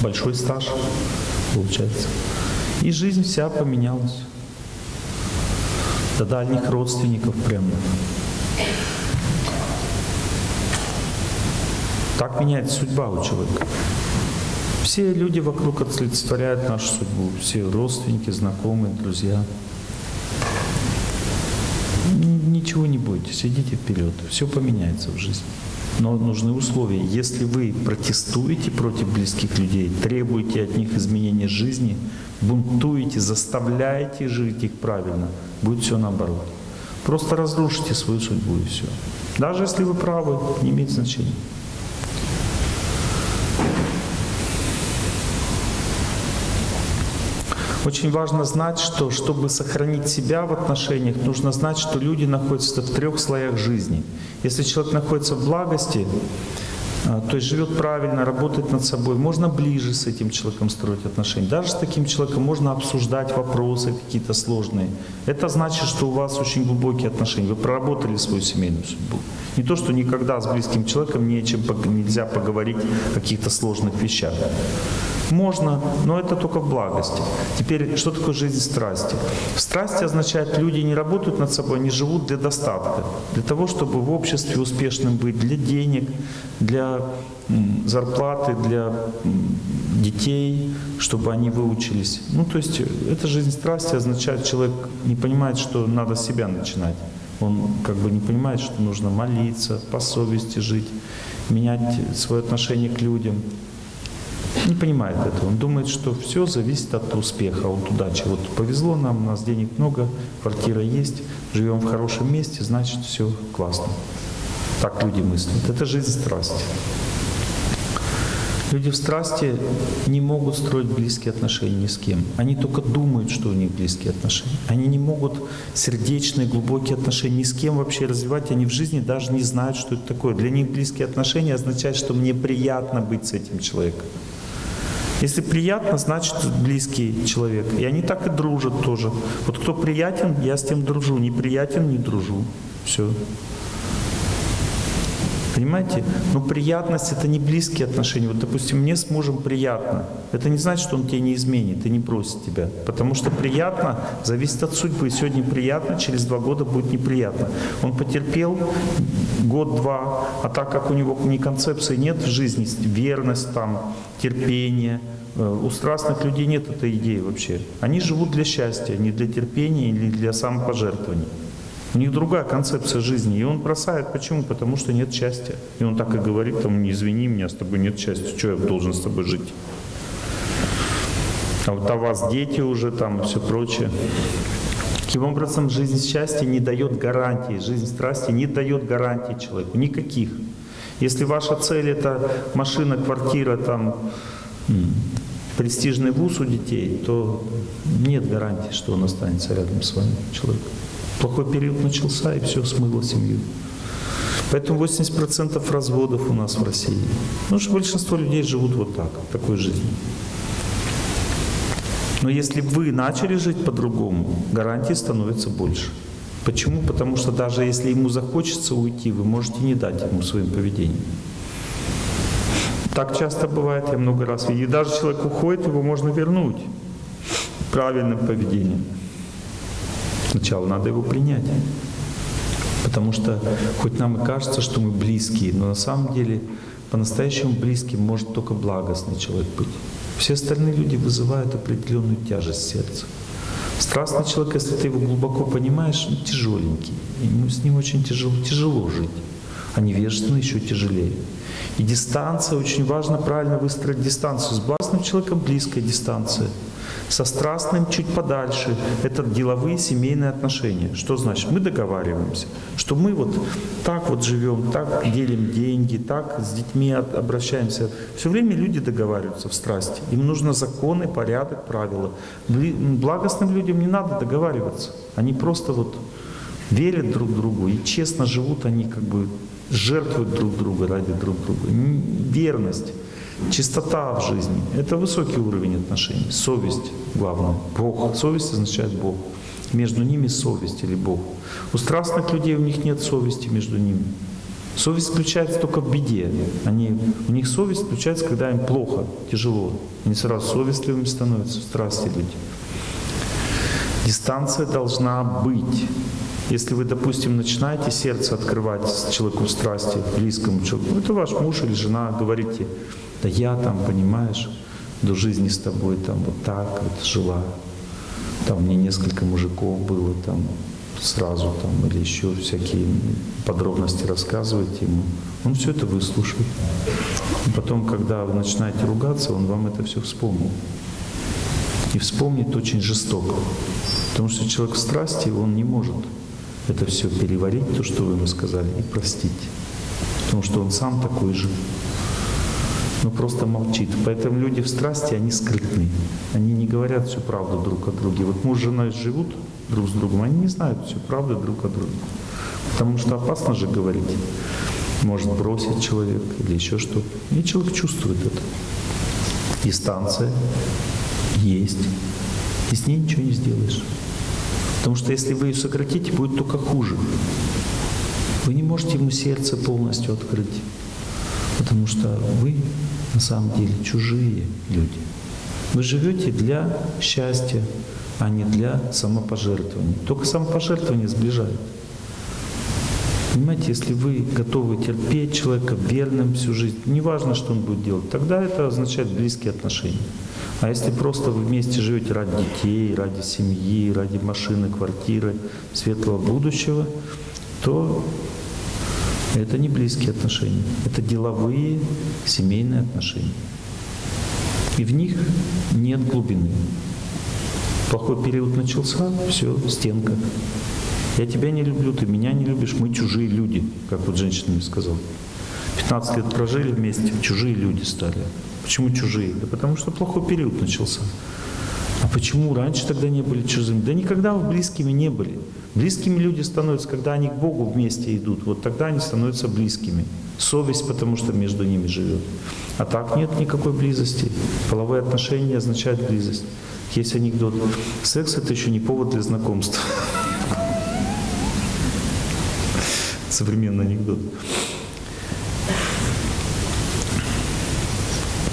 Большой стаж получается. И жизнь вся поменялась. До дальних родственников прямо. Так меняется судьба у человека. Все люди вокруг олицетворяют нашу судьбу. Все родственники, знакомые, друзья. Ничего не бойтесь, идите вперед. Все поменяется в жизни. Но нужны условия. Если вы протестуете против близких людей, требуете от них изменения жизни, бунтуете, заставляете жить их правильно, будет все наоборот. Просто разрушите свою судьбу и все. Даже если вы правы, не имеет значения. Очень важно знать, что чтобы сохранить себя в отношениях, нужно знать, что люди находятся в трех слоях жизни. Если человек находится в благости, а, то есть живет правильно, работает над собой, можно ближе с этим человеком строить отношения. Даже с таким человеком можно обсуждать вопросы какие-то сложные. Это значит, что у вас очень глубокие отношения. Вы проработали свою семейную судьбу. Не то, что никогда с близким человеком не о чем пог- нельзя поговорить о каких-то сложных вещах. Можно, но это только в благости. Теперь, что такое жизнь страсти? Страсти означает, люди не работают над собой, они живут для достатка. Для того, чтобы в обществе успешным быть, для денег, для зарплаты, для детей, чтобы они выучились. Ну, то есть, э, эта жизнь страсти означает, человек не понимает, что надо с себя начинать. Он как бы не понимает, что нужно молиться, по совести жить, менять свое отношение к людям, не понимает этого. Он думает, что все зависит от успеха, от удачи. Вот повезло нам, у нас денег много, квартира есть, живем в хорошем месте, значит все классно. Так люди мыслят. Это жизнь страсти. Люди в страсти не могут строить близкие отношения ни с кем. Они только думают, что у них близкие отношения. Они не могут сердечные, глубокие отношения ни с кем вообще развивать. Они в жизни даже не знают, что это такое. Для них близкие отношения означают, что мне приятно быть с этим человеком. Если приятно, значит близкий человек. И они так и дружат тоже. Вот кто приятен, я с тем дружу. Неприятен, не дружу. Все. Понимаете? Но приятность это не близкие отношения. Вот, допустим, мне с мужем приятно. Это не значит, что он тебя не изменит и не бросит тебя. Потому что приятно зависит от судьбы. Сегодня приятно, через два года будет неприятно. Он потерпел год-два, а так как у него ни концепции нет в жизни, верность там, терпение, э, у страстных людей нет этой идеи вообще. Они живут для счастья, не для терпения или для самопожертвования. У них другая концепция жизни. И он бросает. Почему? Потому что нет счастья. И он так и говорит, там, не извини меня, с тобой нет счастья. Что я должен с тобой жить? А вот у вас дети уже там и все прочее. Таким образом, жизнь счастья не дает гарантии, жизнь страсти не дает гарантий человеку, никаких. Если ваша цель это машина, квартира, там, престижный вуз у детей, то нет гарантии, что он останется рядом с вами, человек. Плохой период начался, и все смыло семью. Поэтому 80% разводов у нас в России. Потому что большинство людей живут вот так, такой жизнью. Но если вы начали жить по-другому, гарантий становится больше. Почему? Потому что даже если ему захочется уйти, вы можете не дать ему своим поведением. Так часто бывает, я много раз видел. И даже человек уходит, его можно вернуть правильным поведением. Сначала надо его принять. Потому что хоть нам и кажется, что мы близкие, но на самом деле по-настоящему близким может только благостный человек быть. Все остальные люди вызывают определенную тяжесть сердца. Страстный человек, если ты его глубоко понимаешь, он тяжеленький. Ему с ним очень тяжело, тяжело жить. А невежественный еще тяжелее. И дистанция, очень важно правильно выстроить дистанцию. С благостным человеком близкая дистанция. Со страстным чуть подальше. Это деловые семейные отношения. Что значит? Мы договариваемся, что мы вот так вот живем, так делим деньги, так с детьми обращаемся. Все время люди договариваются в страсти. Им нужно законы, порядок, правила. Благостным людям не надо договариваться. Они просто вот верят друг другу и честно живут они как бы жертвуют друг друга ради друг друга. Верность, чистота в жизни — это высокий уровень отношений. Совесть главное. Бог. Совесть означает Бог. Между ними совесть или Бог. У страстных людей у них нет совести между ними. Совесть включается только в беде. Они, у них совесть включается, когда им плохо, тяжело. Они сразу совестливыми становятся, страсти люди. Дистанция должна быть. Если вы, допустим, начинаете сердце открывать человеку в страсти, близкому человеку, это ваш муж или жена, говорите, да я там, понимаешь, до жизни с тобой там вот так вот жила, там мне несколько мужиков было там сразу там или еще всякие подробности рассказываете ему, он все это выслушает. Потом, когда вы начинаете ругаться, он вам это все вспомнил. И вспомнит очень жестоко. Потому что человек в страсти, он не может это все переварить, то, что вы ему сказали, и простить. Потому что он сам такой же. Но просто молчит. Поэтому люди в страсти, они скрытны. Они не говорят всю правду друг о друге. Вот муж с женой живут друг с другом, они не знают всю правду друг о друге. Потому что опасно же говорить. Может бросить человек или еще что-то. И человек чувствует это. Дистанция есть. И с ней ничего не сделаешь. Потому что если вы ее сократите, будет только хуже. Вы не можете ему сердце полностью открыть. Потому что вы на самом деле чужие люди. Вы живете для счастья, а не для самопожертвования. Только самопожертвование сближает. Понимаете, если вы готовы терпеть человека верным всю жизнь, неважно, что он будет делать, тогда это означает близкие отношения. А если просто вы вместе живете ради детей, ради семьи, ради машины, квартиры, светлого будущего, то это не близкие отношения. Это деловые, семейные отношения. И в них нет глубины. Плохой период начался, все, стенка. Я тебя не люблю, ты меня не любишь, мы чужие люди, как вот женщина мне сказала. 15 лет прожили вместе, чужие люди стали. Почему чужие? Да потому что плохой период начался. А почему раньше тогда не были чужими? Да никогда вы близкими не были. Близкими люди становятся, когда они к Богу вместе идут. Вот тогда они становятся близкими. Совесть, потому что между ними живет. А так нет никакой близости. Половые отношения означают близость. Есть анекдот. Секс — это еще не повод для знакомства. Современный анекдот.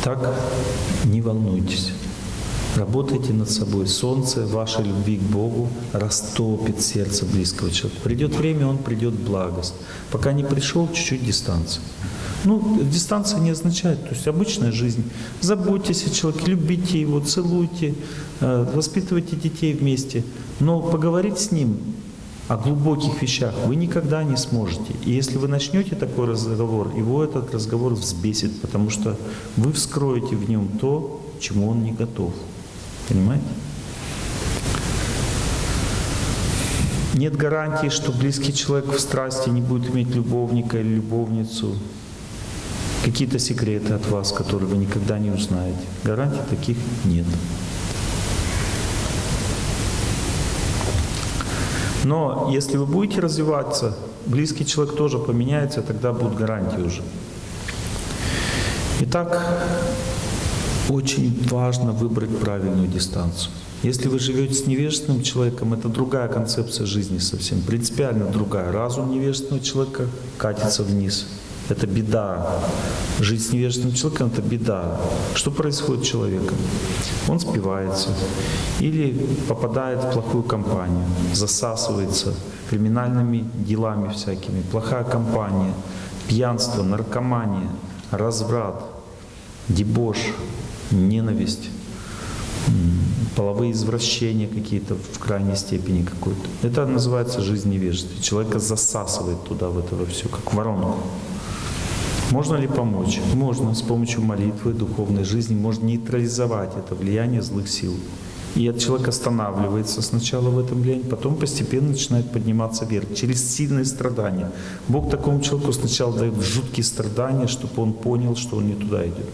Так не волнуйтесь. Работайте над собой. Солнце вашей любви к Богу растопит сердце близкого человека. Придет время, он придет благость. Пока не пришел, чуть-чуть дистанция. Ну, дистанция не означает, то есть обычная жизнь. Заботьтесь о человеке, любите его, целуйте, э, воспитывайте детей вместе. Но поговорить с ним о глубоких вещах вы никогда не сможете. И если вы начнете такой разговор, его этот разговор взбесит, потому что вы вскроете в нем то, чему он не готов. Понимаете? Нет гарантии, что близкий человек в страсти не будет иметь любовника или любовницу. Какие-то секреты от вас, которые вы никогда не узнаете. Гарантий таких нет. Но если вы будете развиваться близкий человек тоже поменяется, тогда будут гарантии уже. Итак, очень важно выбрать правильную дистанцию. Если вы живете с невежественным человеком, это другая концепция жизни совсем, принципиально другая. Разум невежественного человека катится вниз. Это беда. Жить с невежественным человеком — это беда. Что происходит с человеком? Он спивается или попадает в плохую компанию, засасывается криминальными делами всякими. Плохая компания, пьянство, наркомания, разврат, дебош, ненависть, половые извращения какие-то в крайней степени какой-то. Это называется жизнь невежества. Человека засасывает туда, в это все, как воронку. Можно ли помочь? Можно. С помощью молитвы, духовной жизни можно нейтрализовать это влияние злых сил. И этот человек останавливается сначала в этом влиянии, потом постепенно начинает подниматься вверх, через сильные страдания. Бог такому человеку сначала дает жуткие страдания, чтобы он понял, что он не туда идет.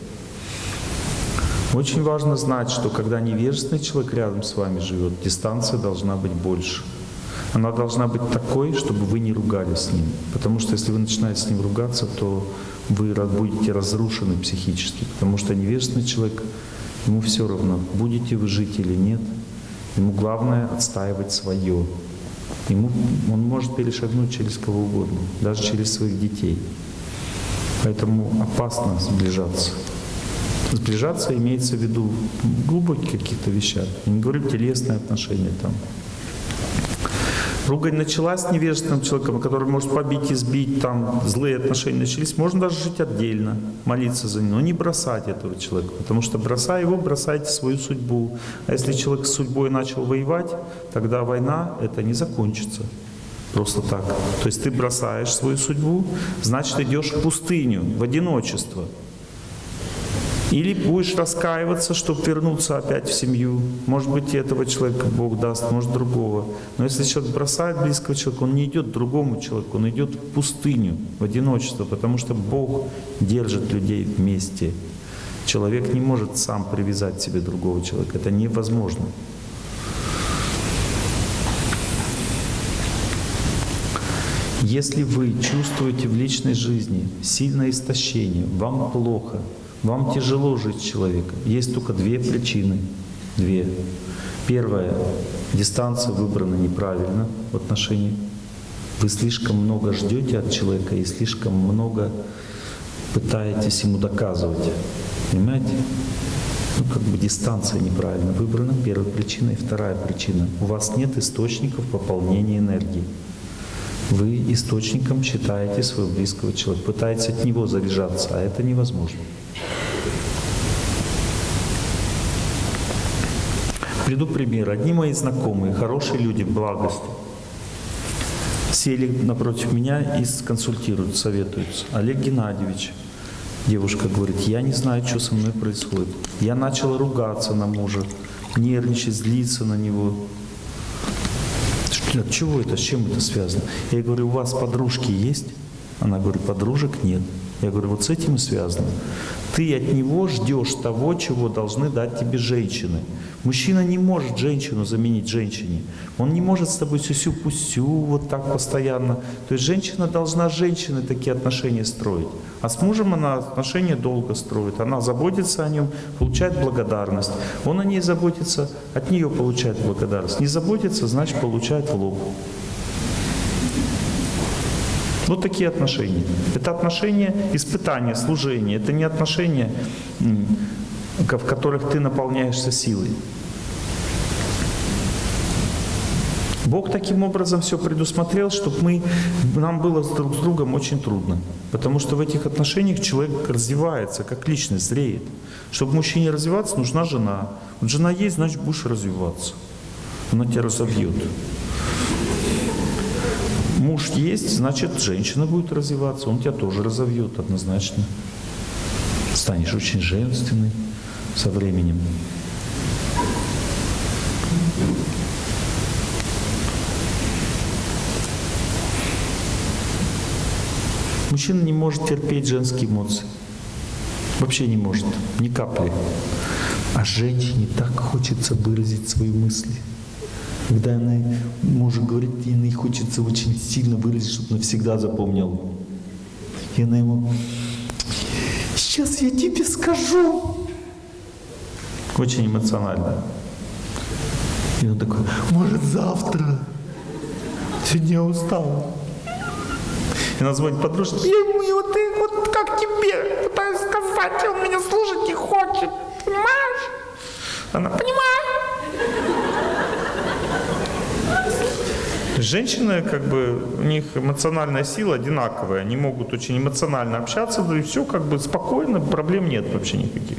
Очень важно знать, что когда невежественный человек рядом с вами живет, дистанция должна быть больше. Она должна быть такой, чтобы вы не ругались с ним. Потому что если вы начинаете с ним ругаться, то вы будете разрушены психически. Потому что невежественный человек, ему все равно, будете вы жить или нет. Ему главное отстаивать свое. Ему, он может перешагнуть через кого угодно, даже через своих детей. Поэтому опасно сближаться. Сближаться имеется в виду глубоких каких-то вещах. Я не говорю телесные отношения там. Ругань началась с невежественным человеком, который может побить, избить, там злые отношения начались. Можно даже жить отдельно, молиться за него, но не бросать этого человека, потому что бросая его, бросаете свою судьбу. А если человек с судьбой начал воевать, тогда война это не закончится. Просто так. То есть ты бросаешь свою судьбу, значит идешь в пустыню, в одиночество. Или будешь раскаиваться, чтобы вернуться опять в семью. Может быть, этого человека Бог даст, может, другого. Но если человек бросает близкого человека, он не идет к другому человеку, он идет в пустыню, в одиночество, потому что Бог держит людей вместе. Человек не может сам привязать себе другого человека. Это невозможно. Если вы чувствуете в личной жизни сильное истощение, вам плохо, вам тяжело жить с человеком. Есть только две причины. Две. Первая. Дистанция выбрана неправильно в отношении. Вы слишком много ждете от человека и слишком много пытаетесь ему доказывать. Понимаете? Ну, как бы дистанция неправильно выбрана, первая причина. И вторая причина. У вас нет источников пополнения энергии. Вы источником считаете своего близкого человека, пытаетесь от него заряжаться, а это невозможно. Приду пример. Одни мои знакомые, хорошие люди, благости, сели напротив меня и консультируют, советуются. Олег Геннадьевич, девушка говорит, я не знаю, что со мной происходит. Я начала ругаться на мужа, нервничать, злиться на него. От чего это, с чем это связано? Я говорю, у вас подружки есть? Она говорит, подружек нет. Я говорю, вот с этим и связано. Ты от него ждешь того, чего должны дать тебе женщины. Мужчина не может женщину заменить женщине. Он не может с тобой сюсю-пусю вот так постоянно. То есть женщина должна с женщиной такие отношения строить. А с мужем она отношения долго строит. Она заботится о нем, получает благодарность. Он о ней заботится, от нее получает благодарность. Не заботится, значит получает в лоб. Вот такие отношения. Это отношения испытания, служения. Это не отношения, в которых ты наполняешься силой. Бог таким образом все предусмотрел, чтобы мы, нам было друг с другом очень трудно. Потому что в этих отношениях человек развивается, как личность, зреет. Чтобы мужчине развиваться, нужна жена. Вот жена есть, значит будешь развиваться. Она тебя разобьет муж есть, значит, женщина будет развиваться, он тебя тоже разовьет однозначно. Станешь очень женственный со временем. Мужчина не может терпеть женские эмоции. Вообще не может, ни капли. А женщине так хочется выразить свои мысли. Когда она, мужу говорит, и ей хочется очень сильно выразить, чтобы навсегда запомнил. И она ему, сейчас я тебе скажу. Очень эмоционально. И он такой, может завтра. Сегодня я устал. И она звонит подружке. И вот, ты, вот как тебе пытаюсь сказать, он меня слушать не хочет. Понимаешь? Она понимает. Женщины, как бы, у них эмоциональная сила одинаковая. Они могут очень эмоционально общаться, да и все как бы спокойно, проблем нет вообще никаких.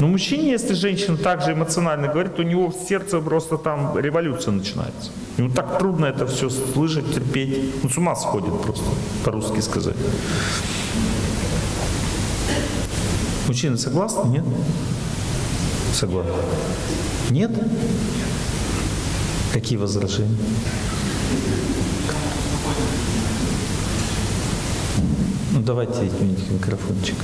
Но мужчине, если женщина также эмоционально говорит, у него в сердце просто там революция начинается. Ему так трудно это все слышать, терпеть. Он с ума сходит просто, по-русски сказать. Мужчины согласны? Нет? Согласны. Нет? Какие возражения? Ну давайте измените микрофончик.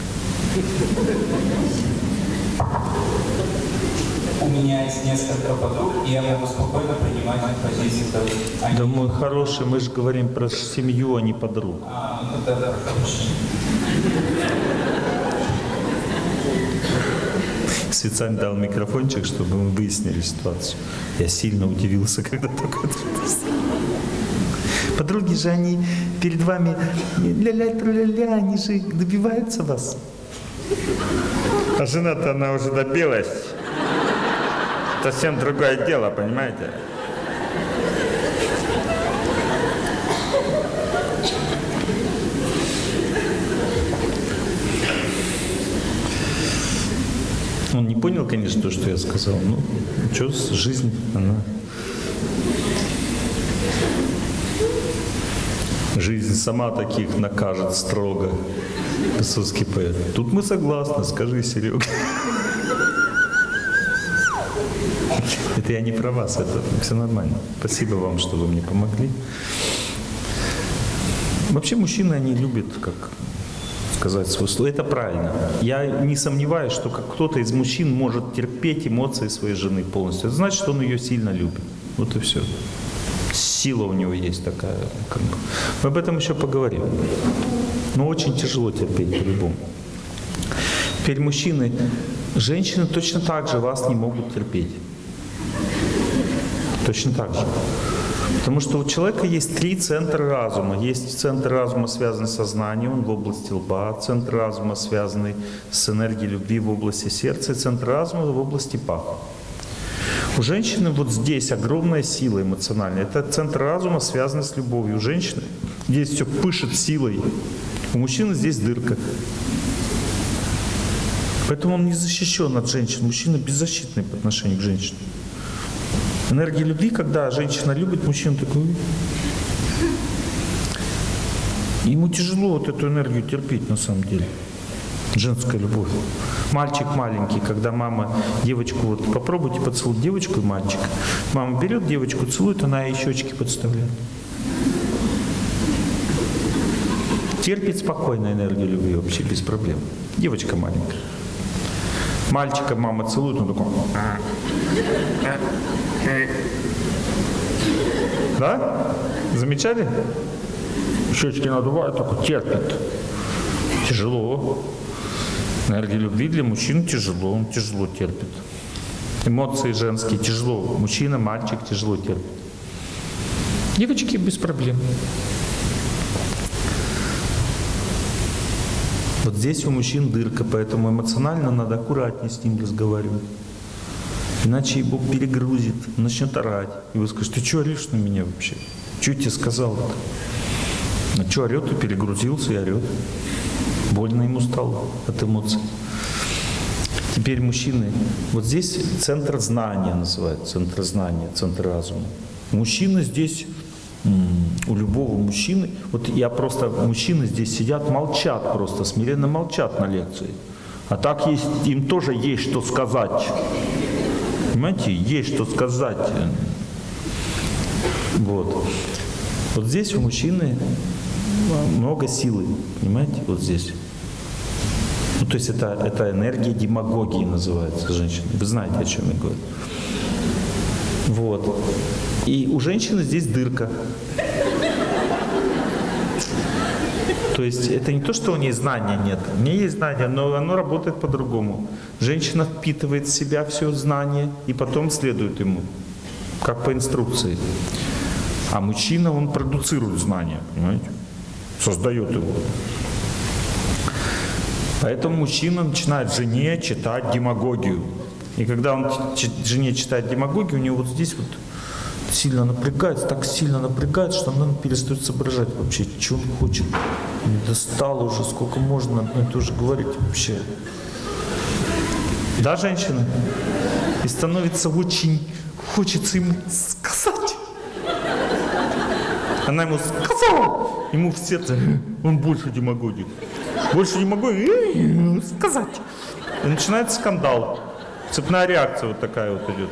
У меня есть несколько подруг, и я могу спокойно принимать позицию. Они... Да мой хороший, мы же говорим про семью, а не подруг. А, ну тогда хорошо. Специально дал микрофончик, чтобы мы выяснили ситуацию. Я сильно удивился, когда только это Подруги же, они перед вами ля-ля, тра-ля-ля, они же добиваются вас. А жена-то она уже добилась. Совсем другое дело, понимаете? Понял, конечно, то, что я сказал. Ну, что, жизнь, она... Жизнь сама таких накажет строго. Высоцкий поэт. Тут мы согласны, скажи, Серега. Это я не про вас, это все нормально. Спасибо вам, что вы мне помогли. Вообще мужчины, они любят, как сказать свое слово. Это правильно. Я не сомневаюсь, что как кто-то из мужчин может терпеть эмоции своей жены полностью. Это значит, что он ее сильно любит. Вот и все. Сила у него есть такая. Как. Мы об этом еще поговорим. Но очень тяжело терпеть по-любому. Теперь мужчины, женщины точно так же вас не могут терпеть. Точно так же. Потому что у человека есть три центра разума. Есть центр разума, связанный с сознанием, он в области лба, центр разума, связанный с энергией любви в области сердца, и центр разума в области паха. У женщины вот здесь огромная сила эмоциональная. Это центр разума, связанный с любовью. У женщины здесь все пышет силой. У мужчины здесь дырка. Поэтому он не защищен от женщин. Мужчина беззащитный по отношению к женщине. Энергия любви, когда женщина любит, мужчина такой... Ему тяжело вот эту энергию терпеть на самом деле. Женская любовь. Мальчик маленький, когда мама девочку, вот попробуйте поцеловать девочку и мальчика. Мама берет девочку, целует, она ей щечки подставляет. Терпит спокойно энергию любви вообще без проблем. Девочка маленькая. Мальчика мама целует, он такой... Да? Замечали? Щечки надувают, такой терпит. Тяжело. Энергия любви для мужчин тяжело, он тяжело терпит. Эмоции женские тяжело. Мужчина, мальчик тяжело терпит. Девочки без проблем. Вот здесь у мужчин дырка, поэтому эмоционально надо аккуратнее с ним разговаривать. Иначе его перегрузит, начнет орать. И вы скажете, ты что орешь на меня вообще? Что тебе сказал-то? А что орет и перегрузился и орет. Больно ему стало от эмоций. Теперь мужчины. Вот здесь центр знания называют, центр знания, центр разума. Мужчины здесь, у любого мужчины, вот я просто, мужчины здесь сидят, молчат просто, смиренно молчат на лекции. А так есть, им тоже есть что сказать. Понимаете, есть что сказать. Вот. Вот здесь у мужчины много силы, понимаете, вот здесь. Ну, то есть это, это энергия демагогии называется женщины. Вы знаете, о чем я говорю. Вот. И у женщины здесь дырка. То есть это не то, что у нее знания нет. У нее есть знания, но оно работает по-другому. Женщина впитывает в себя все знание и потом следует ему, как по инструкции. А мужчина, он продуцирует знания, понимаете? Создает его. Поэтому мужчина начинает жене читать демагогию. И когда он жене читает демагогию, у него вот здесь вот сильно напрягается, так сильно напрягается, что она перестает соображать вообще, что он хочет. Не достало уже, сколько можно одно и то же говорить вообще. Да, женщина? И становится очень, хочется ему сказать. Она ему сказала, ему в сердце, он больше демагогик. Больше демагогик, сказать. И начинается скандал. Цепная реакция вот такая вот идет.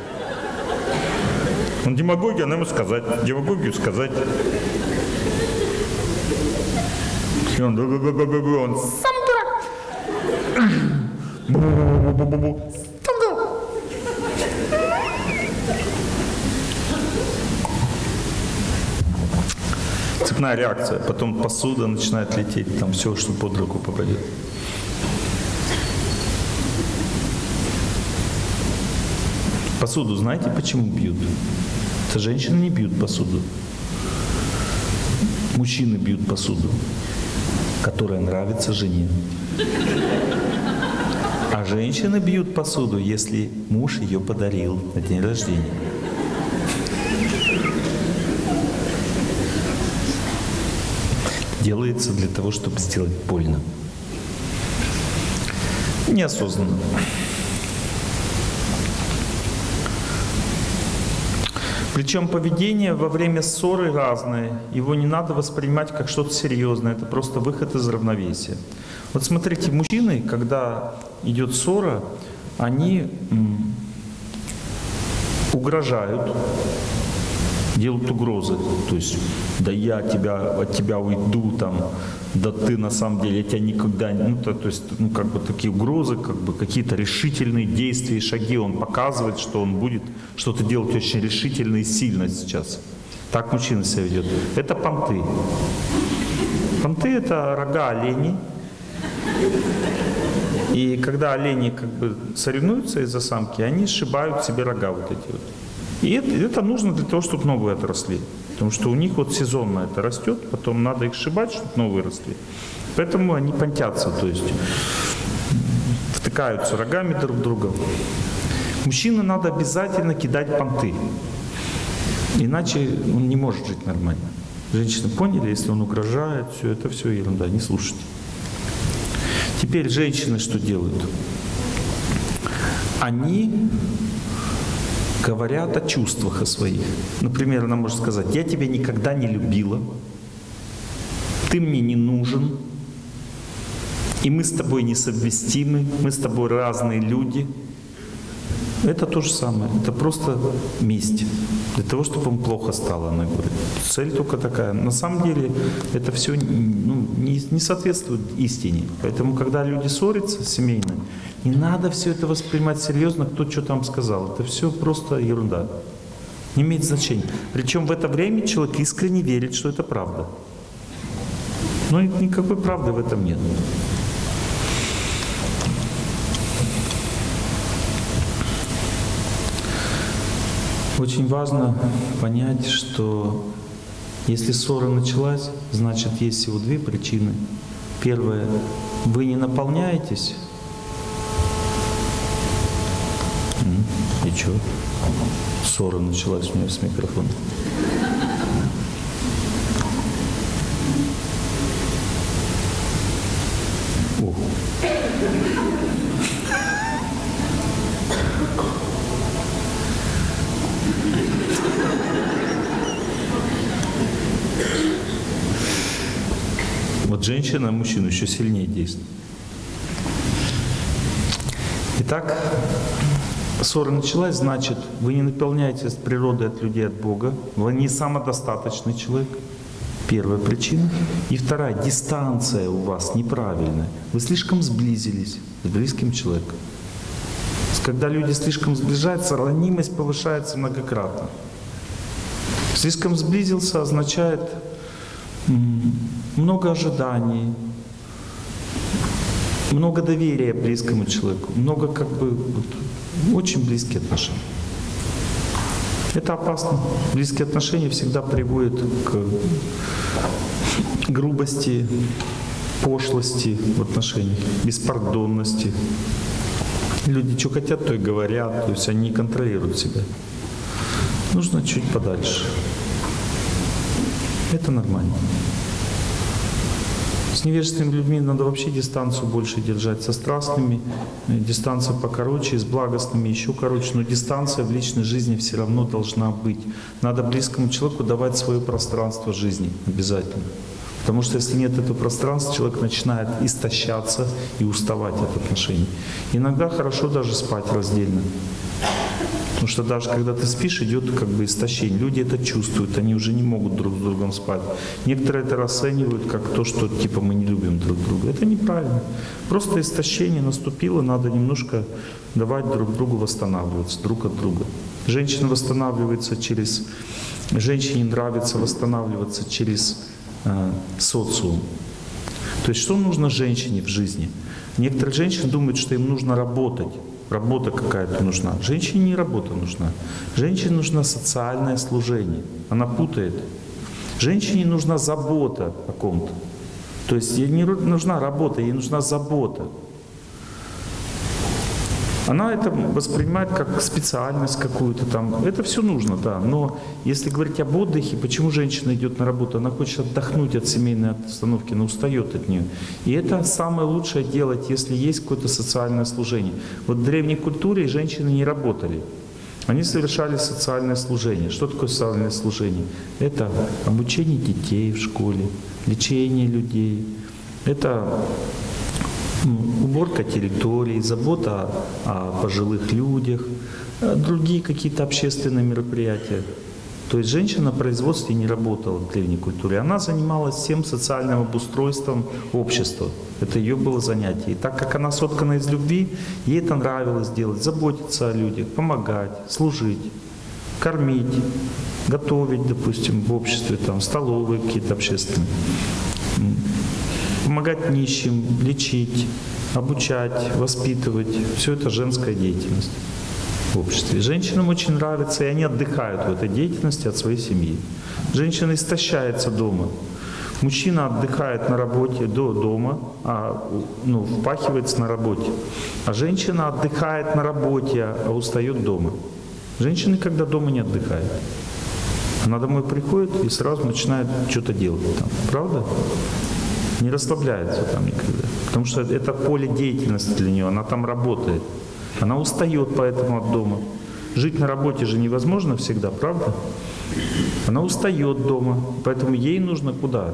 Он демагогия, она ему сказать. Демагогию сказать. И он, он сам дурак. Сам дурак. Цепная реакция. Потом посуда начинает лететь, там все, что под руку попадет. Посуду знаете, почему бьют? Это женщины не бьют посуду. Мужчины бьют посуду, которая нравится жене. А женщины бьют посуду, если муж ее подарил на день рождения. Делается для того, чтобы сделать больно. Неосознанно. Причем поведение во время ссоры разное. Его не надо воспринимать как что-то серьезное. Это просто выход из равновесия. Вот смотрите, мужчины, когда идет ссора, они угрожают, делают угрозы. То есть, да я тебя, от тебя уйду, там, да ты на самом деле, я тебя никогда. Ну, то, то есть, ну, как бы такие угрозы, как бы какие-то решительные действия и шаги. Он показывает, что он будет что-то делать очень решительно и сильно сейчас. Так мужчина себя ведет. Это понты. Понты – это рога оленей. И когда олени как бы соревнуются из-за самки, они сшибают себе рога вот эти вот. И это, это нужно для того, чтобы новые отросли. Потому что у них вот сезонно это растет, потом надо их сшибать, чтобы новые росли. Поэтому они понтятся, то есть втыкаются рогами друг в друга. Мужчине надо обязательно кидать понты. Иначе он не может жить нормально. Женщины поняли, если он угрожает, все это все ерунда, не слушайте. Теперь женщины что делают? Они говорят о чувствах о своих. Например, она может сказать, я тебя никогда не любила, ты мне не нужен, и мы с тобой несовместимы, мы с тобой разные люди. Это то же самое, это просто месть. Для того, чтобы им плохо стало, она говорит. Цель только такая. На самом деле это все ну, не, не соответствует истине. Поэтому, когда люди ссорятся семейно, не надо все это воспринимать серьезно, кто что там сказал. Это все просто ерунда. Не имеет значения. Причем в это время человек искренне верит, что это правда. Но никакой правды в этом нет. Очень важно понять, что если ссора началась, значит есть всего две причины. Первое, вы не наполняетесь. И что? Ссора началась у меня с микрофоном. Женщина на мужчину еще сильнее действует. Итак, ссора началась, значит, вы не наполняетесь природой от людей, от Бога. Вы не самодостаточный человек. Первая причина. И вторая, дистанция у вас неправильная. Вы слишком сблизились с близким человеком. Когда люди слишком сближаются, ранимость повышается многократно. Слишком сблизился означает много ожиданий, много доверия близкому человеку, много как бы вот, очень близкие отношения. Это опасно. Близкие отношения всегда приводят к грубости, пошлости в отношениях, беспардонности. Люди что хотят, то и говорят, то есть они контролируют себя. Нужно чуть подальше. Это нормально. С невежественными людьми надо вообще дистанцию больше держать. Со страстными э, дистанция покороче, с благостными еще короче. Но дистанция в личной жизни все равно должна быть. Надо близкому человеку давать свое пространство жизни обязательно. Потому что если нет этого пространства, человек начинает истощаться и уставать от отношений. Иногда хорошо даже спать раздельно. Потому что даже когда ты спишь, идет как бы истощение. Люди это чувствуют, они уже не могут друг с другом спать. Некоторые это расценивают как то, что типа мы не любим друг друга. Это неправильно. Просто истощение наступило, надо немножко давать друг другу восстанавливаться друг от друга. Женщина восстанавливается через... Женщине нравится восстанавливаться через э, социум. То есть что нужно женщине в жизни? Некоторые женщины думают, что им нужно работать. Работа какая-то нужна. Женщине не работа нужна. Женщине нужно социальное служение. Она путает. Женщине нужна забота о ком-то. То есть ей не нужна работа, ей нужна забота. Она это воспринимает как специальность какую-то там. Это все нужно, да. Но если говорить об отдыхе, почему женщина идет на работу? Она хочет отдохнуть от семейной обстановки, она устает от нее. И это самое лучшее делать, если есть какое-то социальное служение. Вот в древней культуре женщины не работали. Они совершали социальное служение. Что такое социальное служение? Это обучение детей в школе, лечение людей. Это уборка территорий, забота о пожилых людях, э, другие какие-то общественные мероприятия. То есть женщина на производстве не работала в древней культуре. Она занималась всем социальным обустройством общества. Это ее было занятие. И так как она соткана из любви, ей это нравилось делать, заботиться о людях, помогать, служить, кормить, готовить, допустим, в обществе, там, столовые какие-то общественные помогать нищим, лечить, обучать, воспитывать. Все это женская деятельность в обществе. Женщинам очень нравится, и они отдыхают в этой деятельности от своей семьи. Женщина истощается дома. Мужчина отдыхает на работе до дома, а, ну, впахивается на работе. А женщина отдыхает на работе, а устает дома. Женщины, когда дома не отдыхают. Она домой приходит и сразу начинает что-то делать там. Правда? Не расслабляется там никогда. Потому что это поле деятельности для нее, она там работает. Она устает поэтому от дома. Жить на работе же невозможно всегда, правда? Она устает дома, поэтому ей нужно куда?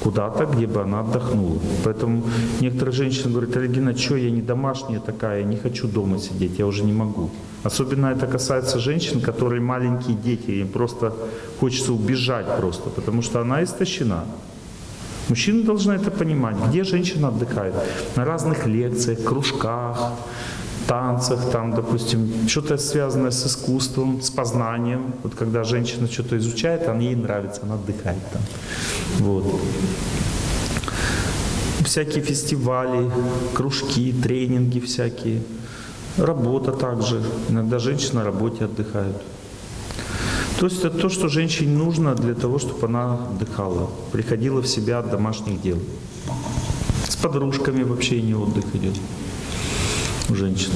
Куда-то, где бы она отдохнула. Поэтому некоторые женщины говорят, Регина, что я не домашняя такая, я не хочу дома сидеть, я уже не могу. Особенно это касается женщин, которые маленькие дети, им просто хочется убежать просто, потому что она истощена. Мужчины должны это понимать. Где женщина отдыхает? На разных лекциях, кружках, танцах, там, допустим, что-то связанное с искусством, с познанием. Вот когда женщина что-то изучает, она ей нравится, она отдыхает там. Вот. Всякие фестивали, кружки, тренинги всякие. Работа также. Иногда женщины на работе отдыхают. То есть это то, что женщине нужно для того, чтобы она отдыхала, приходила в себя от домашних дел. С подружками вообще не отдых идет у женщин.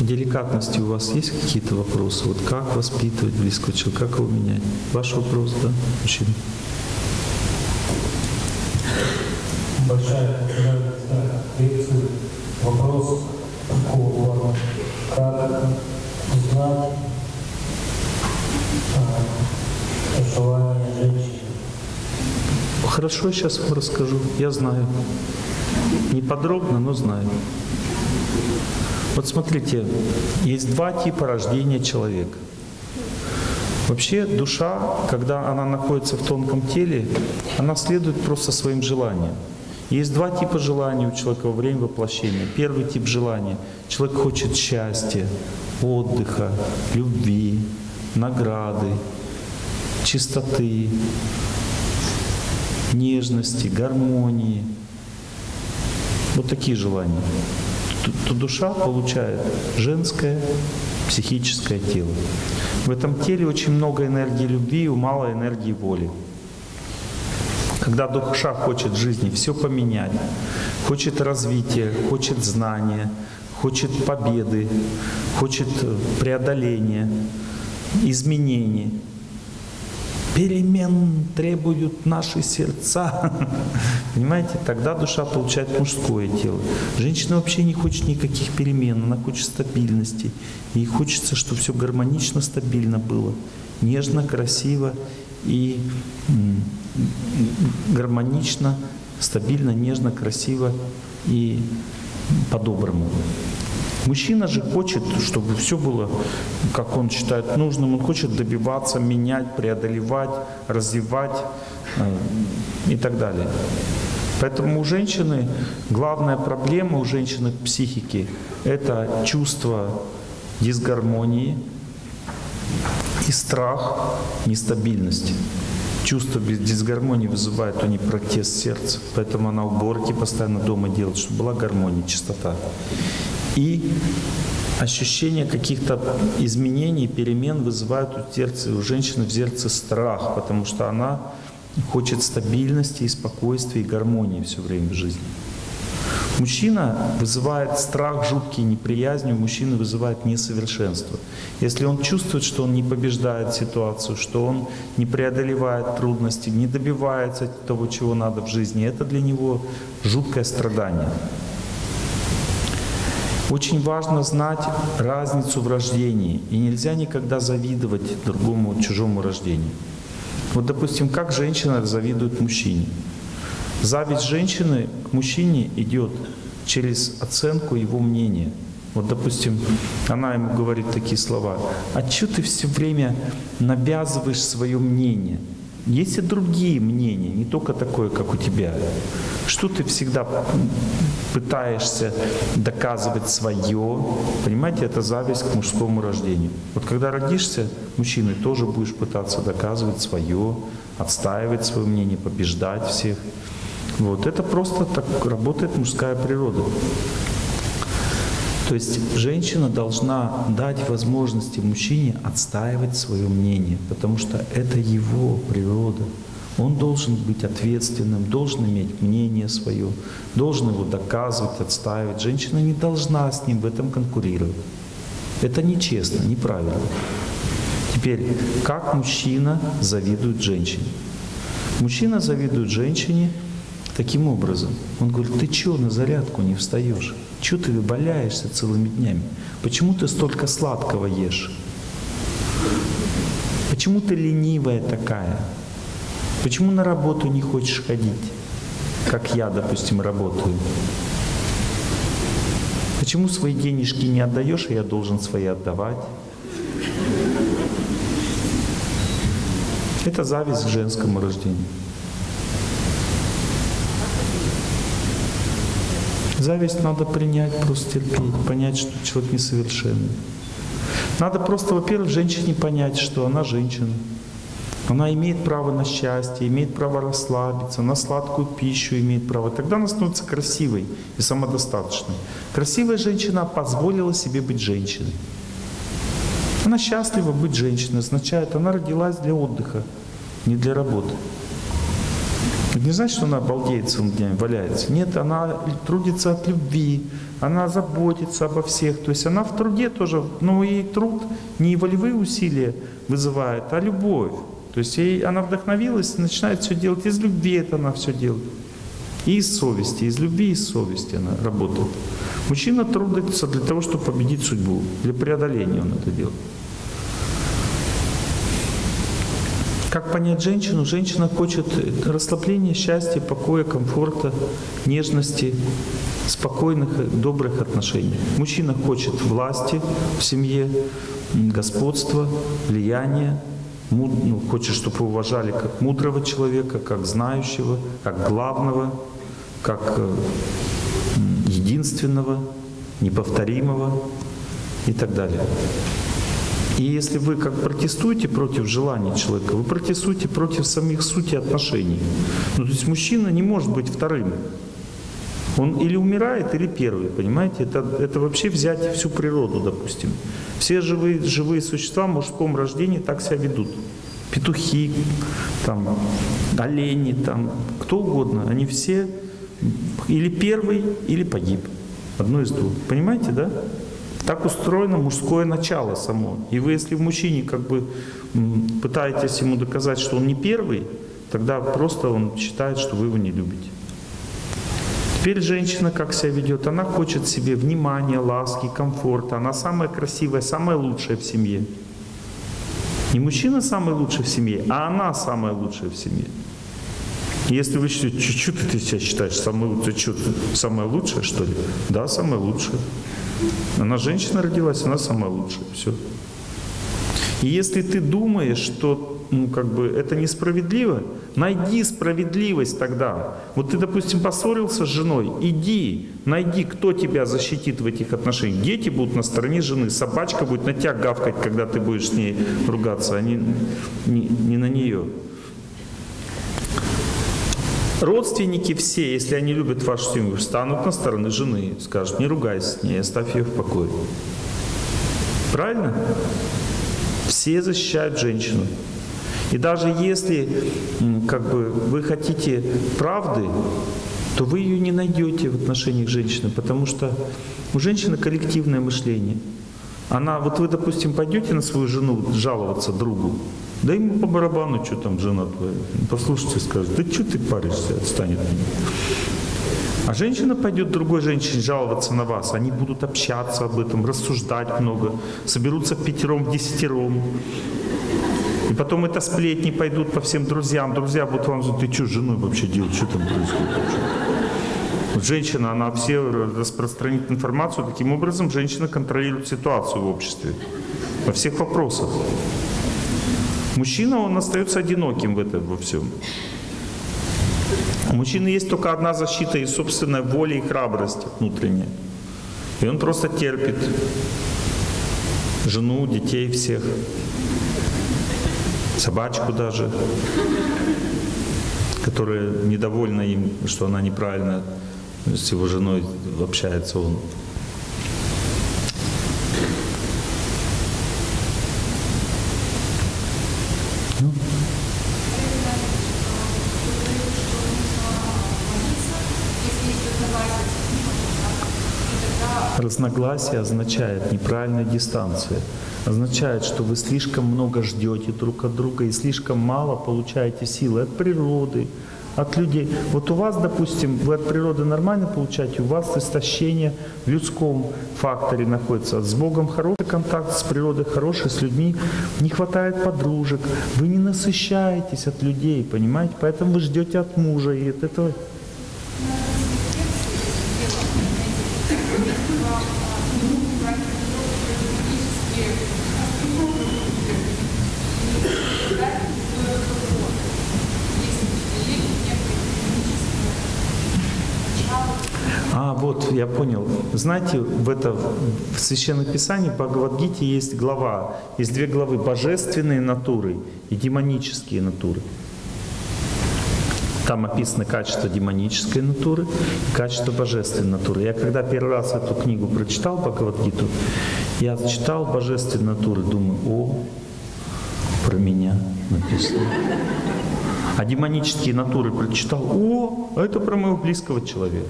Деликатности у вас есть какие-то вопросы? Вот как воспитывать близкого человека, как его менять? Ваш вопрос, да, мужчина? Большая лекция, вопрос такого плана. Как узнать а, желание женщины? Хорошо, сейчас вам расскажу. Я знаю. Не подробно, но знаю. Вот смотрите, есть два типа рождения человека. Вообще душа, когда она находится в тонком теле, она следует просто своим желаниям. Есть два типа желаний у человека во время воплощения. Первый тип желания. Человек хочет счастья, отдыха, любви, награды, чистоты, нежности, гармонии. Вот такие желания. То, то душа получает женское психическое тело. В этом теле очень много энергии любви и мало энергии воли. Когда душа хочет жизни все поменять, хочет развития, хочет знания, хочет победы, хочет преодоления, изменений, перемен требуют наши сердца. Понимаете, тогда душа получает мужское тело. Женщина вообще не хочет никаких перемен, она хочет стабильности. Ей хочется, чтобы все гармонично, стабильно было. Нежно, красиво и гармонично, стабильно, нежно, красиво и по-доброму. Мужчина же хочет, чтобы все было, как он считает нужным. Он хочет добиваться, менять, преодолевать, развивать э, и так далее. Поэтому у женщины главная проблема у женщины психики – это чувство дисгармонии и страх нестабильности. Чувство дисгармонии вызывает у нее протест сердца, поэтому она уборки постоянно дома делает, чтобы была гармония, чистота. И ощущение каких-то изменений, перемен вызывают у сердца, у женщины в сердце страх, потому что она хочет стабильности и спокойствия и гармонии все время в жизни. Мужчина вызывает страх, жуткий неприязнь, у мужчины вызывает несовершенство. Если он чувствует, что он не побеждает ситуацию, что он не преодолевает трудности, не добивается того, чего надо в жизни, это для него жуткое страдание. Очень важно знать разницу в рождении. И нельзя никогда завидовать другому чужому рождению. Вот, допустим, как женщина завидует мужчине. Зависть женщины к мужчине идет через оценку его мнения. Вот, допустим, она ему говорит такие слова. «А что ты все время навязываешь свое мнение? Есть и другие мнения, не только такое, как у тебя. Что ты всегда пытаешься доказывать свое? Понимаете, это зависть к мужскому рождению. Вот когда родишься мужчиной, тоже будешь пытаться доказывать свое, отстаивать свое мнение, побеждать всех. Вот это просто так работает мужская природа. То есть женщина должна дать возможности мужчине отстаивать свое мнение, потому что это его природа. Он должен быть ответственным, должен иметь мнение свое, должен его доказывать, отстаивать. Женщина не должна с ним в этом конкурировать. Это нечестно, неправильно. Теперь, как мужчина завидует женщине? Мужчина завидует женщине таким образом. Он говорит, ты что на зарядку не встаешь? Чего ты валяешься целыми днями? Почему ты столько сладкого ешь? Почему ты ленивая такая? Почему на работу не хочешь ходить, как я, допустим, работаю? Почему свои денежки не отдаешь, а я должен свои отдавать? Это зависть к женскому рождению. Зависть надо принять, просто терпеть, понять, что человек несовершенный. Надо просто, во-первых, женщине понять, что она женщина. Она имеет право на счастье, имеет право расслабиться, на сладкую пищу имеет право. Тогда она становится красивой и самодостаточной. Красивая женщина позволила себе быть женщиной. Она счастлива быть женщиной, означает, она родилась для отдыха, не для работы. Это не значит, что она обалдеет целыми днями, валяется. Нет, она трудится от любви, она заботится обо всех. То есть она в труде тоже, но ей труд не волевые усилия вызывает, а любовь. То есть ей, она вдохновилась, начинает все делать из любви, это она все делает. И из совести, из любви и из совести она работает. Мужчина трудится для того, чтобы победить судьбу, для преодоления он это делает. Как понять женщину? Женщина хочет расслабления, счастья, покоя, комфорта, нежности, спокойных, добрых отношений. Мужчина хочет власти в семье, господства, влияния, ну, хочет, чтобы уважали как мудрого человека, как знающего, как главного, как э, единственного, неповторимого и так далее. И если вы как протестуете против желаний человека, вы протестуете против самих сути отношений. Ну, то есть мужчина не может быть вторым. Он или умирает, или первый, понимаете? Это, это вообще взять всю природу, допустим. Все живые, живые существа в мужском рождении так себя ведут. Петухи, там, олени, там, кто угодно. Они все или первый, или погиб. Одно из двух. Понимаете, да? Так устроено мужское начало само. И вы, если в мужчине как бы пытаетесь ему доказать, что он не первый, тогда просто он считает, что вы его не любите. Теперь женщина как себя ведет? Она хочет себе внимания, ласки, комфорта. Она самая красивая, самая лучшая в семье. Не мужчина самый лучший в семье, а она самая лучшая в семье. Если вы чуть-чуть ты себя считаешь самой лучшей, что, ты самая лучшая, что ли? Да, самая лучшая. Она женщина родилась, она самая лучшая. Все. И если ты думаешь, что ну, как бы это несправедливо, найди справедливость тогда. Вот ты, допустим, поссорился с женой, иди, найди, кто тебя защитит в этих отношениях. Дети будут на стороне жены, собачка будет на тебя гавкать, когда ты будешь с ней ругаться, а не, не, не на нее. Родственники все, если они любят вашу семью, встанут на стороны жены, скажут, не ругайся с ней, оставь ее в покое. Правильно? Все защищают женщину. И даже если как бы, вы хотите правды, то вы ее не найдете в отношениях женщины, потому что у женщины коллективное мышление. Она, вот вы, допустим, пойдете на свою жену жаловаться другу, да ему по барабану, что там жена твоя. Послушайте, скажет, да что ты паришься, отстанет от меня. А женщина пойдет другой женщине жаловаться на вас. Они будут общаться об этом, рассуждать много, соберутся в пятером, в десятером. И потом это сплетни пойдут по всем друзьям. Друзья будут вам говорить, ты что с женой вообще делаешь, что там происходит женщина, она все распространит информацию. Таким образом, женщина контролирует ситуацию в обществе во всех вопросах. Мужчина, он остается одиноким в этом во всем. У мужчины есть только одна защита и собственная воля и храбрость внутренняя. И он просто терпит жену, детей всех, собачку даже, которая недовольна им, что она неправильно с его женой общается он. Разногласие означает неправильная дистанция. Означает, что вы слишком много ждете друг от друга и слишком мало получаете силы от природы, от людей. Вот у вас, допустим, вы от природы нормально получаете, у вас истощение в людском факторе находится. С Богом хороший контакт, с природой хороший, с людьми не хватает подружек. Вы не насыщаетесь от людей, понимаете? Поэтому вы ждете от мужа и от этого А, вот, я понял. Знаете, в, это, в Священном Писании, в Бхагавадгите есть глава, есть две главы, божественные натуры и демонические натуры. Там описаны качества демонической натуры и качество божественной натуры. Я когда первый раз эту книгу прочитал, Бхагавадгиту, я читал божественные натуры, думаю, о, про меня написано. А демонические натуры прочитал, о, это про моего близкого человека.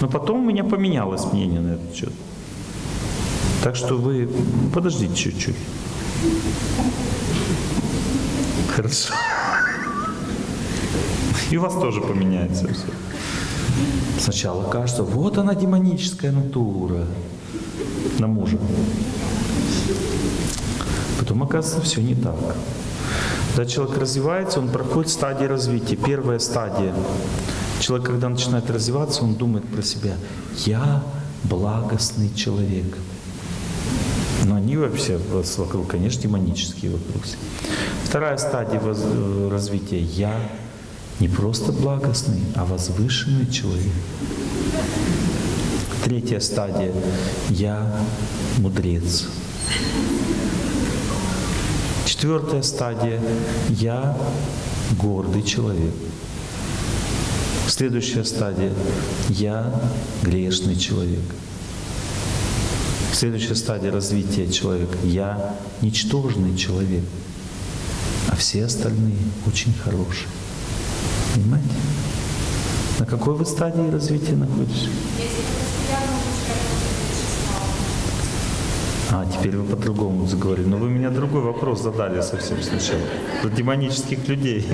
Но потом у меня поменялось мнение на этот счет. Так что вы подождите чуть-чуть. Хорошо. И у вас тоже поменяется все. Сначала кажется, вот она демоническая натура на мужа. Потом оказывается все не так. Когда человек развивается, он проходит стадии развития. Первая стадия. Человек, когда начинает развиваться, он думает про себя. Я благостный человек. Но они вообще вокруг, конечно, демонические вопросы. Вторая стадия э, развития — я не просто благостный, а возвышенный человек. Третья стадия — я мудрец. Четвертая стадия — я гордый человек. Следующая стадия — я грешный человек. Следующая стадия развития человека — я ничтожный человек, а все остальные очень хорошие. Понимаете? На какой вы стадии развития находитесь? А, теперь вы по-другому заговорили. Но вы меня другой вопрос задали совсем сначала. Про демонических людей.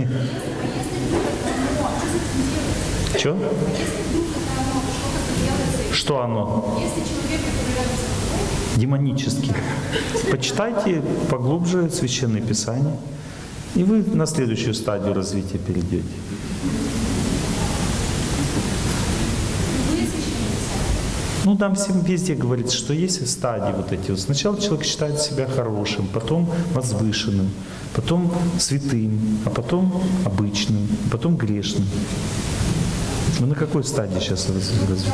Что? Что оно? Демонический. Почитайте поглубже Священное Писание, и вы на следующую стадию развития перейдете. Ну, там всем везде говорится, что есть стадии вот эти. Сначала человек считает себя хорошим, потом возвышенным, потом святым, а потом обычным, потом грешным. Вы на какой стадии сейчас развития?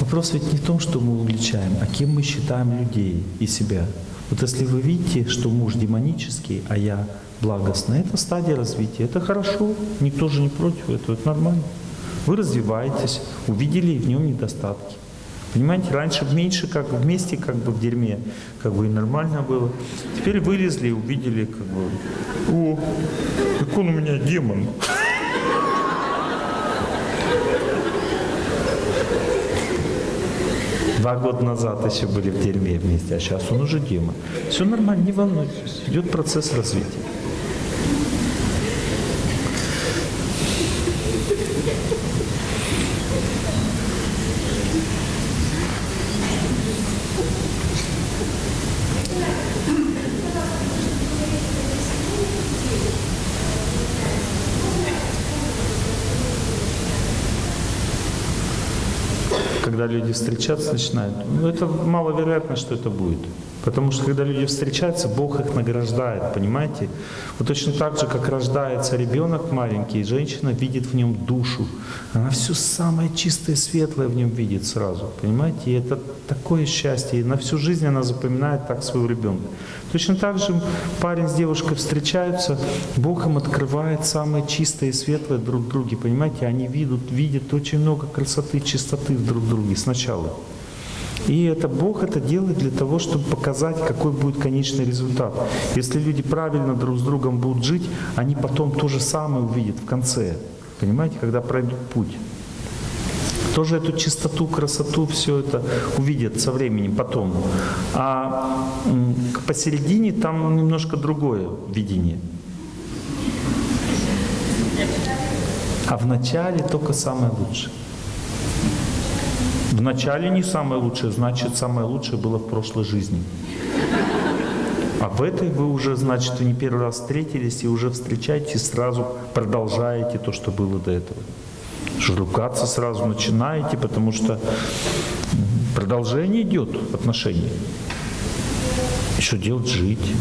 Вопрос ведь не в том, что мы уличаем, а кем мы считаем людей и себя. Вот если вы видите, что муж демонический, а я благостный, это стадия развития. Это хорошо, никто же не против этого, это нормально. Вы развиваетесь, увидели в нем недостатки. Понимаете, раньше меньше как вместе, как бы в дерьме, как бы и нормально было. Теперь вылезли и увидели, как бы, о, как он у меня демон. Два года назад еще были в дерьме вместе, а сейчас он уже демон. Все нормально, не волнуйтесь. Идет процесс развития. Когда люди встречаться начинают, ну это маловероятно, что это будет. Потому что когда люди встречаются, Бог их награждает, понимаете? Вот точно так же, как рождается ребенок маленький, женщина видит в нем душу. Она все самое чистое, светлое в нем видит сразу, понимаете? И это такое счастье. И на всю жизнь она запоминает так своего ребенка. Точно так же парень с девушкой встречаются, Бог им открывает самое чистое и светлое друг в друге, понимаете? Они видят, видят очень много красоты, чистоты в друг друге сначала. И это Бог это делает для того, чтобы показать, какой будет конечный результат. Если люди правильно друг с другом будут жить, они потом то же самое увидят в конце. Понимаете, когда пройдут путь. Тоже эту чистоту, красоту, все это увидят со временем потом. А посередине там немножко другое видение. А в начале только самое лучшее. В начале не самое лучшее, значит, самое лучшее было в прошлой жизни. А в этой вы уже, значит, не первый раз встретились и уже встречаетесь, сразу продолжаете то, что было до этого. Ругаться сразу начинаете, потому что продолжение идет отношений. И что делать? Жить.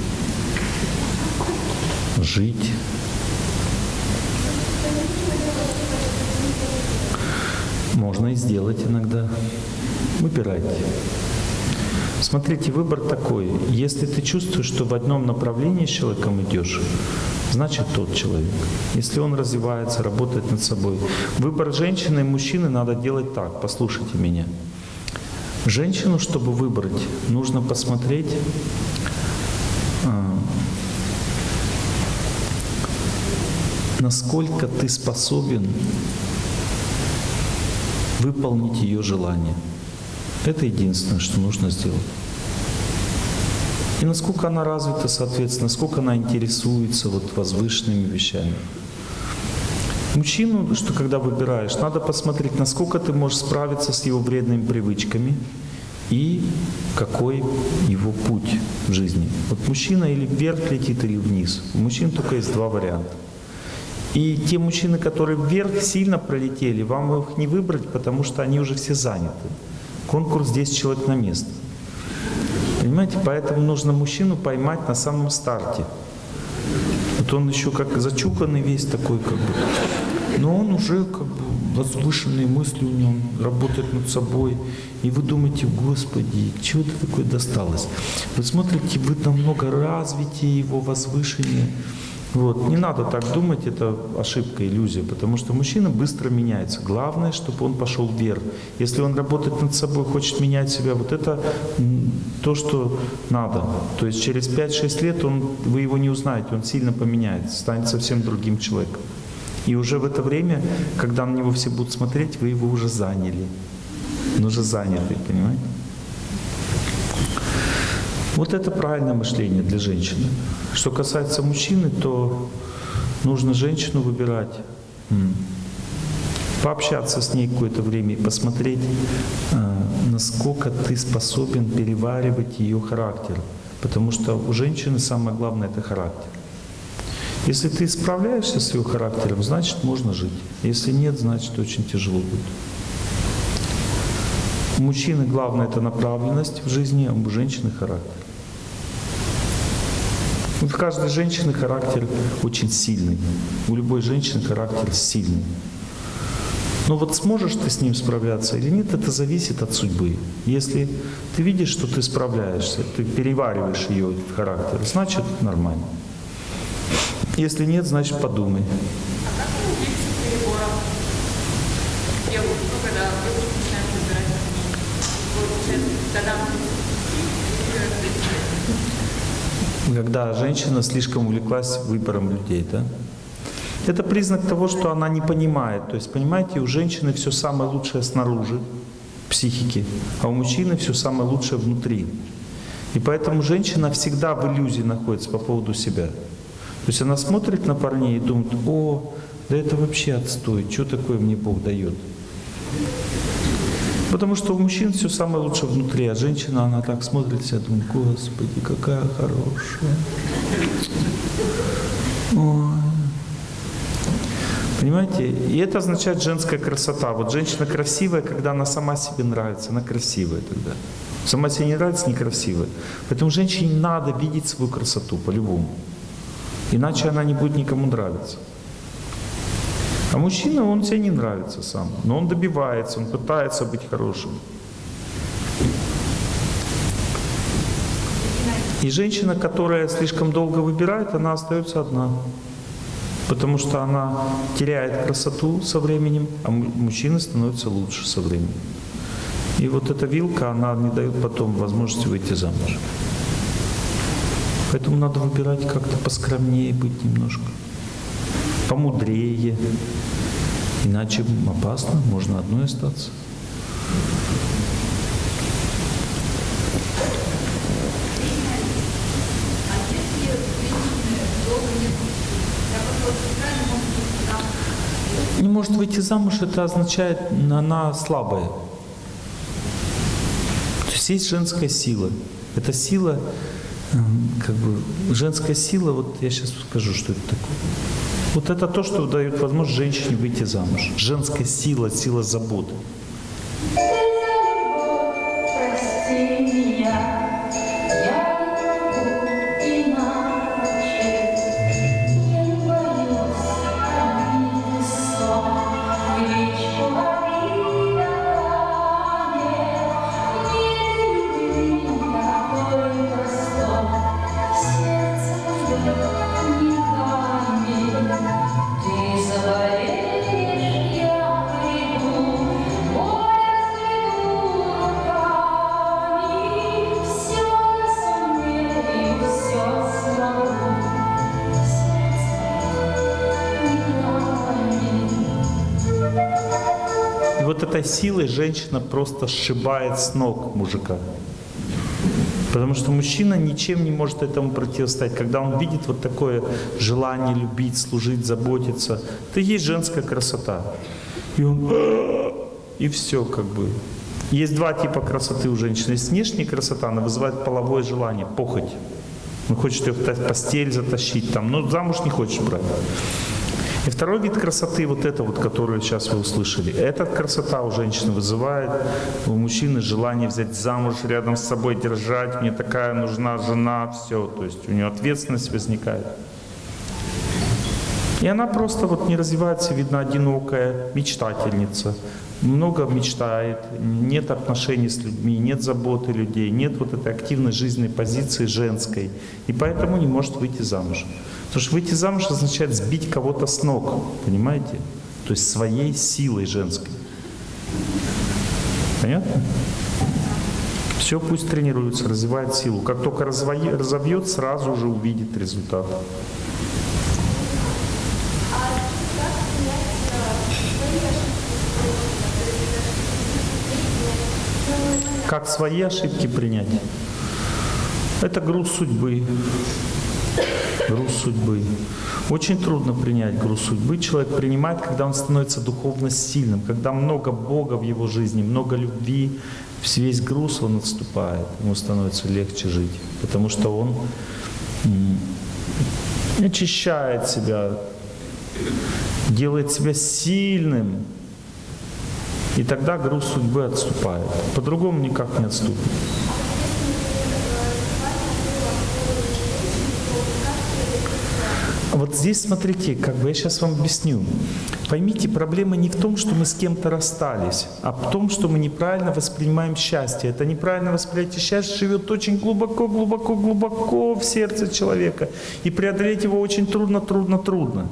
Жить. Можно и сделать иногда. Выбирайте. Смотрите, выбор такой. Если ты чувствуешь, что в одном направлении с человеком идешь, значит тот человек. Если он развивается, работает над собой. Выбор женщины и мужчины надо делать так. Послушайте меня. Женщину, чтобы выбрать, нужно посмотреть, а, насколько ты способен выполнить ее желание. Это единственное, что нужно сделать. И насколько она развита, соответственно, насколько она интересуется вот возвышенными вещами. Мужчину, что когда выбираешь, надо посмотреть, насколько ты можешь справиться с его вредными привычками и какой его путь в жизни. Вот мужчина или вверх летит, или вниз. У мужчин только есть два варианта. И те мужчины, которые вверх сильно пролетели, вам их не выбрать, потому что они уже все заняты. Конкурс 10 человек на место. Понимаете, поэтому нужно мужчину поймать на самом старте. Вот он еще как зачуханный весь такой, как бы. Но он уже как бы возвышенные мысли у него, он работает над собой. И вы думаете, Господи, чего ты такое досталось? Вы смотрите, вы намного развитие его, возвышение. Вот. Не надо так думать, это ошибка, иллюзия, потому что мужчина быстро меняется. Главное, чтобы он пошел вверх. Если он работает над собой, хочет менять себя, вот это то, что надо. То есть через 5-6 лет он, вы его не узнаете, он сильно поменяется, станет совсем другим человеком. И уже в это время, когда на него все будут смотреть, вы его уже заняли. Он уже занятый, понимаете? Вот это правильное мышление для женщины. Что касается мужчины, то нужно женщину выбирать, пообщаться с ней какое-то время и посмотреть, э, насколько ты способен переваривать ее характер. Потому что у женщины самое главное – это характер. Если ты справляешься с ее характером, значит можно жить. Если нет, значит очень тяжело будет. У мужчины главное это направленность в жизни, а у женщины характер. У каждой женщины характер очень сильный. У любой женщины характер сильный. Но вот сможешь ты с ним справляться или нет, это зависит от судьбы. Если ты видишь, что ты справляешься, ты перевариваешь ее характер, значит нормально. Если нет, значит подумай. А как убедиться перебором? Девушку, ну, когда девушка начинает выбирать мужчину. Вот, сейчас, когда Когда женщина слишком увлеклась выбором людей, да? Это признак того, что она не понимает. То есть, понимаете, у женщины все самое лучшее снаружи, психики, а у мужчины все самое лучшее внутри. И поэтому женщина всегда в иллюзии находится по поводу себя. То есть она смотрит на парней и думает, о, да это вообще отстой, что такое мне Бог дает. Потому что у мужчин все самое лучшее внутри, а женщина, она так смотрит себя, думает, Господи, какая хорошая. Ой. Понимаете? И это означает женская красота. Вот женщина красивая, когда она сама себе нравится, она красивая тогда. Сама себе не нравится, некрасивая. Поэтому женщине надо видеть свою красоту по-любому. Иначе она не будет никому нравиться. А мужчина, он себе не нравится сам. Но он добивается, он пытается быть хорошим. И женщина, которая слишком долго выбирает, она остается одна. Потому что она теряет красоту со временем, а му- мужчина становится лучше со временем. И вот эта вилка, она не дает потом возможности выйти замуж. Поэтому надо выбирать как-то поскромнее быть немножко, помудрее. Иначе опасно, можно одной остаться. Не может выйти замуж, это означает, она слабая. То есть есть женская сила. Это сила, эм, как бы, женская сила, вот я сейчас скажу, что это такое. Вот это то, что дает возможность женщине выйти замуж. Женская сила, сила заботы. Этой силой женщина просто сшибает с ног мужика. Потому что мужчина ничем не может этому противостоять. Когда он видит вот такое желание любить, служить, заботиться, это есть женская красота. И он... И все как бы. Есть два типа красоты у женщины. Есть внешняя красота, она вызывает половое желание, похоть. Он хочет ее в постель затащить, там, но замуж не хочет брать. И второй вид красоты, вот это вот, которую сейчас вы услышали, эта красота у женщины вызывает у мужчины желание взять замуж, рядом с собой держать, мне такая нужна жена, все, то есть у нее ответственность возникает. И она просто вот не развивается, видно, одинокая мечтательница. Много мечтает, нет отношений с людьми, нет заботы людей, нет вот этой активной жизненной позиции женской. И поэтому не может выйти замуж. Потому что выйти замуж означает сбить кого-то с ног, понимаете? То есть своей силой женской. Понятно? Все пусть тренируется, развивает силу. Как только разовьет, сразу же увидит результат. Как свои ошибки принять? Это груз судьбы. Груз судьбы. Очень трудно принять груз судьбы. Человек принимает, когда он становится духовно сильным, когда много Бога в его жизни, много любви, весь груз он отступает, ему становится легче жить, потому что он очищает себя, делает себя сильным, и тогда груз судьбы отступает. По-другому никак не отступит. Вот здесь смотрите, как бы я сейчас вам объясню. Поймите, проблема не в том, что мы с кем-то расстались, а в том, что мы неправильно воспринимаем счастье. Это неправильное восприятие счастья живет очень глубоко, глубоко, глубоко в сердце человека. И преодолеть его очень трудно, трудно, трудно.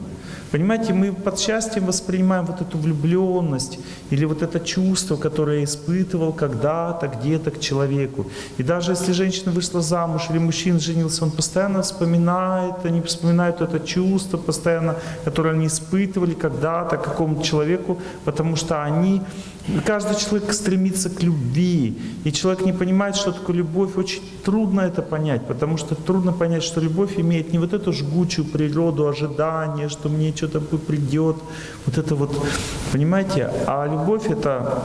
Понимаете, мы под счастьем воспринимаем вот эту влюбленность или вот это чувство, которое испытывал когда-то, где-то к человеку. И даже если женщина вышла замуж или мужчина женился, он постоянно вспоминает, они вспоминают это чувство постоянно, которое они испытывали когда-то к какому-то человеку, потому что они Каждый человек стремится к любви, и человек не понимает, что такое любовь. Очень трудно это понять, потому что трудно понять, что любовь имеет не вот эту жгучую природу ожидания, что мне что-то придет, вот это вот, понимаете, а любовь это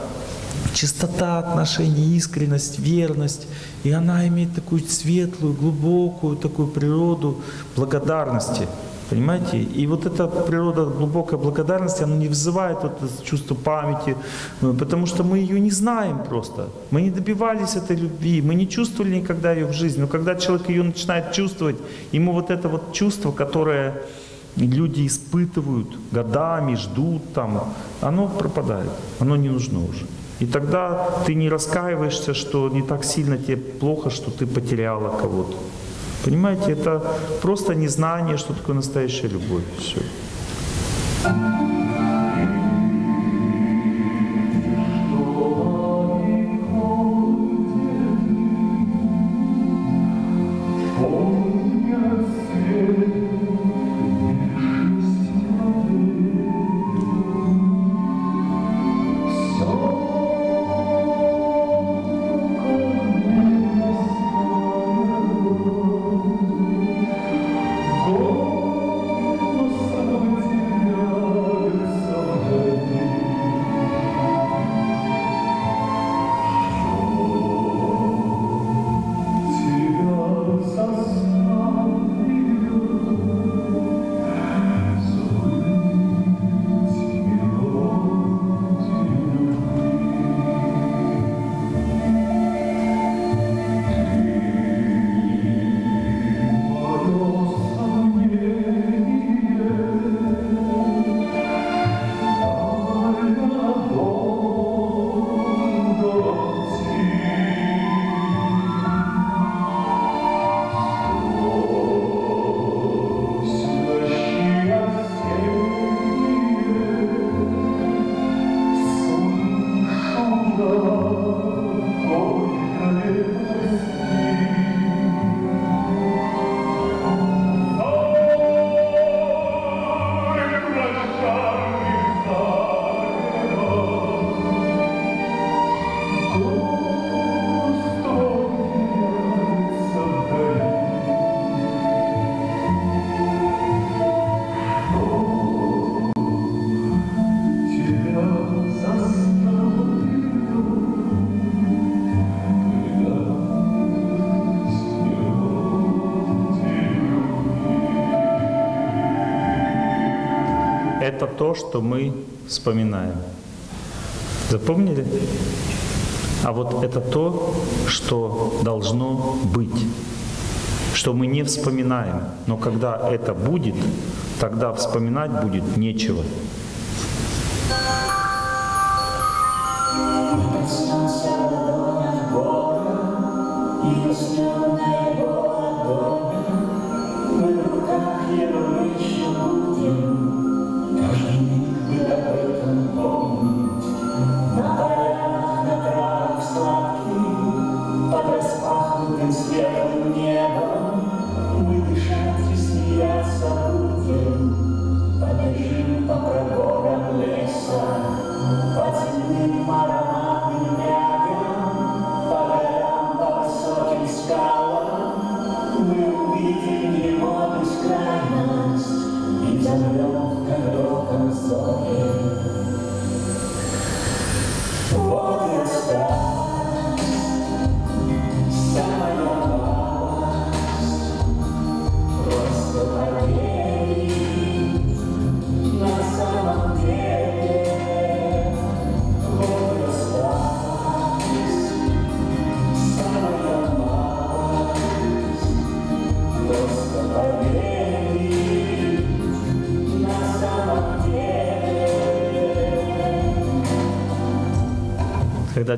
чистота отношений, искренность, верность. И она имеет такую светлую, глубокую такую природу благодарности. Понимаете? И вот эта природа глубокой благодарности, она не вызывает вот это чувство памяти, э, потому что мы ее не знаем просто. Мы не добивались этой любви, мы не чувствовали никогда ее в жизни. Но когда человек ее начинает чувствовать, ему вот это вот чувство, которое люди испытывают годами, ждут там, оно пропадает, оно не нужно уже. И тогда ты не раскаиваешься, что не так сильно тебе плохо, что ты потеряла кого-то. Понимаете, это просто незнание, что такое настоящая любовь. Все. То, что мы вспоминаем. Запомнили? А вот это то, что должно быть, что мы не вспоминаем. Но когда это будет, тогда вспоминать будет нечего.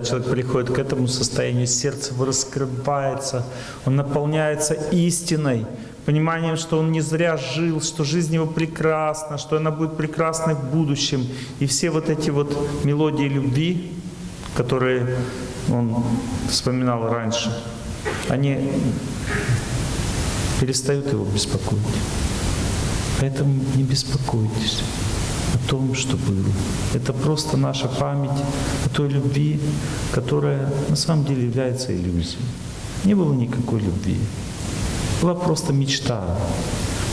Человек приходит к этому состоянию, сердце раскрывается, он наполняется истиной, пониманием, что он не зря жил, что жизнь его прекрасна, что она будет прекрасной в будущем. И все вот эти вот мелодии любви, которые он вспоминал раньше, они перестают его беспокоить. Поэтому не беспокойтесь о том, что было. Это просто наша память той любви, которая на самом деле является иллюзией. Не было никакой любви. Была просто мечта.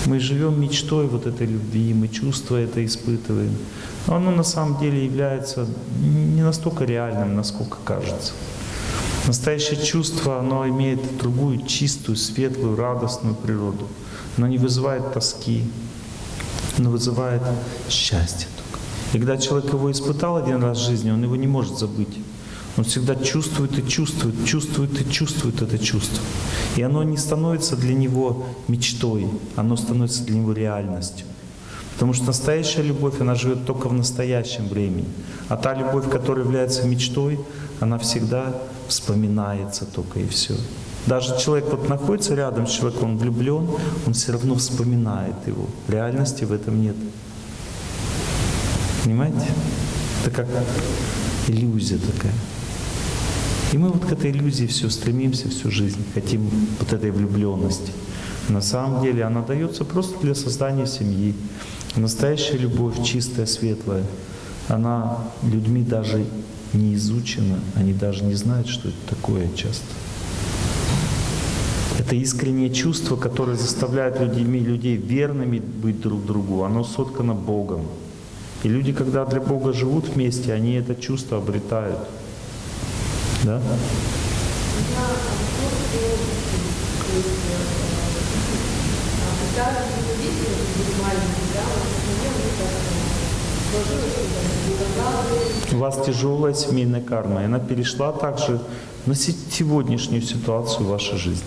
Мы живем мечтой вот этой любви, мы чувства это испытываем. Но оно на самом деле является не настолько реальным, насколько кажется. Настоящее чувство, оно имеет другую чистую, светлую, радостную природу. Оно не вызывает тоски, оно вызывает счастье. И когда человек его испытал один раз в жизни, он его не может забыть. Он всегда чувствует и чувствует, чувствует и чувствует это чувство. И оно не становится для него мечтой, оно становится для него реальностью. Потому что настоящая любовь, она живет только в настоящем времени. А та любовь, которая является мечтой, она всегда вспоминается только и все. Даже человек вот находится рядом с человеком, он влюблен, он все равно вспоминает его. Реальности в этом нет. Понимаете? Это как иллюзия такая. И мы вот к этой иллюзии все стремимся всю жизнь, хотим вот этой влюбленности. На самом деле она дается просто для создания семьи. Настоящая любовь, чистая, светлая, она людьми даже не изучена, они даже не знают, что это такое часто. Это искреннее чувство, которое заставляет людьми, людей верными быть друг другу. Оно соткано Богом. И люди, когда для Бога живут вместе, они это чувство обретают. Да? У вас тяжелая семейная карма, и она перешла также на се- сегодняшнюю ситуацию в вашей жизни.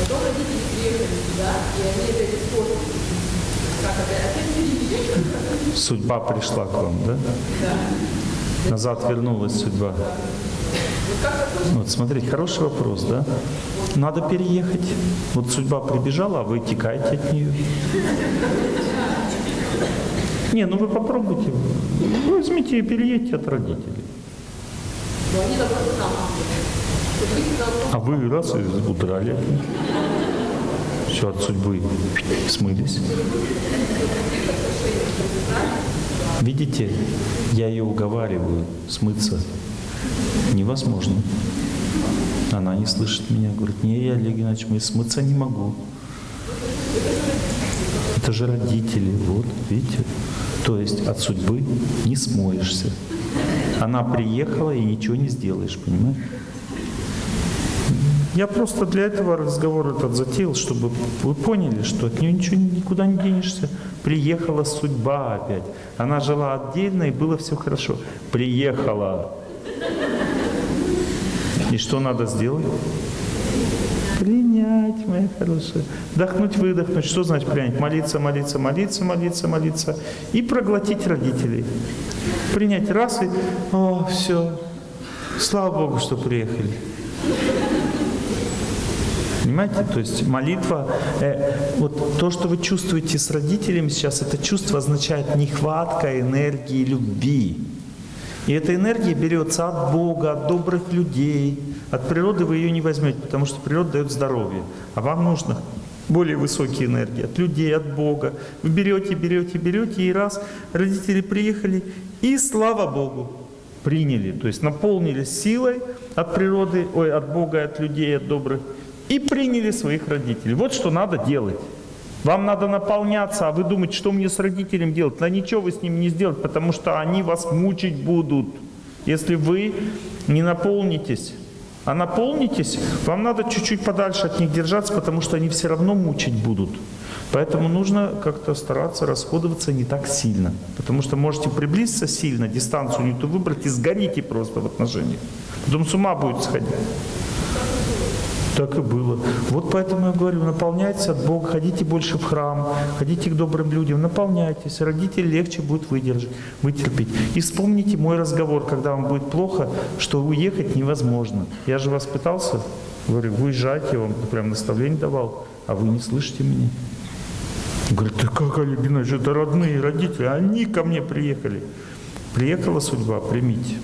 Потом родители Судьба пришла к вам, да? Назад вернулась судьба. Вот смотрите, хороший вопрос, да? Надо переехать. Вот судьба прибежала, а вы текаете от нее. Не, ну вы попробуйте. Вы возьмите и переедьте от родителей. А вы раз и удрали. Все от судьбы смылись. Видите, я ее уговариваю смыться. Невозможно. Она не слышит меня, говорит, не, я, Олег Геннадьевич, мы смыться не могу. Это же родители, вот, видите. То есть от судьбы не смоешься. Она приехала и ничего не сделаешь, понимаешь? Я просто для этого разговор этот затеял, чтобы вы поняли, что от нее ничего никуда не денешься. Приехала судьба опять. Она жила отдельно и было все хорошо. Приехала. И что надо сделать? Принять, моя хорошая. Вдохнуть, выдохнуть. Что значит принять? Молиться, молиться, молиться, молиться, молиться. И проглотить родителей. Принять раз и, о, все. Слава Богу, что приехали. Понимаете? То есть молитва, э, вот то, что вы чувствуете с родителями сейчас, это чувство означает нехватка энергии любви. И эта энергия берется от Бога, от добрых людей. От природы вы ее не возьмете, потому что природа дает здоровье. А вам нужно более высокие энергии от людей, от Бога. Вы берете, берете, берете, и раз родители приехали, и слава Богу, приняли. То есть наполнились силой от природы, ой, от Бога, от людей, от добрых, и приняли своих родителей. Вот что надо делать. Вам надо наполняться, а вы думаете, что мне с родителем делать? Да ничего вы с ними не сделаете, потому что они вас мучить будут, если вы не наполнитесь. А наполнитесь, вам надо чуть-чуть подальше от них держаться, потому что они все равно мучить будут. Поэтому нужно как-то стараться расходоваться не так сильно. Потому что можете приблизиться сильно, дистанцию не ту выбрать и сгорите просто в отношениях. Потом с ума будет сходить. Так и было. Вот поэтому я говорю, наполняйтесь от Бога, ходите больше в храм, ходите к добрым людям, наполняйтесь. Родителей легче будет выдержать, вытерпеть. И вспомните мой разговор, когда вам будет плохо, что уехать невозможно. Я же вас пытался, говорю, уезжайте, я вам прям наставление давал, а вы не слышите меня. Говорит, да как, Олег Геннадьевич, это родные родители, они ко мне приехали. Приехала судьба, примите.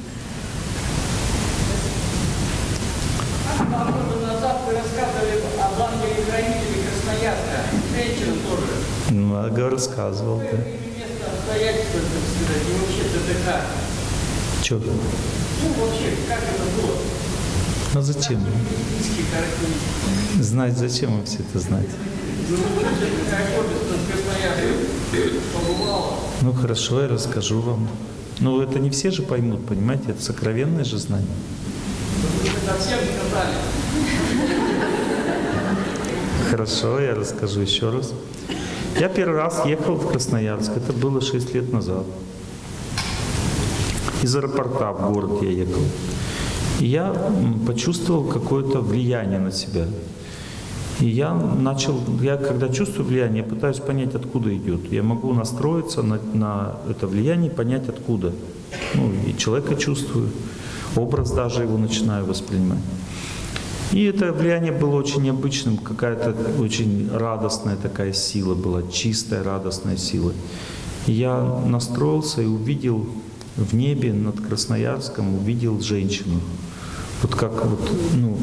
Два года назад вы рассказывали об ангеле-хранителе Красноярска. Женщина Ну, я рассказывал, да. Че? Ну, вообще, как это было? А зачем? Знать, зачем вы все это знаете? Ну. Ну хорошо, я расскажу вам. Но это не все же поймут, понимаете, это сокровенное же знание. Хорошо, я расскажу еще раз. Я первый раз ехал в Красноярск, это было 6 лет назад. Из аэропорта в город я ехал. И я почувствовал какое-то влияние на себя. И я начал, я когда чувствую влияние, я пытаюсь понять, откуда идет. Я могу настроиться на, на это влияние понять, откуда. Ну, и человека чувствую, образ даже его начинаю воспринимать. И это влияние было очень необычным, какая-то очень радостная такая сила была, чистая радостная сила. И я настроился и увидел в небе над Красноярском, увидел женщину. Вот как вот, ну,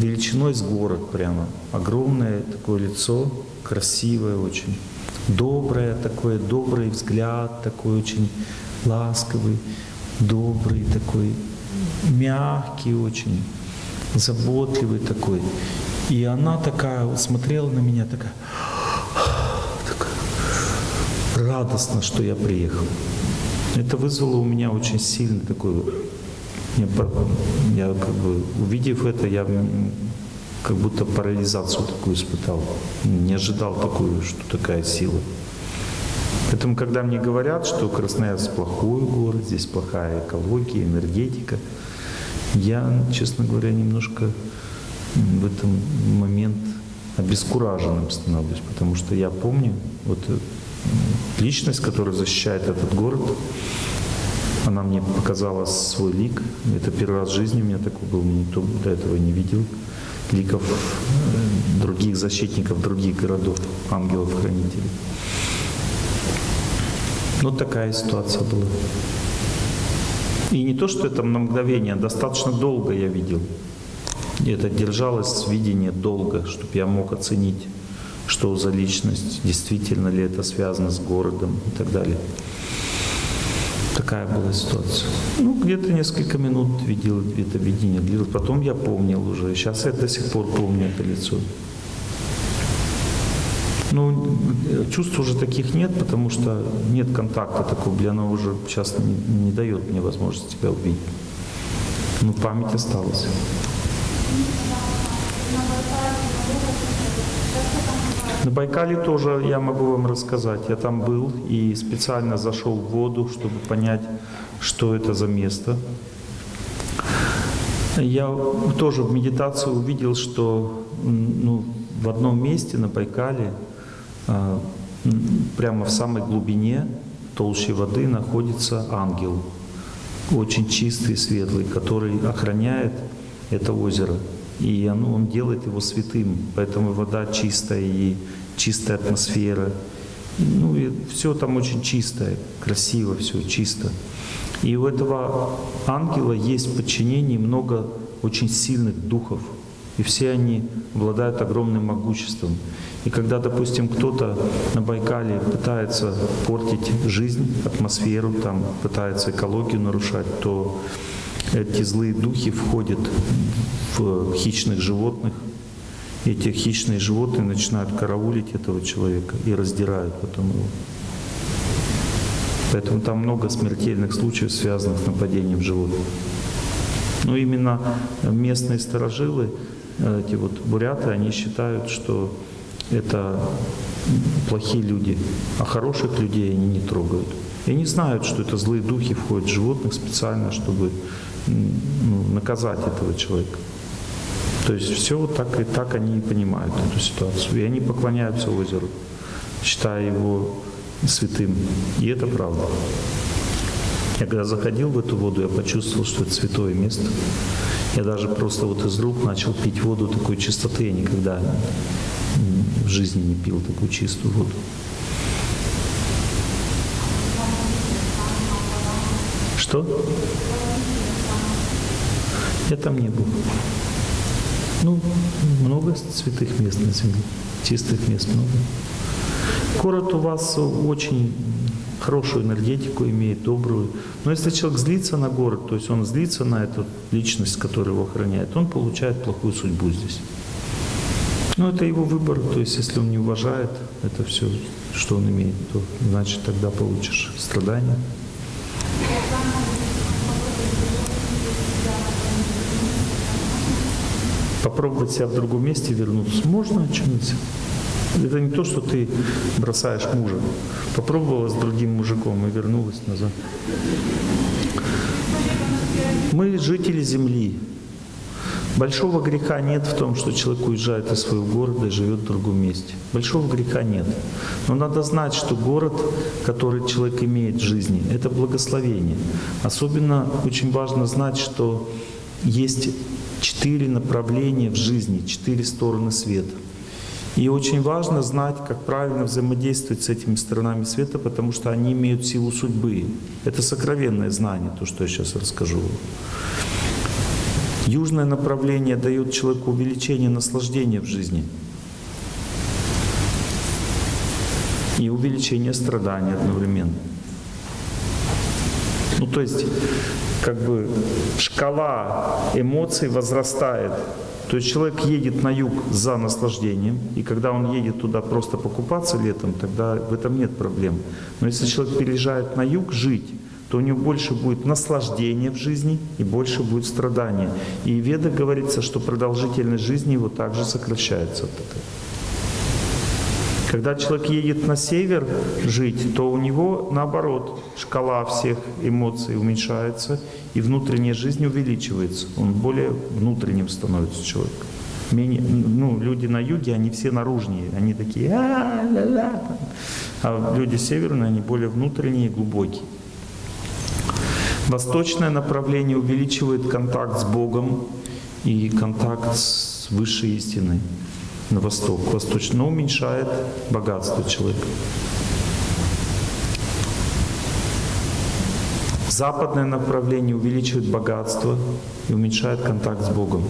величиной с город прямо. Огромное такое лицо, красивое очень. Доброе такое, добрый взгляд такой очень ласковый, добрый такой, мягкий очень заботливый такой. И она такая вот смотрела на меня, такая, такая радостно, что я приехал. Это вызвало у меня очень сильный такой, я, я как бы, увидев это, я как будто парализацию такую испытал. Не ожидал такую, что такая сила. Поэтому, когда мне говорят, что Красноярск плохой город, здесь плохая экология, энергетика, я, честно говоря, немножко в этом момент обескураженным становлюсь, потому что я помню вот э, личность, которая защищает этот город, она мне показала свой лик. Это первый раз в жизни у меня такой был, никто до этого не видел ликов э, других защитников других городов, ангелов-хранителей. Вот такая ситуация была. И не то, что это на мгновение, достаточно долго я видел. И это держалось видение долго, чтобы я мог оценить, что за личность, действительно ли это связано с городом и так далее. Такая была ситуация. Ну, где-то несколько минут видел это видение. длилось. Потом я помнил уже. Сейчас я до сих пор помню это лицо. Ну, чувств уже таких нет, потому что нет контакта такого, и оно уже сейчас не, не дает мне возможности тебя увидеть. Но память осталась. На Байкале тоже я могу вам рассказать. Я там был и специально зашел в воду, чтобы понять, что это за место. Я тоже в медитации увидел, что ну, в одном месте на Байкале, прямо в самой глубине толщи воды находится ангел, очень чистый, светлый, который охраняет это озеро. И оно, он делает его святым, поэтому вода чистая и чистая атмосфера. Ну и все там очень чистое, красиво все, чисто. И у этого ангела есть в подчинении много очень сильных духов. И все они обладают огромным могуществом. И когда, допустим, кто-то на Байкале пытается портить жизнь, атмосферу, там, пытается экологию нарушать, то эти злые духи входят в хищных животных. И эти хищные животные начинают караулить этого человека и раздирают потом его. Поэтому там много смертельных случаев, связанных с нападением животных. Но именно местные сторожилы, эти вот буряты, они считают, что это плохие люди, а хороших людей они не трогают. И они знают, что это злые духи входят в животных специально, чтобы ну, наказать этого человека. То есть все вот так и так они понимают эту ситуацию. И они поклоняются озеру, считая его святым. И это правда. Я когда заходил в эту воду, я почувствовал, что это святое место. Я даже просто вот из рук начал пить воду такой чистоты. Я никогда в жизни не пил такую чистую воду. Что? Я там не был. Ну, много святых мест на земле, чистых мест много. Город у вас очень хорошую энергетику имеет, добрую. Но если человек злится на город, то есть он злится на эту личность, которая его охраняет, он получает плохую судьбу здесь. Но это его выбор, то есть если он не уважает это все, что он имеет, то значит тогда получишь страдания. Попробовать себя в другом месте вернуться. Можно, а нельзя? Это не то, что ты бросаешь мужа. Попробовала с другим мужиком и вернулась назад. Мы жители земли. Большого греха нет в том, что человек уезжает из своего города и живет в другом месте. Большого греха нет. Но надо знать, что город, который человек имеет в жизни, это благословение. Особенно очень важно знать, что есть четыре направления в жизни, четыре стороны света. И очень важно знать, как правильно взаимодействовать с этими сторонами света, потому что они имеют силу судьбы. Это сокровенное знание, то, что я сейчас расскажу. Южное направление дает человеку увеличение наслаждения в жизни и увеличение страданий одновременно. Ну, то есть, как бы шкала эмоций возрастает. То есть человек едет на юг за наслаждением, и когда он едет туда просто покупаться летом, тогда в этом нет проблем. Но если человек переезжает на юг жить, то у него больше будет наслаждения в жизни и больше будет страдания. И в Ведах говорится, что продолжительность жизни его также сокращается от этого. Когда человек едет на север жить, то у него наоборот шкала всех эмоций уменьшается, и внутренняя жизнь увеличивается. Он более внутренним становится человек. Менее, ну, люди на юге, они все наружнее, они такие а-ля-ля. А люди северные, они более внутренние глубокие. Восточное направление увеличивает контакт с Богом и контакт с высшей истиной на восток, восточно, но уменьшает богатство человека. Западное направление увеличивает богатство и уменьшает контакт с Богом.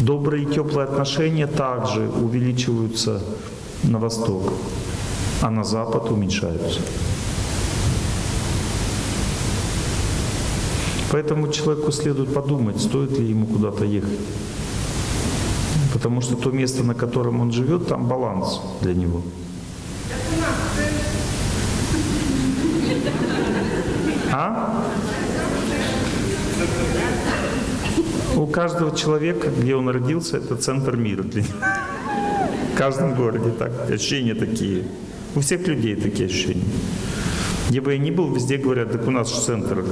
Добрые и теплые отношения также увеличиваются на восток, а на запад уменьшаются. Поэтому человеку следует подумать, стоит ли ему куда-то ехать. Потому что то место, на котором он живет, там баланс для него. А? У каждого человека, где он родился, это центр мира для него. В каждом городе так, ощущения такие. У всех людей такие ощущения. Где бы я ни был, везде говорят, так у нас же центр.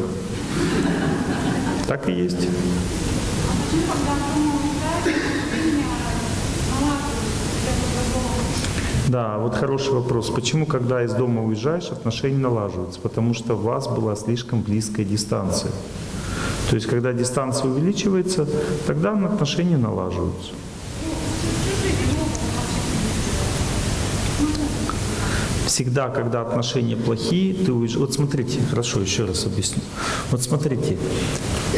Так и есть. Да, вот хороший вопрос. Почему, когда из дома уезжаешь, отношения налаживаются? Потому что у вас была слишком близкая дистанция. То есть, когда дистанция увеличивается, тогда отношения налаживаются. Всегда, когда отношения плохие, ты уезжаешь. Вот смотрите, хорошо, еще раз объясню. Вот смотрите,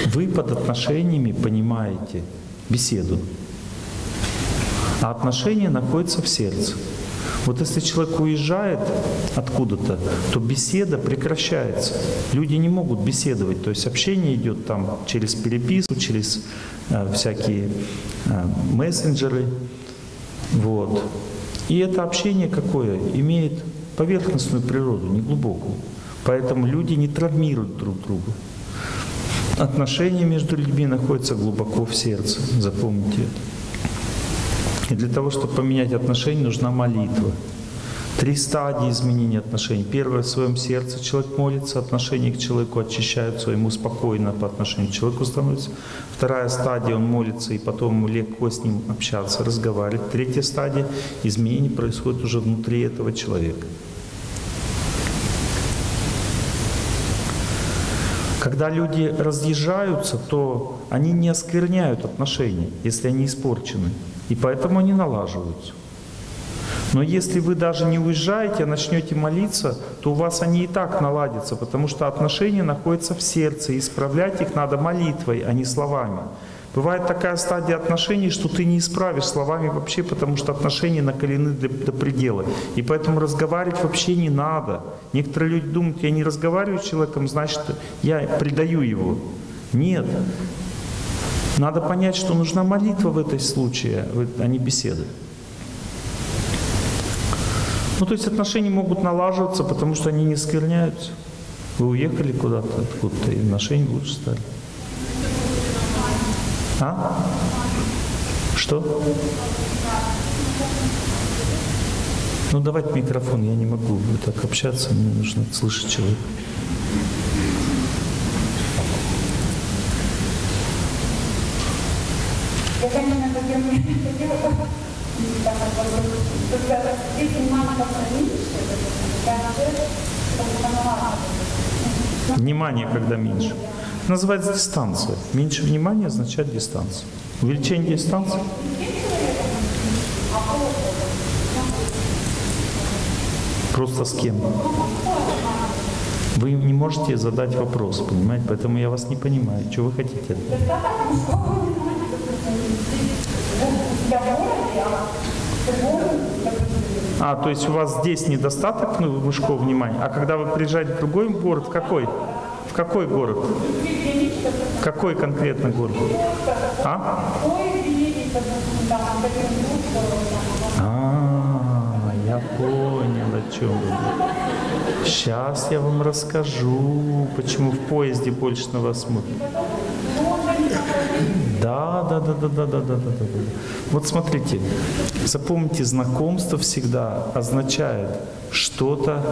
вы под отношениями понимаете беседу, а отношения находятся в сердце. Вот если человек уезжает откуда-то, то беседа прекращается. Люди не могут беседовать, то есть общение идет там через переписку, через э, всякие э, мессенджеры. Вот. И это общение какое? Имеет поверхностную природу, не глубокую. Поэтому люди не травмируют друг друга. Отношения между людьми находятся глубоко в сердце. Запомните это. И для того, чтобы поменять отношения, нужна молитва. Три стадии изменения отношений. Первое, в своем сердце человек молится, отношения к человеку очищаются, ему спокойно по отношению к человеку становится. Вторая стадия, он молится, и потом ему легко с ним общаться, разговаривать. Третья стадия, изменение происходит уже внутри этого человека. Когда люди разъезжаются, то они не оскверняют отношения, если они испорчены. И поэтому они налаживаются. Но если вы даже не уезжаете, а начнете молиться, то у вас они и так наладятся, потому что отношения находятся в сердце, и исправлять их надо молитвой, а не словами. Бывает такая стадия отношений, что ты не исправишь словами вообще, потому что отношения накалены для, до предела. И поэтому разговаривать вообще не надо. Некоторые люди думают, я не разговариваю с человеком, значит, я предаю его. Нет. Надо понять, что нужна молитва в этой случае, а не беседы. Ну, то есть отношения могут налаживаться, потому что они не скверняются. Вы уехали куда-то откуда-то, и отношения лучше стали. А? Что? Ну, давайте микрофон, я не могу так общаться, мне нужно слышать человека. Я, конечно, хотела, хотела бы, Внимание, когда меньше. Называется дистанция. Меньше внимания означает дистанция. Увеличение дистанции. Просто с кем? Вы не можете задать вопрос, понимаете? Поэтому я вас не понимаю. Что вы хотите? А, то есть у вас здесь недостаток ну, мужского внимания, а когда вы приезжаете в другой город, в какой? В какой город? Какой конкретно город? А? А, я понял, о чем вы. Сейчас я вам расскажу, почему в поезде больше на вас смотрят. Да, да, да, да, да, да, да, да, да. Вот смотрите, запомните, знакомство всегда означает что-то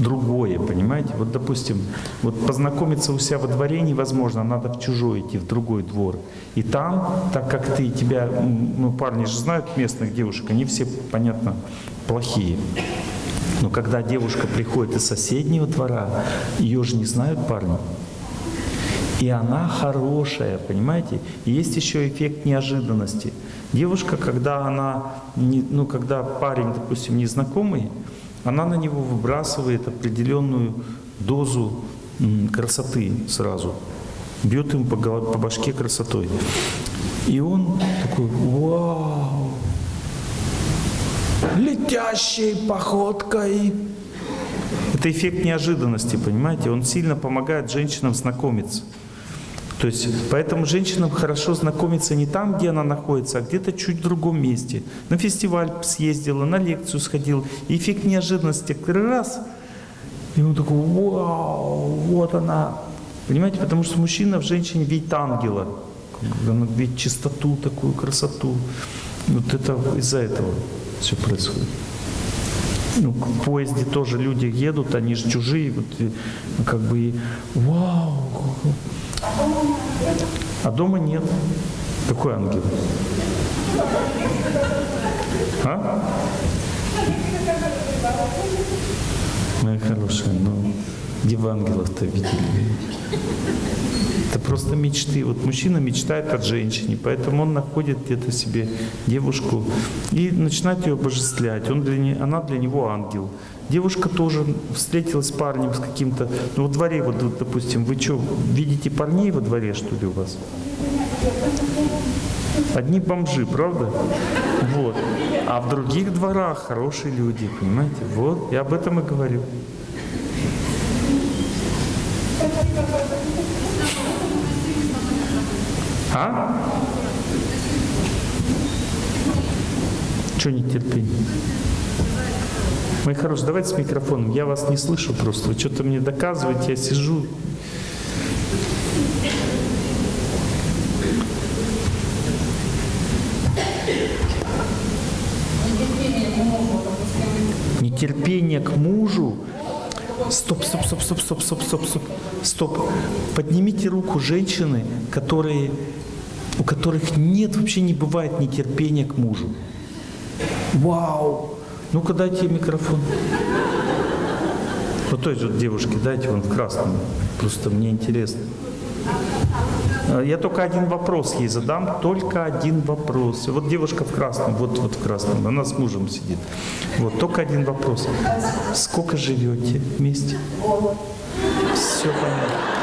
другое, понимаете? Вот, допустим, вот познакомиться у себя во дворе невозможно, надо в чужой идти, в другой двор. И там, так как ты, тебя, ну, парни же знают местных девушек, они все, понятно, плохие. Но когда девушка приходит из соседнего двора, ее же не знают парни. И она хорошая, понимаете? И есть еще эффект неожиданности. Девушка, когда она, не, ну, когда парень, допустим, незнакомый, она на него выбрасывает определенную дозу красоты сразу. Бьет ему по, голове, по башке красотой. И он такой, вау, летящей походкой. Это эффект неожиданности, понимаете? Он сильно помогает женщинам знакомиться. То есть, поэтому женщинам хорошо знакомиться не там, где она находится, а где-то чуть в другом месте. На фестиваль съездила, на лекцию сходил. И эффект неожиданности раз. И он такой, вау, вот она. Понимаете, потому что мужчина в женщине видит ангела. Он видит чистоту, такую красоту. Вот это из-за этого все происходит. Ну, в поезде тоже люди едут, они же чужие, вот, и, как бы, и, вау. А дома нет. Какой ангел? А? Моя хорошая, ну, где вы ангелов-то видели? Это просто мечты. Вот мужчина мечтает от женщины, поэтому он находит где-то себе девушку и начинает ее обожествлять. Он для не, она для него ангел. Девушка тоже встретилась с парнем с каким-то... Ну, во дворе, вот, вот, допустим, вы что, видите парней во дворе, что ли, у вас? Одни бомжи, правда? Вот. А в других дворах хорошие люди, понимаете? Вот, я об этом и говорю. А? Что нетерпение? Мои хорошие, давайте с микрофоном. Я вас не слышу просто. Вы что-то мне доказываете, я сижу. Нетерпение к мужу. Стоп, стоп, стоп, стоп, стоп, стоп, стоп. Стоп. Поднимите руку женщины, которые у которых нет, вообще не бывает нетерпения к мужу. Вау! Ну-ка дайте микрофон. Вот той же девушке дайте, вон в красном. Просто мне интересно. А, Я только один вопрос ей задам, только один вопрос. Вот девушка в красном, вот, вот в красном, она с мужем сидит. Вот, только один вопрос. Сколько живете вместе? Все понятно.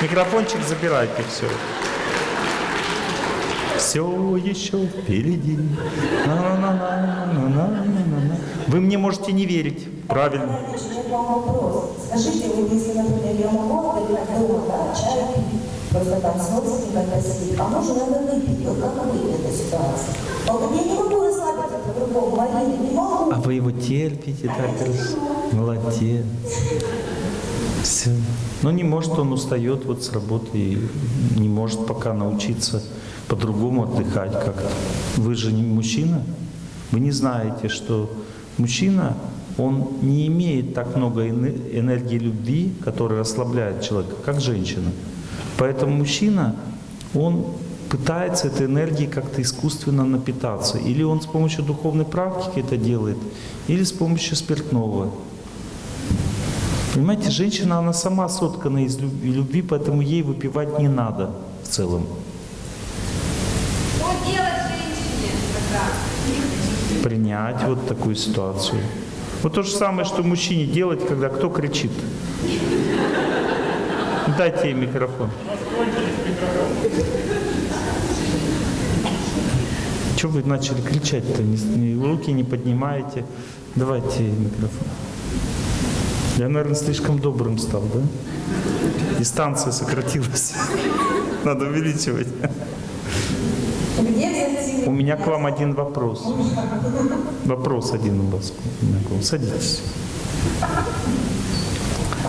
Микрофончик забирайте, все. Все еще впереди. Вы мне можете не верить. Правильно. К вам вопрос. Скажите, вы, если, например, я могу отдыхать дома, да, чай пить, просто там с родственниками посидеть, а мужу надо выпить, вот как вы в этой ситуации? Он говорит, я не могу Марина, не могу. А вы его терпите так хорошо. Молодец. Все. Но не может, он устает вот с работы и не может пока научиться по-другому отдыхать как-то. Вы же не мужчина. Вы не знаете, что мужчина, он не имеет так много эне- энергии любви, которая расслабляет человека, как женщина. Поэтому мужчина, он пытается этой энергией как-то искусственно напитаться. Или он с помощью духовной практики это делает, или с помощью спиртного. Понимаете, женщина, она сама соткана из люб- любви, поэтому ей выпивать не надо в целом. Что делать женщине тогда? Принять вот такую ситуацию. Вот то же самое, что мужчине делать, когда кто кричит. Дайте ей микрофон. Чего вы начали кричать-то? Руки не поднимаете. Давайте микрофон. Я, наверное, слишком добрым стал, да? Дистанция сократилась. Надо увеличивать. У меня к вам один вопрос. Вопрос один у вас. Садитесь.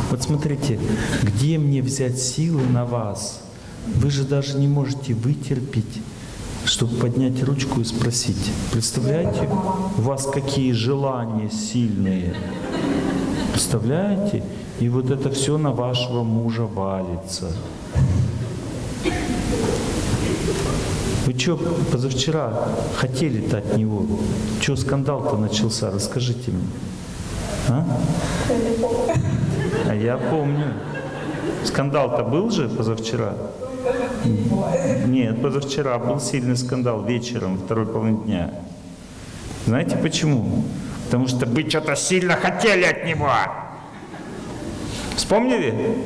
Вот смотрите, где мне взять силы на вас? Вы же даже не можете вытерпеть, чтобы поднять ручку и спросить. Представляете, у вас какие желания сильные. Представляете? И вот это все на вашего мужа валится. Вы что позавчера хотели-то от него? Что скандал-то начался? Расскажите мне. А? А я помню. Скандал-то был же позавчера? Нет, позавчера был сильный скандал вечером, второй половине дня. Знаете почему? Потому что вы что-то сильно хотели от него. Вспомнили?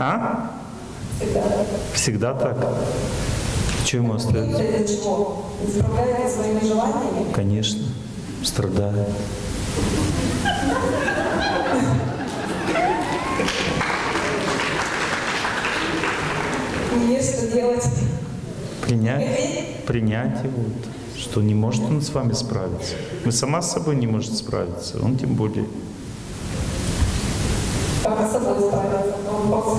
А? Всегда так. Что ему остается? Исправляете своими желаниями? Конечно, страдает. Мне что делать? Принять, принять его, вот, что не может он с вами справиться. Вы сама с собой не можете справиться, он тем более. с.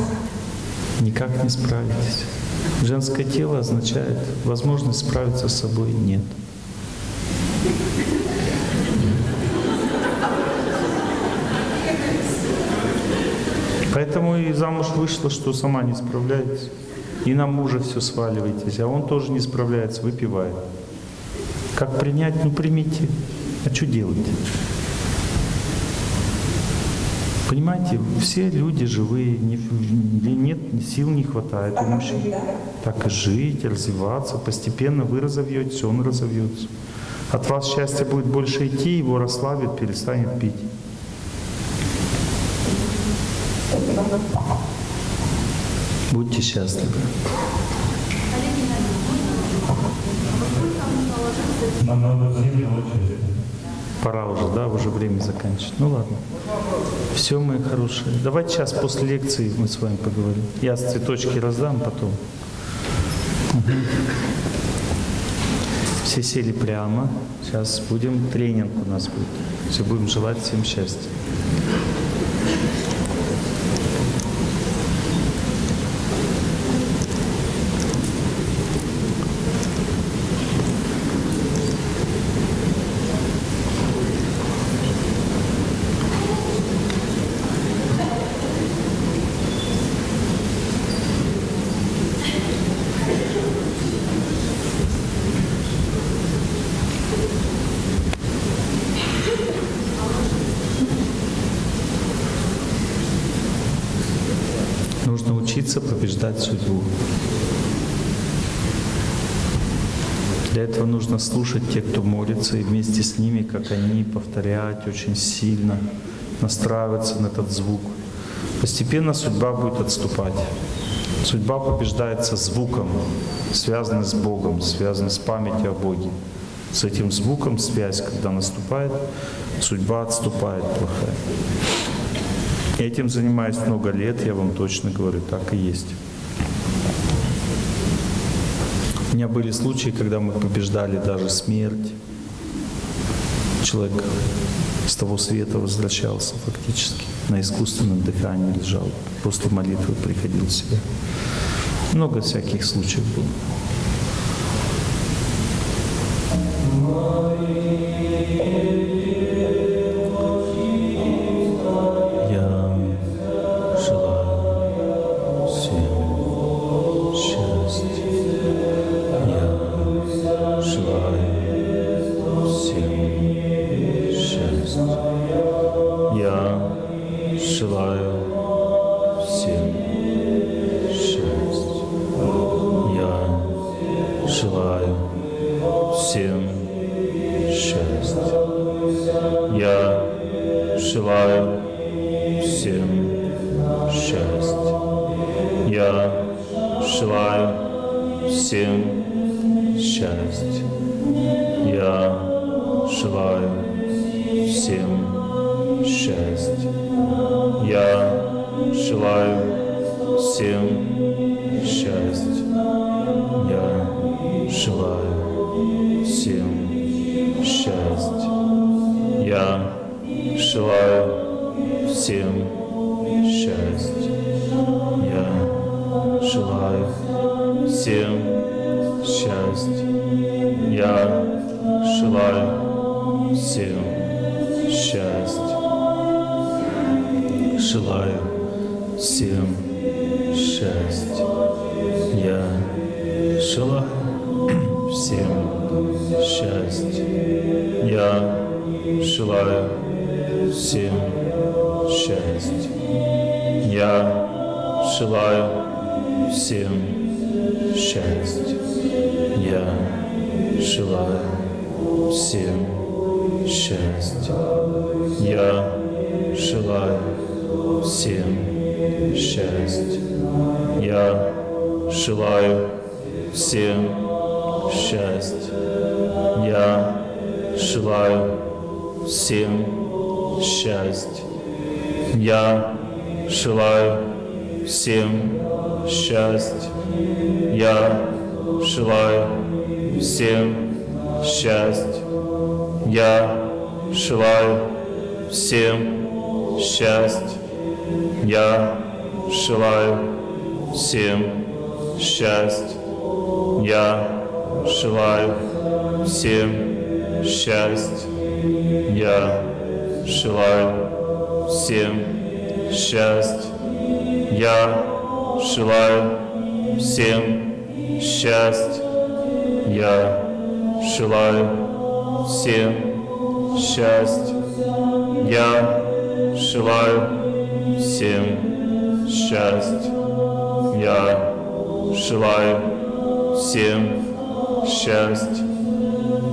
Никак не справитесь. Женское тело означает возможность справиться с собой нет. Поэтому и замуж вышла, что сама не справляется. И на мужа все сваливаетесь, а он тоже не справляется, выпивает. Как принять? Ну примите. А что делать? Понимаете, все люди живые, не- нет, сил не хватает у мужчин. Так и жить, развиваться, постепенно вы разовьетесь, он разовьется. От вас счастье будет больше идти, его расслабит, перестанет пить. Будьте счастливы. Пора уже, да, уже время заканчивать. Ну ладно. Все, мои хорошие. Давайте сейчас после лекции мы с вами поговорим. Я цветочки раздам потом. Мгм. Все сели прямо. Сейчас будем, тренинг у нас будет. Все, будем желать всем счастья. Нужно побеждать судьбу. Для этого нужно слушать тех, кто молится, и вместе с ними, как они, повторять очень сильно, настраиваться на этот звук. Постепенно судьба будет отступать. Судьба побеждается звуком, связанным с Богом, связанным с памятью о Боге. С этим звуком связь, когда наступает, судьба отступает плохая. Этим занимаюсь много лет, я вам точно говорю, так и есть. У меня были случаи, когда мы побеждали даже смерть. Человек с того света возвращался фактически, на искусственном дыхании лежал, после молитвы приходил в себя. Много всяких случаев было. Счастья. Я желаю всем счастья. Я желаю всем счастья.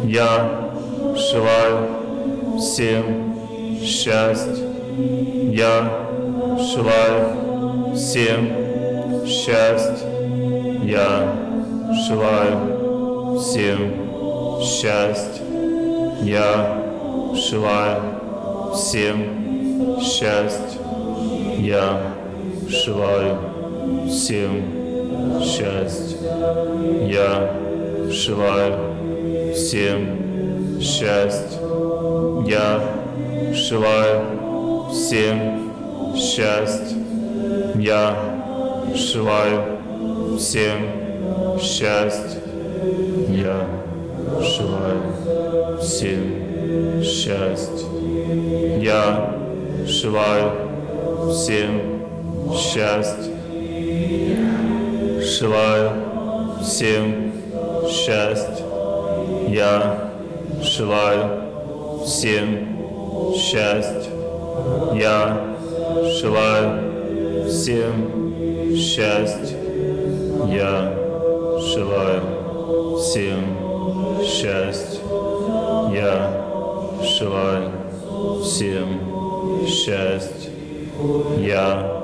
Я желаю всем счастья. Я желаю всем счастья. Я желаю всем счастья. Я желаю всем счастья. Я желаю всем счастья. Я желаю всем счастья. Я желаю всем счастья. Я желаю всем счастья. Я желаю всем счастья. Я желаю всем счастья. Желаю всем счастья. Я желаю всем счастья. Я желаю всем счастья. Я желаю всем счастья. Я желаю всем счастья. Я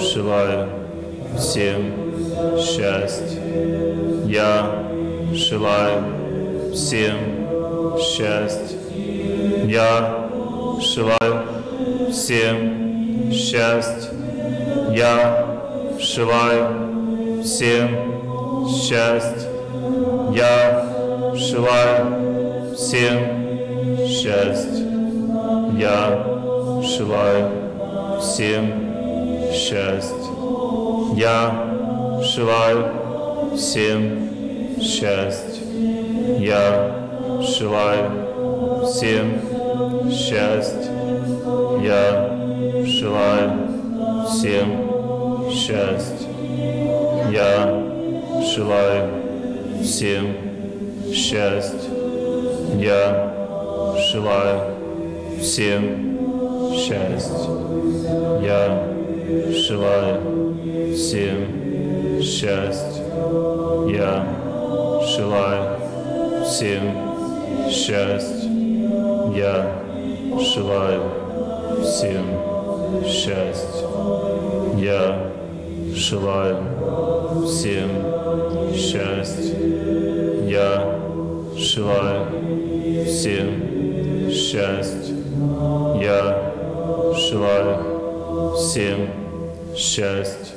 желаю всем счастья. Я желаю всем счастья. Я желаю всем счастья. Я желаю всем счастья. Я желаю всем счастья. Я желаю всем счастья. Я желаю всем счастья. Я желаю всем счастья. Я желаю всем счастья. Я желаю всем счастья. Я желаю всем счастья. Я желаю всем счастья. Я желаю всем счастья. Я желаю всем счастья. Я желаю всем счастья. Я желаю всем счастья. Я желаю всем счастья.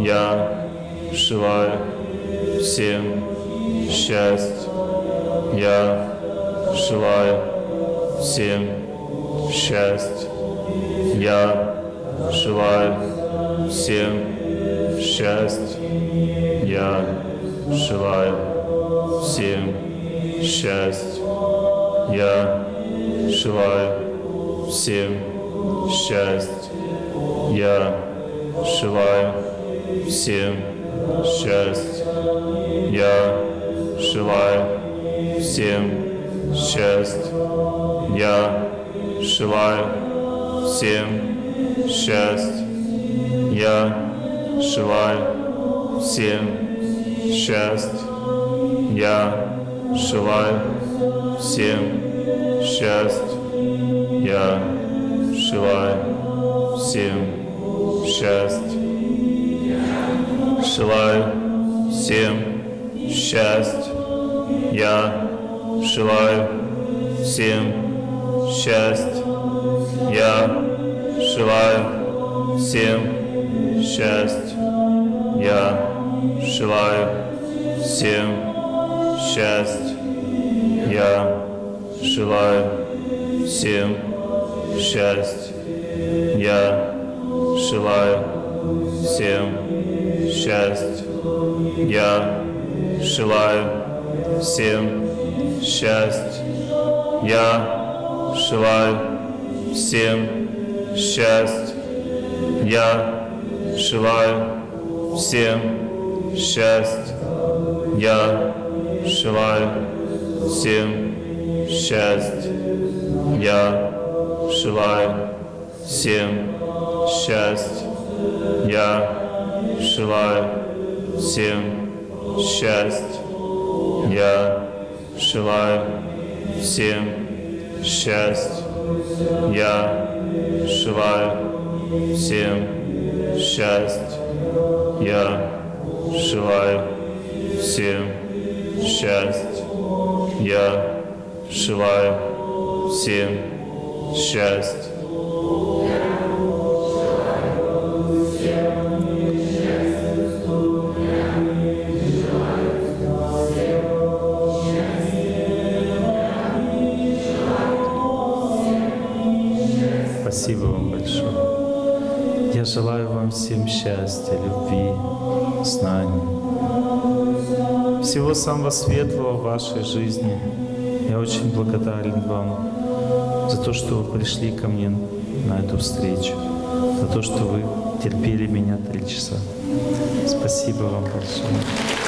Я желаю всем счастья. Я желаю всем счастья. Я желаю всем счастья. Я желаю всем счастья. Я желаю всем счастья. Я желаю всем счастья. Я желаю всем счастья. Я желаю всем счастья. Я желаю всем счастья. Я желаю всем счастья. Я желаю всем счастья. Желаю всем счастья. Я желаю всем счастья. Я желаю всем счастья. Я желаю всем счастья. Я желаю всем счастья. Я желаю всем счастья. Я желаю всем счастья. Я желаю всем счастья. Я желаю всем счастья. Я желаю всем счастья. Я желаю всем счастья. Я желаю всем счастья. Я желаю всем счастья. Я желаю всем счастья. Я желаю всем счастья. Я желаю всем счастья. Спасибо вам большое. Я желаю вам всем счастья, любви, знаний. Всего самого светлого в вашей жизни. Я очень благодарен вам за то, что вы пришли ко мне на эту встречу, за то, что вы терпели меня три часа. Спасибо вам большое.